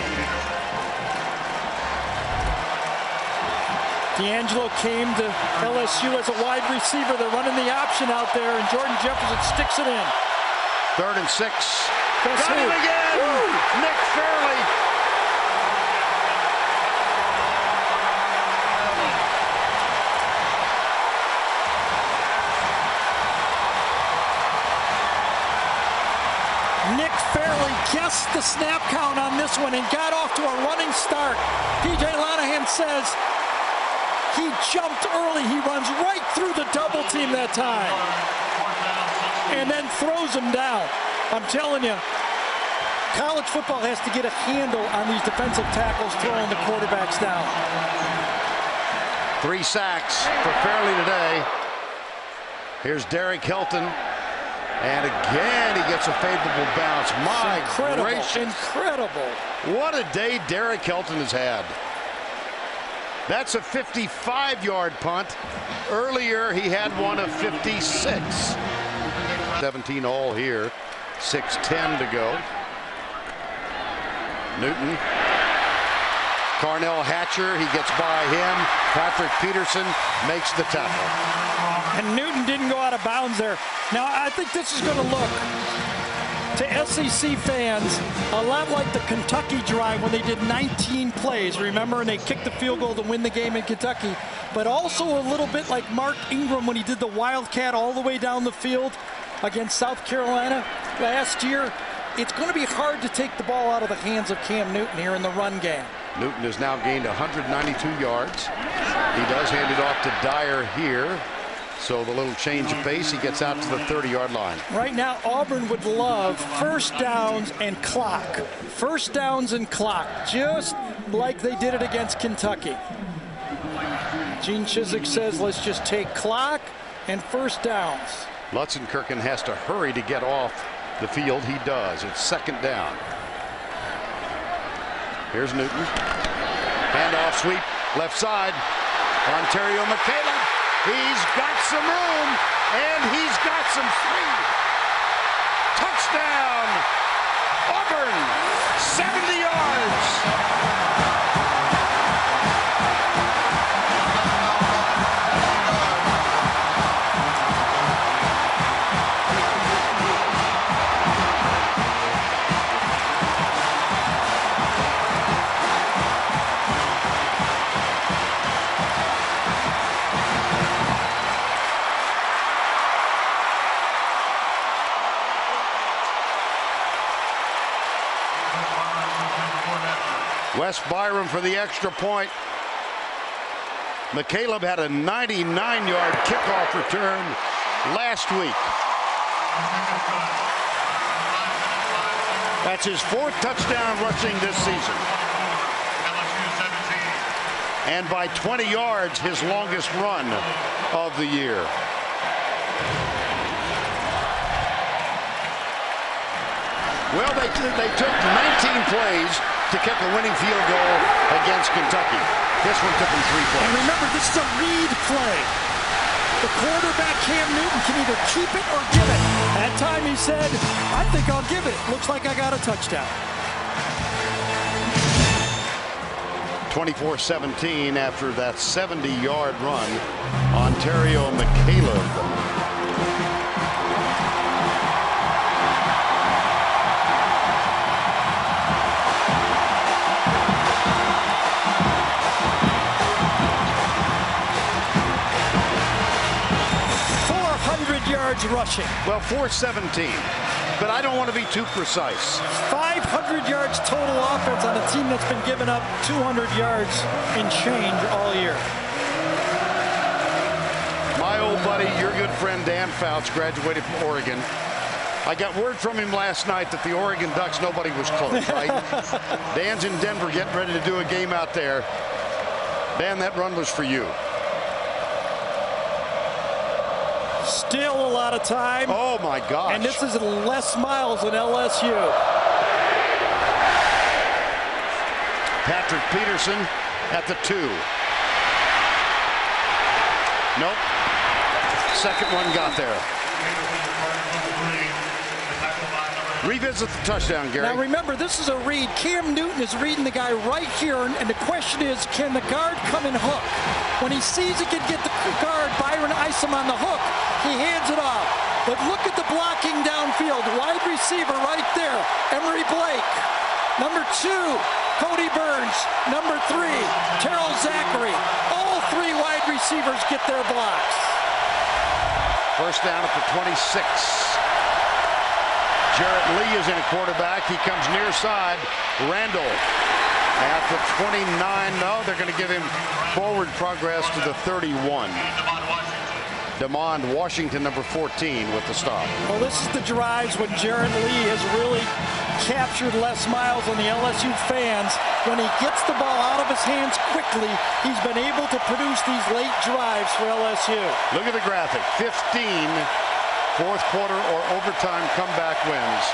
D'Angelo came to LSU as a wide receiver. They're running the option out there, and Jordan Jefferson sticks it in. Third and six. Guess Got who? him again. Nick Fairley. Nick Fairley guessed the snap count on this one and got off to a running start. PJ Lonergan says he jumped early. He runs right through the double team that time and then throws him down. I'm telling you, college football has to get a handle on these defensive tackles throwing the quarterbacks down. Three sacks for Fairley today. Here's Derek Helton. And again, he gets a favorable bounce. My incredible, gracious. incredible. What a day Derek Helton has had. That's a 55-yard punt. Earlier, he had one of 56. 17 all here. 6.10 to go. Newton. Karnell Hatcher, he gets by him. Patrick Peterson makes the tackle. And Newton didn't go out of bounds there. Now, I think this is going to look to SEC fans a lot like the Kentucky drive when they did 19 plays, remember? And they kicked the field goal to win the game in Kentucky. But also a little bit like Mark Ingram when he did the Wildcat all the way down the field against South Carolina last year. It's going to be hard to take the ball out of the hands of Cam Newton here in the run game. Newton has now gained 192 yards. He does hand it off to Dyer here. So the little change of pace, he gets out to the 30-yard line. Right now, Auburn would love first downs and clock. First downs and clock, just like they did it against Kentucky. Gene Chizik says, let's just take clock and first downs. Lutzenkirchen has to hurry to get off the field. He does. It's second down. Here's Newton. Handoff sweep, left side. Onterio McCalebb. He's got some room, and he's got some speed. Touchdown! Auburn, 70 yards. Wes Byrum for the extra point. McCalebb had a 99-yard kickoff return last week. That's his fourth touchdown rushing this season. And by 20 yards, his longest run of the year. Well, they, they took 19 plays to kick a winning field goal against Kentucky. This one took him three plays. And remember, this is a read play. The quarterback, Cam Newton, can either keep it or give it. That time he said, I think I'll give it. Looks like I got a touchdown. 24-17 after that 70-yard run. Onterio McCalebb. Rushing. Well, 417, but I don't want to be too precise. 500 yards total offense on a team that's been giving up 200 yards in change all year. My old buddy, your good friend Dan Fouts graduated from Oregon. I got word from him last night that the Oregon Ducks, nobody was close, right? Dan's in Denver getting ready to do a game out there. Dan, that run was for you. Still a lot of time. Oh, my gosh. And this is Les Miles than LSU. Patrick Peterson at the two. Nope. Second one got there. Revisit the touchdown, Gary. Now remember, this is a read. Cam Newton is reading the guy right here, and the question is, can the guard come and hook? When he sees he can get the guard, Byron Isom on the hook, he hands it off. But look at the blocking downfield. Wide receiver right there, Emory Blake. Number two, Kodi Burns. Number three, Terrell Zachery. All three wide receivers get their blocks. First down at the 26. Jarrett Lee is in a quarterback. He comes near side. Randle at the 29. No, they're going to give him forward progress to the 31. Demond Washington, number 14, with the stop. Well, this is the drives when Jarrett Lee has really captured Les Miles and the LSU fans. When he gets the ball out of his hands quickly, he's been able to produce these late drives for LSU. Look at the graphic. 15 fourth quarter or overtime comeback wins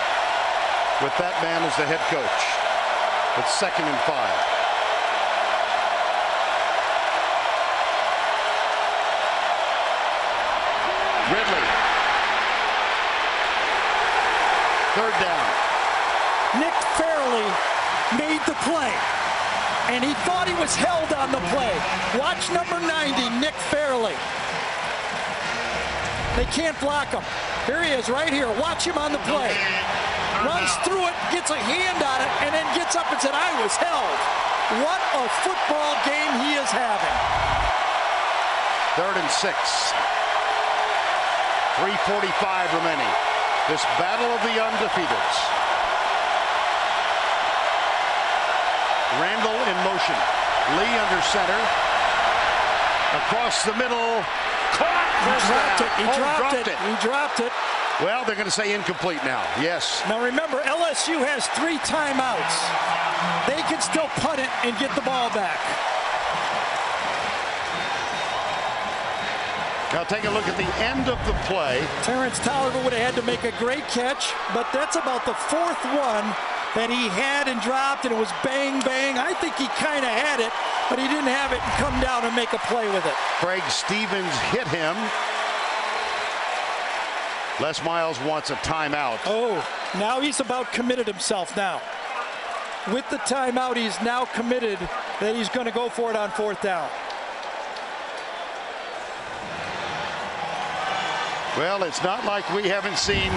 with that man as the head coach. It's second and five. Ridley. Third down. Nick Fairley made the play. And he thought he was held on the play. Watch number 90, Nick Fairley. They can't block him. Here he is right here. Watch him on the play. Runs through it, gets a hand on it, and then gets up and said, I was held. What a football game he is having. Third and six. 3.45 remaining. This battle of the undefeateds. Randle in motion. Lee under center. Across the middle. Caught. He dropped it. He Oh, dropped, it. He dropped it. Well, they're going to say incomplete now. Yes. Now remember, LSU has three timeouts. They can still punt it and get the ball back. Now take a look at the end of the play. Terrence Toliver would have had to make a great catch, but that's about the fourth one that he had and dropped, and it was bang, bang. I think he kind of had it, but he didn't have it and come down and make a play with it. Craig Stevens hit him. Les Miles wants a timeout. Oh, now he's about committed himself now. With the timeout, he's now committed that he's going to go for it on fourth down. Well, it's not like we haven't seen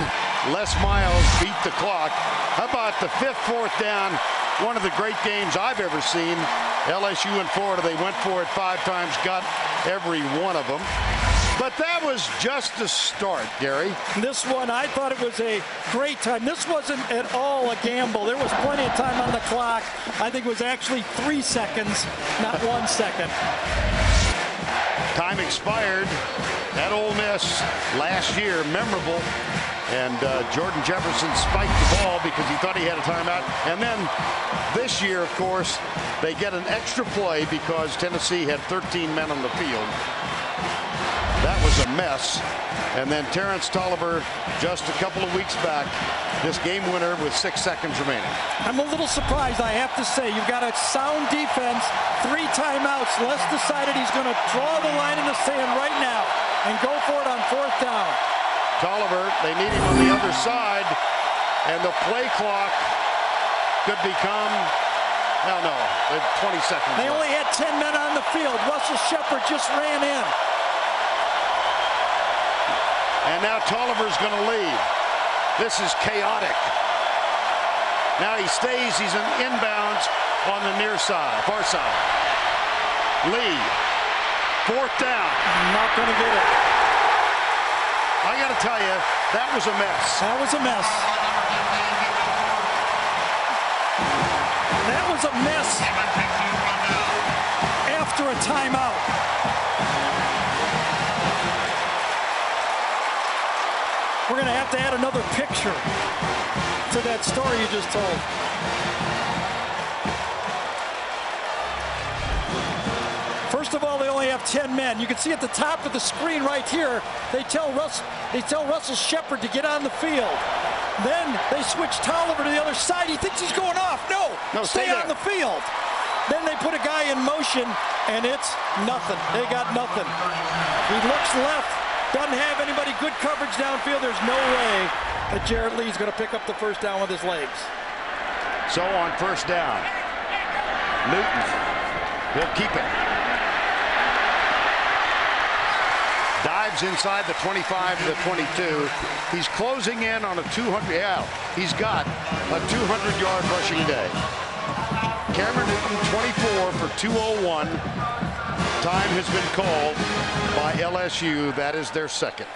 Les Miles beat the clock. How about the fifth, fourth down? One of the great games I've ever seen. LSU and Florida, they went for it five times, got every one of them. But that was just the start, Gary. This one, I thought it was a great time. This wasn't at all a gamble. There was plenty of time on the clock. I think it was actually three seconds, not one second. Time expired at Ole Miss last year, memorable. And uh, Jordan Jefferson spiked the ball because he thought he had a timeout. And then this year, of course, they get an extra play because Tennessee had 13 men on the field. That was a mess. And then Terrence Toliver, just a couple of weeks back, this game winner with six seconds remaining. I'm a little surprised, I have to say. You've got a sound defense, three timeouts. Les decided he's going to draw the line in the sand right now and go for it on fourth down. Toliver, they need him on the other side, and the play clock could become, no, no, 20 seconds. They left. only had 10 men on the field. Russell Shepard just ran in. And now Toliver's going to leave. This is chaotic. Now he stays. He's in inbounds on the near side, far side. Lee, fourth down. Not going to get it. I got to tell you, that was a mess. That was a mess. That was a mess after a timeout. We're going to have to add another picture to that story you just told. First of all, they only have 10 men. You can see at the top of the screen right here, they tell Russ, they tell Russell Shepard to get on the field. Then they switch Toliver to the other side. He thinks he's going off. No, No, stay stay on the field. Then they put a guy in motion, and it's nothing. They got nothing. He looks left, doesn't have anybody good coverage downfield. There's no way that Jarrett Lee's going to pick up the first down with his legs. So on first down, Newton will keep it. Dives inside the 25 to the 22. He's closing in on a 200. Yeah, he's got a 200-yard rushing day. Cameron Newton, 24 for 201. Time has been called by LSU. That is their second.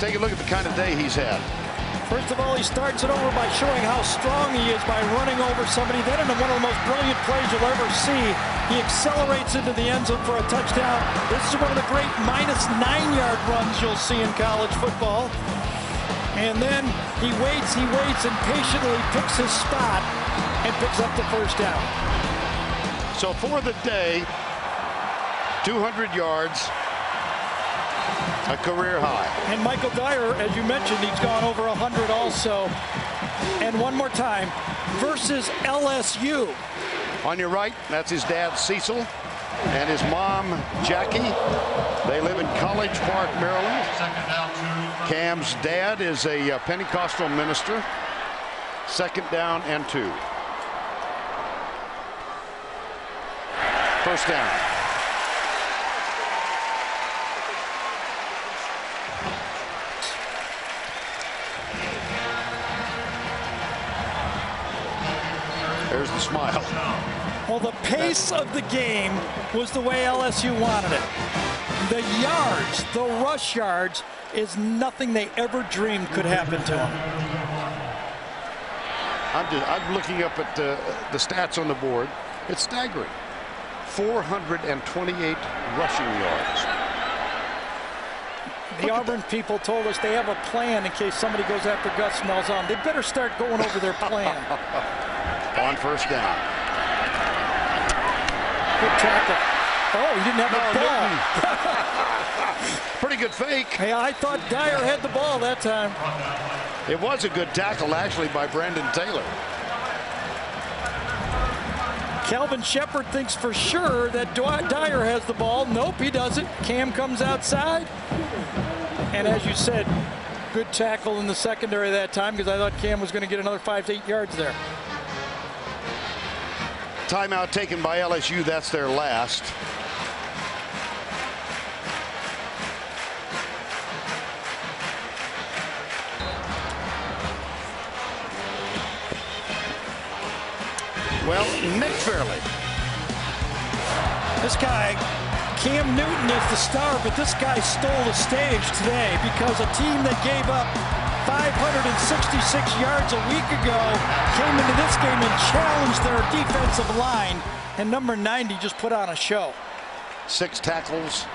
Take a look at the kind of day he's had. First of all, he starts it over by showing how strong he is by running over somebody. Then in one of the most brilliant plays you'll ever see, he accelerates into the end zone for a touchdown. This is one of the great minus nine-yard runs you'll see in college football. And then he waits, he waits, and patiently picks his spot and picks up the first down. So for the day, 200 yards, a career high. And Michael Dyer, as you mentioned, he's gone over 100 also. And one more time, versus LSU. On your right, that's his dad, Cecil, and his mom, Jackie. They live in College Park, Maryland. Second down, two. Cam's dad is a uh, Pentecostal minister. Second down and two. First down. Well, the pace of the game was the way LSU wanted it. The yards, the rush yards, is nothing they ever dreamed could happen to them. I'm just I'm looking up at the the stats on the board. It's staggering. 428 rushing yards. The Auburn people told us they have a plan in case somebody goes after Gus Malzahn. They better start going over their plan. On first down. Good tackle. Oh, he didn't have the ball. Pretty good fake. Hey, I thought Dyer had the ball that time. It was a good tackle actually by Brandon Taylor. Kelvin Sheppard thinks for sure that Dyer has the ball. Nope, he doesn't. Cam comes outside. And as you said, good tackle in the secondary that time because I thought Cam was going to get another five to eight yards there. Timeout taken by LSU. That's their last. Well, Nick Fairley. This guy, Cam Newton is the star, but this guy stole the stage today because a team that gave up 566 yards a week ago came into this game and challenged their defensive line, and number 90 just put on a show. Six tackles.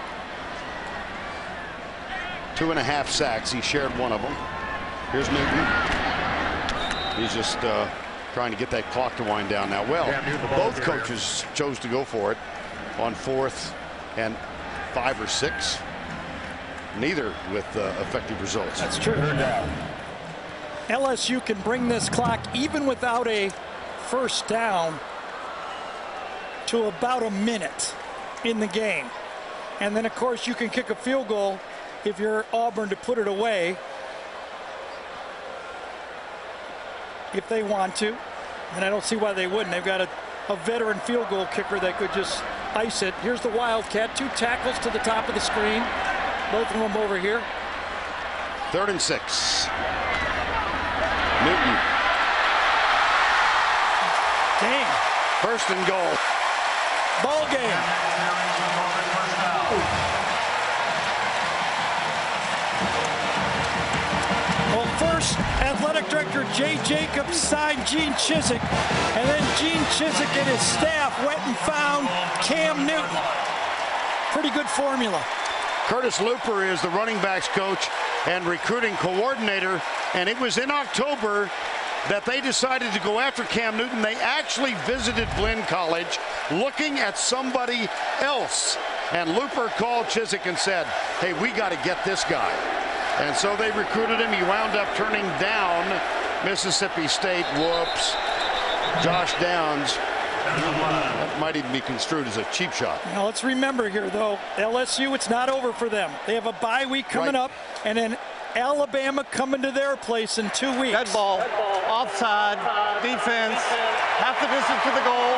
Two and a half sacks. He shared one of them. Here's Newton. He's just uh, trying to get that clock to wind down now. Well, Cam Newton, the ball both coaches chose to go for it on fourth and five or six. Neither with uh, effective results. That's true. Third down. LSU can bring this clock even without a first down to about a minute in the game. And then, of course, you can kick a field goal if you're Auburn to put it away if they want to. And I don't see why they wouldn't. They've got a, a veteran field goal kicker that could just ice it. Here's the Wildcat. Two tackles to the top of the screen. Both of them over here. Third and six. Newton, Game. first and goal. Ball game. Well, first, athletic director Jay Jacobs signed Gene Chizik, and then Gene Chizik and his staff went and found Cam Newton. Pretty good formula. Curtis Luper is the running backs coach and recruiting coordinator. And it was in October that they decided to go after Cam Newton. They actually visited Blinn College looking at somebody else. And Looper called Chizik and said, hey, we got to get this guy. And so they recruited him. He wound up turning down Mississippi State. Whoops. Josh Downs. That might even be construed as a cheap shot. Now let's remember here, though, LSU, it's not over for them. They have a bye week coming Right. up, and then Alabama coming to their place in two weeks. Dead ball, offside, defense, half the distance to the goal,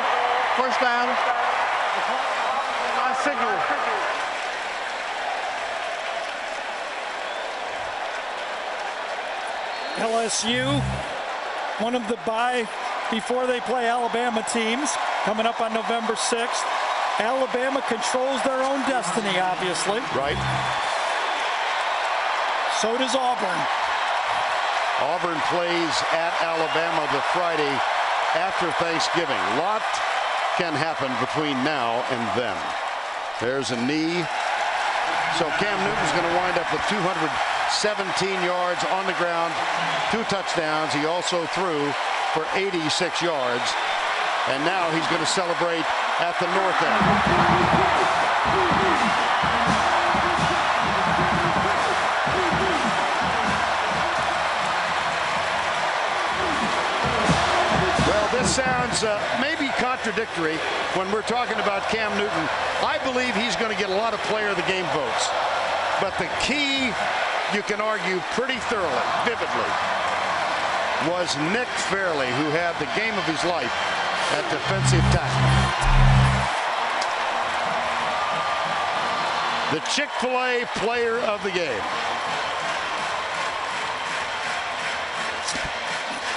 first down. I signal. LSU, one of the bye before they play Alabama teams coming up on November 6th. Alabama controls their own destiny, obviously. Right? So does Auburn. Auburn plays at Alabama the Friday after Thanksgiving. A Lot can happen between now and then. There's a knee. So Cam Newton's going to wind up with 217 yards on the ground, two touchdowns. He also threw for 86 yards. And now he's going to celebrate at the north end. Well, this sounds uh, maybe contradictory when we're talking about Cam Newton. I believe he's going to get a lot of player of the game votes. But the key, you can argue pretty thoroughly, vividly, was Nick Fairley, who had the game of his life at defensive tackle. The Chick-fil-A player of the game.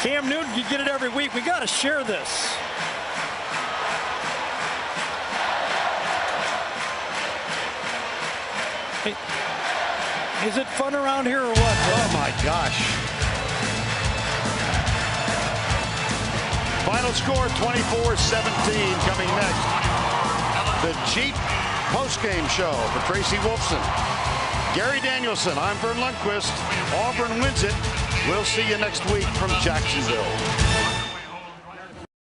Cam Newton, you get it every week. We got to share this. Hey, is it fun around here or what? Oh my gosh. Final score 24-17 coming next. The Jeep postgame show for Tracy Wolfson. Gary Danielson, I'm Vern Lundquist. Auburn wins it. We'll see you next week from Jacksonville.